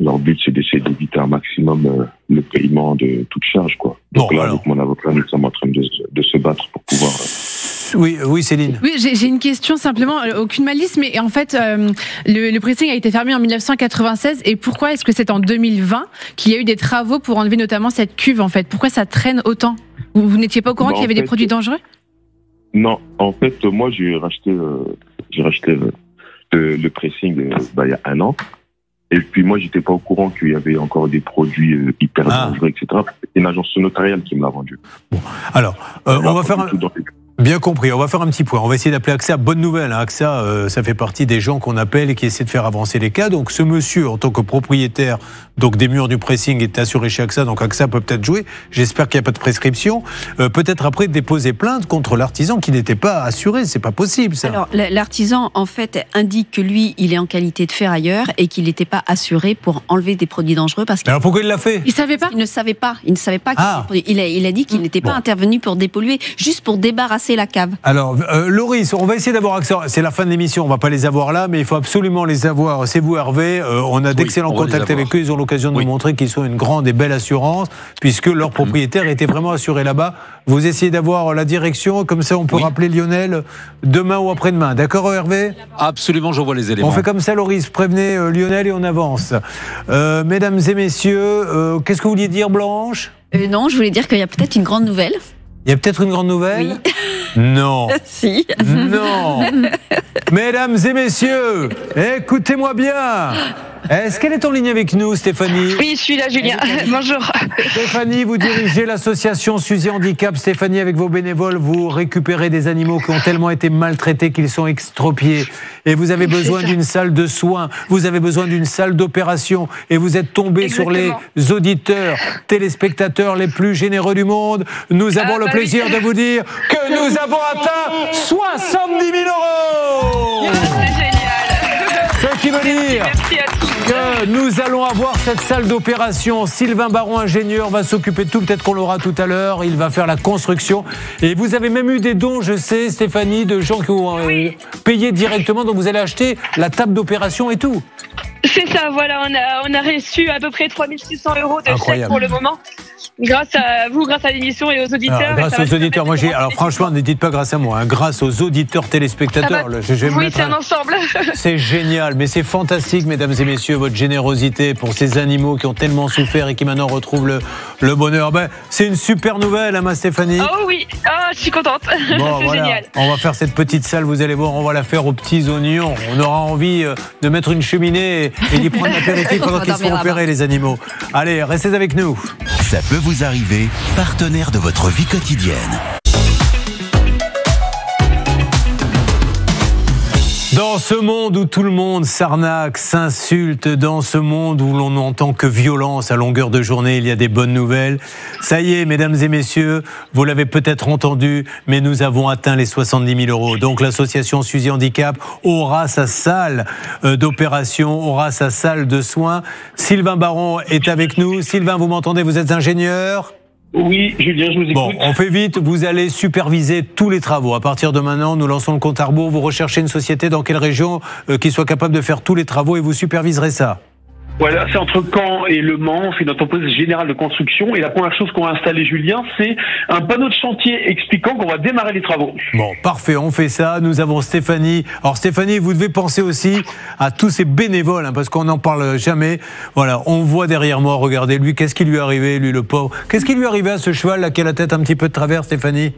leur but c'est d'essayer d'éviter un maximum euh, le paiement de toute charge, quoi. Donc là, avec mon avocat, nous sommes en train de, de se battre pour pouvoir. euh, Oui, oui, Céline. Oui, j'ai une question simplement, euh, aucune malice, mais en fait, euh, le, le pressing a été fermé en 1996 et pourquoi est-ce que c'est en 2020 qu'il y a eu des travaux pour enlever notamment cette cuve en fait? Pourquoi ça traîne autant? Vous, vous n'étiez pas au courant Bah, qu'il y avait des produits dangereux? Non, en fait, moi, j'ai racheté, euh, j'ai racheté euh, le, le pressing euh, bah, il y a un an. Et puis moi, j'étais pas au courant qu'il y avait encore des produits euh, hyper Ah. dangereux, etc. C'est une agence notariale qui me l'a vendu. Alors, euh, on va faire un... Tout dans les- Bien compris, on va faire un petit point. On va essayer d'appeler AXA. Bonne nouvelle, hein. AXA, euh, ça fait partie des gens qu'on appelle et qui essaient de faire avancer les cas. Donc ce monsieur, en tant que propriétaire donc des murs du pressing, est assuré chez AXA, donc AXA peut peut-être jouer. J'espère qu'il n'y a pas de prescription. Euh, peut-être après déposer plainte contre l'artisan qui n'était pas assuré. C'est pas possible ça. Alors, l'artisan, en fait, indique que lui, il est en qualité de ferrailleur et qu'il n'était pas assuré pour enlever des produits dangereux parce que. Alors pourquoi il l'a fait? Il savait pas? Il ne savait pas. Il ne savait pas. Ah. Il a, il a dit qu'il n'était pas Bon. intervenu pour dépolluer, juste pour débarrasser la cave. Alors, euh, Loris, on va essayer d'avoir AXA. C'est la fin de l'émission, on va pas les avoir là, mais il faut absolument les avoir. C'est vous, Hervé. Euh, on a d'excellents contacts avec eux. Ils ont l'occasion de nous montrer qu'ils sont une grande et belle assurance, puisque leur Mhm. propriétaire était vraiment assuré là-bas. Vous essayez d'avoir la direction, comme ça on peut rappeler Lionel demain ou après-demain. D'accord, Hervé? Absolument, j'envoie les éléments. On fait comme ça, Loris. Prévenez euh, Lionel et on avance. Euh, mesdames et messieurs, euh, qu'est-ce que vous vouliez dire, Blanche? Euh, non, je voulais dire qu'il y a peut-être une grande nouvelle. Il y a peut-être une grande nouvelle Non. si. Non. Mesdames et messieurs, écoutez-moi bien. Est-ce qu'elle est en ligne avec nous, Stéphanie Oui, je suis là, Julien. Bonjour. Stéphanie, vous dirigez l'association Suzy Handicap. Stéphanie, avec vos bénévoles, vous récupérez des animaux qui ont tellement été maltraités qu'ils sont extropiés. Et vous avez besoin d'une salle de soins, vous avez besoin d'une salle d'opération. Et vous êtes tombé sur les auditeurs, téléspectateurs les plus généreux du monde. Nous avons le bah oui. plaisir de vous dire que nous avons atteint 70 000 euros Ce qui veut dire que nous allons avoir cette salle d'opération. Sylvain Baron, ingénieur, va s'occuper de tout. Peut-être qu'on l'aura tout à l'heure. Il va faire la construction. Et vous avez même eu des dons, je sais, Stéphanie, de gens qui ont euh, payé directement. Donc vous allez acheter la table d'opération et tout. C'est ça, voilà, on a, on a reçu à peu près 3600 euros de chèques Incroyable. pour le moment. Grâce à vous, grâce à l'émission et aux auditeurs. Alors, grâce aux auditeurs, moi j'ai. Alors franchement, ne dites pas grâce à moi, hein, grâce aux auditeurs téléspectateurs. Ah bah, le- je- je vais me oui, c'est un ensemble. C'est génial, mais c'est fantastique, mesdames et messieurs, votre générosité pour ces animaux qui ont tellement souffert et qui maintenant retrouvent le, le bonheur. Ben, c'est une super nouvelle, hein, ma Stéphanie. Oh oui, ah, je suis contente. Bon, c'est voilà. génial. On va faire cette petite salle, vous allez voir, on va la faire aux petits oignons. On aura envie euh, de mettre une cheminée et, d'y prendre l'apéritif On pendant qu'ils sont opérés, les animaux. Allez, restez avec nous. Ça peut vous arriver, partenaire de votre vie quotidienne. Dans ce monde où tout le monde s'arnaque, s'insulte, dans ce monde où l'on n'entend que violence à longueur de journée, il y a des bonnes nouvelles. Ça y est, mesdames et messieurs, vous l'avez peut-être entendu, mais nous avons atteint les 70 000 euros. Donc l'association Suzy Handicap aura sa salle euh, d'opération, aura sa salle de soins. Sylvain Baron est avec nous. Sylvain, vous m'entendez? Vous êtes ingénieur? Oui, Julien, je vous écoute. Bon, on fait vite. Vous allez superviser tous les travaux. À partir de maintenant, nous lançons le compte à rebours. Vous recherchez une société dans quelle région euh, qui soit capable de faire tous les travaux et vous superviserez ça? Voilà, c'est entre Caen et Le Mans, c'est une entreprise générale de construction. Et la première chose qu'on va installer, Julien, c'est un panneau de chantier expliquant qu'on va démarrer les travaux. Bon, parfait, on fait ça. Nous avons Stéphanie. Alors Stéphanie, vous devez penser aussi à tous ces bénévoles, hein, parce qu'on n'en parle jamais. Voilà, on voit derrière moi, regardez lui, qu'est-ce qui lui est arrivé, lui le pauvre? Qu'est-ce qui lui est arrivé à ce cheval là qui a la tête un petit peu de travers, Stéphanie?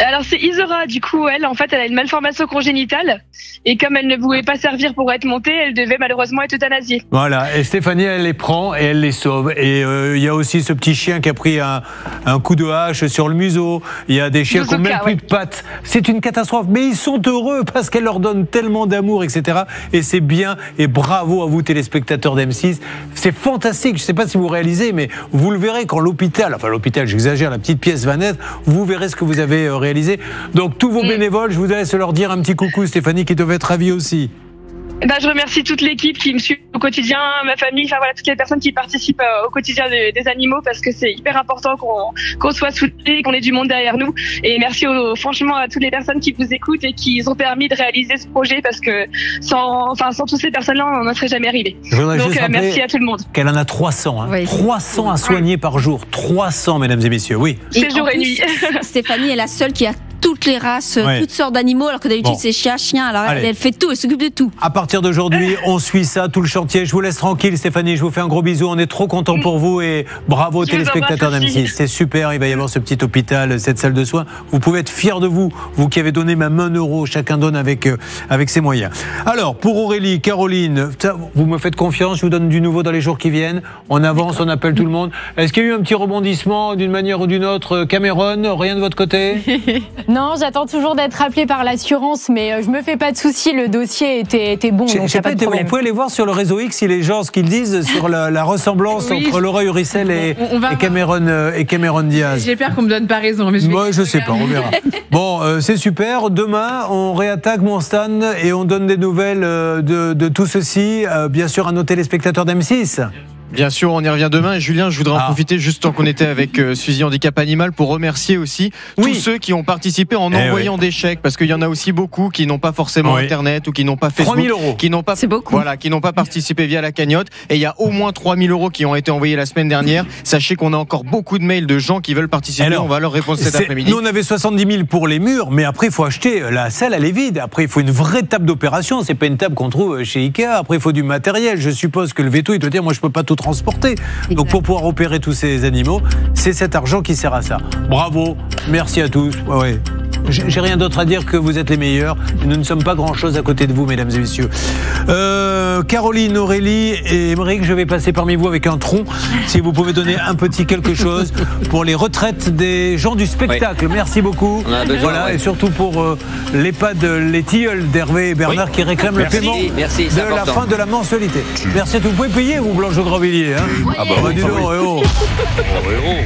Alors c'est Isora, du coup, elle, en fait, elle a une malformation congénitale. Et comme elle ne pouvait pas servir pour être montée, elle devait malheureusement être euthanasiée. Voilà, et Stéphanie, elle les prend et elle les sauve. Et euh, il y a aussi ce petit chien qui a pris un, un coup de hache sur le museau. Il y a des chiens qui n'ont même plus ouais. de pattes. C'est une catastrophe, mais ils sont heureux parce qu'elle leur donne tellement d'amour, etc. Et c'est bien, et bravo à vous téléspectateurs d'M6. C'est fantastique, je ne sais pas si vous réalisez, mais vous le verrez quand l'hôpital, enfin l'hôpital, j'exagère, la petite pièce va naître, vous verrez ce que vous avez euh, réalisé. Donc tous vos bénévoles, je vous laisse leur dire un petit coucou, Stéphanie, qui devait être ravie aussi. Bah, je remercie toute l'équipe qui me suit au quotidien, ma famille, enfin voilà, toutes les personnes qui participent euh, au quotidien des, des animaux parce que c'est hyper important qu'on qu'on soit soutenu, qu'on ait du monde derrière nous. Et merci au- franchement à toutes les personnes qui vous écoutent et qui ont permis de réaliser ce projet parce que sans, enfin, sans toutes ces personnes-là, on n'en serait jamais arrivé. Donc euh, merci à tout le monde. Qu'elle en a 300. hein. Oui. 300 à soigner par jour. 300, mesdames et messieurs. Oui. C'est jour et nuit. Stéphanie est la seule qui a toutes les races, Ouais. toutes sortes d'animaux, alors que d'habitude Bon. c'est chien, chien. Alors elle, Allez. elle fait tout, elle s'occupe de tout. À partir d'aujourd'hui, on suit ça, tout le chantier. Je vous laisse tranquille, Stéphanie. Je vous fais un gros bisou. On est trop contents pour vous et bravo aux téléspectateurs embrasse d'M6. aussi. C'est super. Il va y avoir ce petit hôpital, cette salle de soins. Vous pouvez être fiers de vous, vous qui avez donné même un euro. Chacun donne avec, euh, avec ses moyens. Alors, pour Aurélie, Caroline, vous me faites confiance. Je vous donne du nouveau dans les jours qui viennent. On avance, on appelle tout le monde. Est-ce qu'il y a eu un petit rebondissement d'une manière ou d'une autre Cameron, rien de votre côté? Non, j'attends toujours d'être appelé par l'assurance, mais euh, je me fais pas de soucis, le dossier était, était bon, Je donc pas, pas de vous pouvez aller voir sur le réseau X si les gens ce qu'ils disent sur la, la ressemblance Oui. entre Laura Uricel et, Cameron euh, et Cameron Diaz. J'ai peur qu'on me donne pas raison. Mais je Moi, je sais pas, on verra. Bon, euh, c'est super. Demain, on réattaque mon stand et on donne des nouvelles de, de tout ceci, euh, bien sûr, à nos téléspectateurs d'M6. Bien sûr, on y revient demain. Et Julien, je voudrais en Ah. profiter juste tant qu'on était avec euh, Suzy Handicap Animal pour remercier aussi Oui. tous ceux qui ont participé en Eh envoyant des chèques, parce qu'il y en a aussi beaucoup qui n'ont pas forcément Oui. Internet ou qui n'ont pas Facebook, 3000 euros. qui n'ont pas, C'est beaucoup. voilà, qui n'ont pas participé via la cagnotte. Et il y a au moins 3000 euros qui ont été envoyés la semaine dernière. Sachez qu'on a encore beaucoup de mails de gens qui veulent participer. Alors, on va leur répondre cet après-midi. Nous, on avait 70 000 pour les murs, mais après, il faut acheter. La salle, elle est vide. Après, il faut une vraie table d'opération. C'est pas une table qu'on trouve chez Ikea. Après, il faut du matériel. Je suppose que le veto, il doit dire, moi, je peux pas tout transporter. Donc, pour pouvoir opérer tous ces animaux, c'est cet argent qui sert à ça. Bravo. Merci à tous. Ouais, ouais. J'ai rien d'autre à dire que vous êtes les meilleurs. Nous ne sommes pas grand-chose à côté de vous, mesdames et messieurs. Euh, Caroline, Aurélie et Émeric, je vais passer parmi vous avec un tronc. Si vous pouvez donner un petit quelque chose pour les retraites des gens du spectacle. Merci beaucoup. Besoin, voilà, ouais. et surtout pour euh, l'EHPAD, les tilleuls d'Hervé et Bernard qui réclament Merci, le paiement merci, de la fin de la mensualité. Merci à tous. Vous pouvez payer, vous, Blanche Grandvilliers. Hein Ah bah Bah, oui.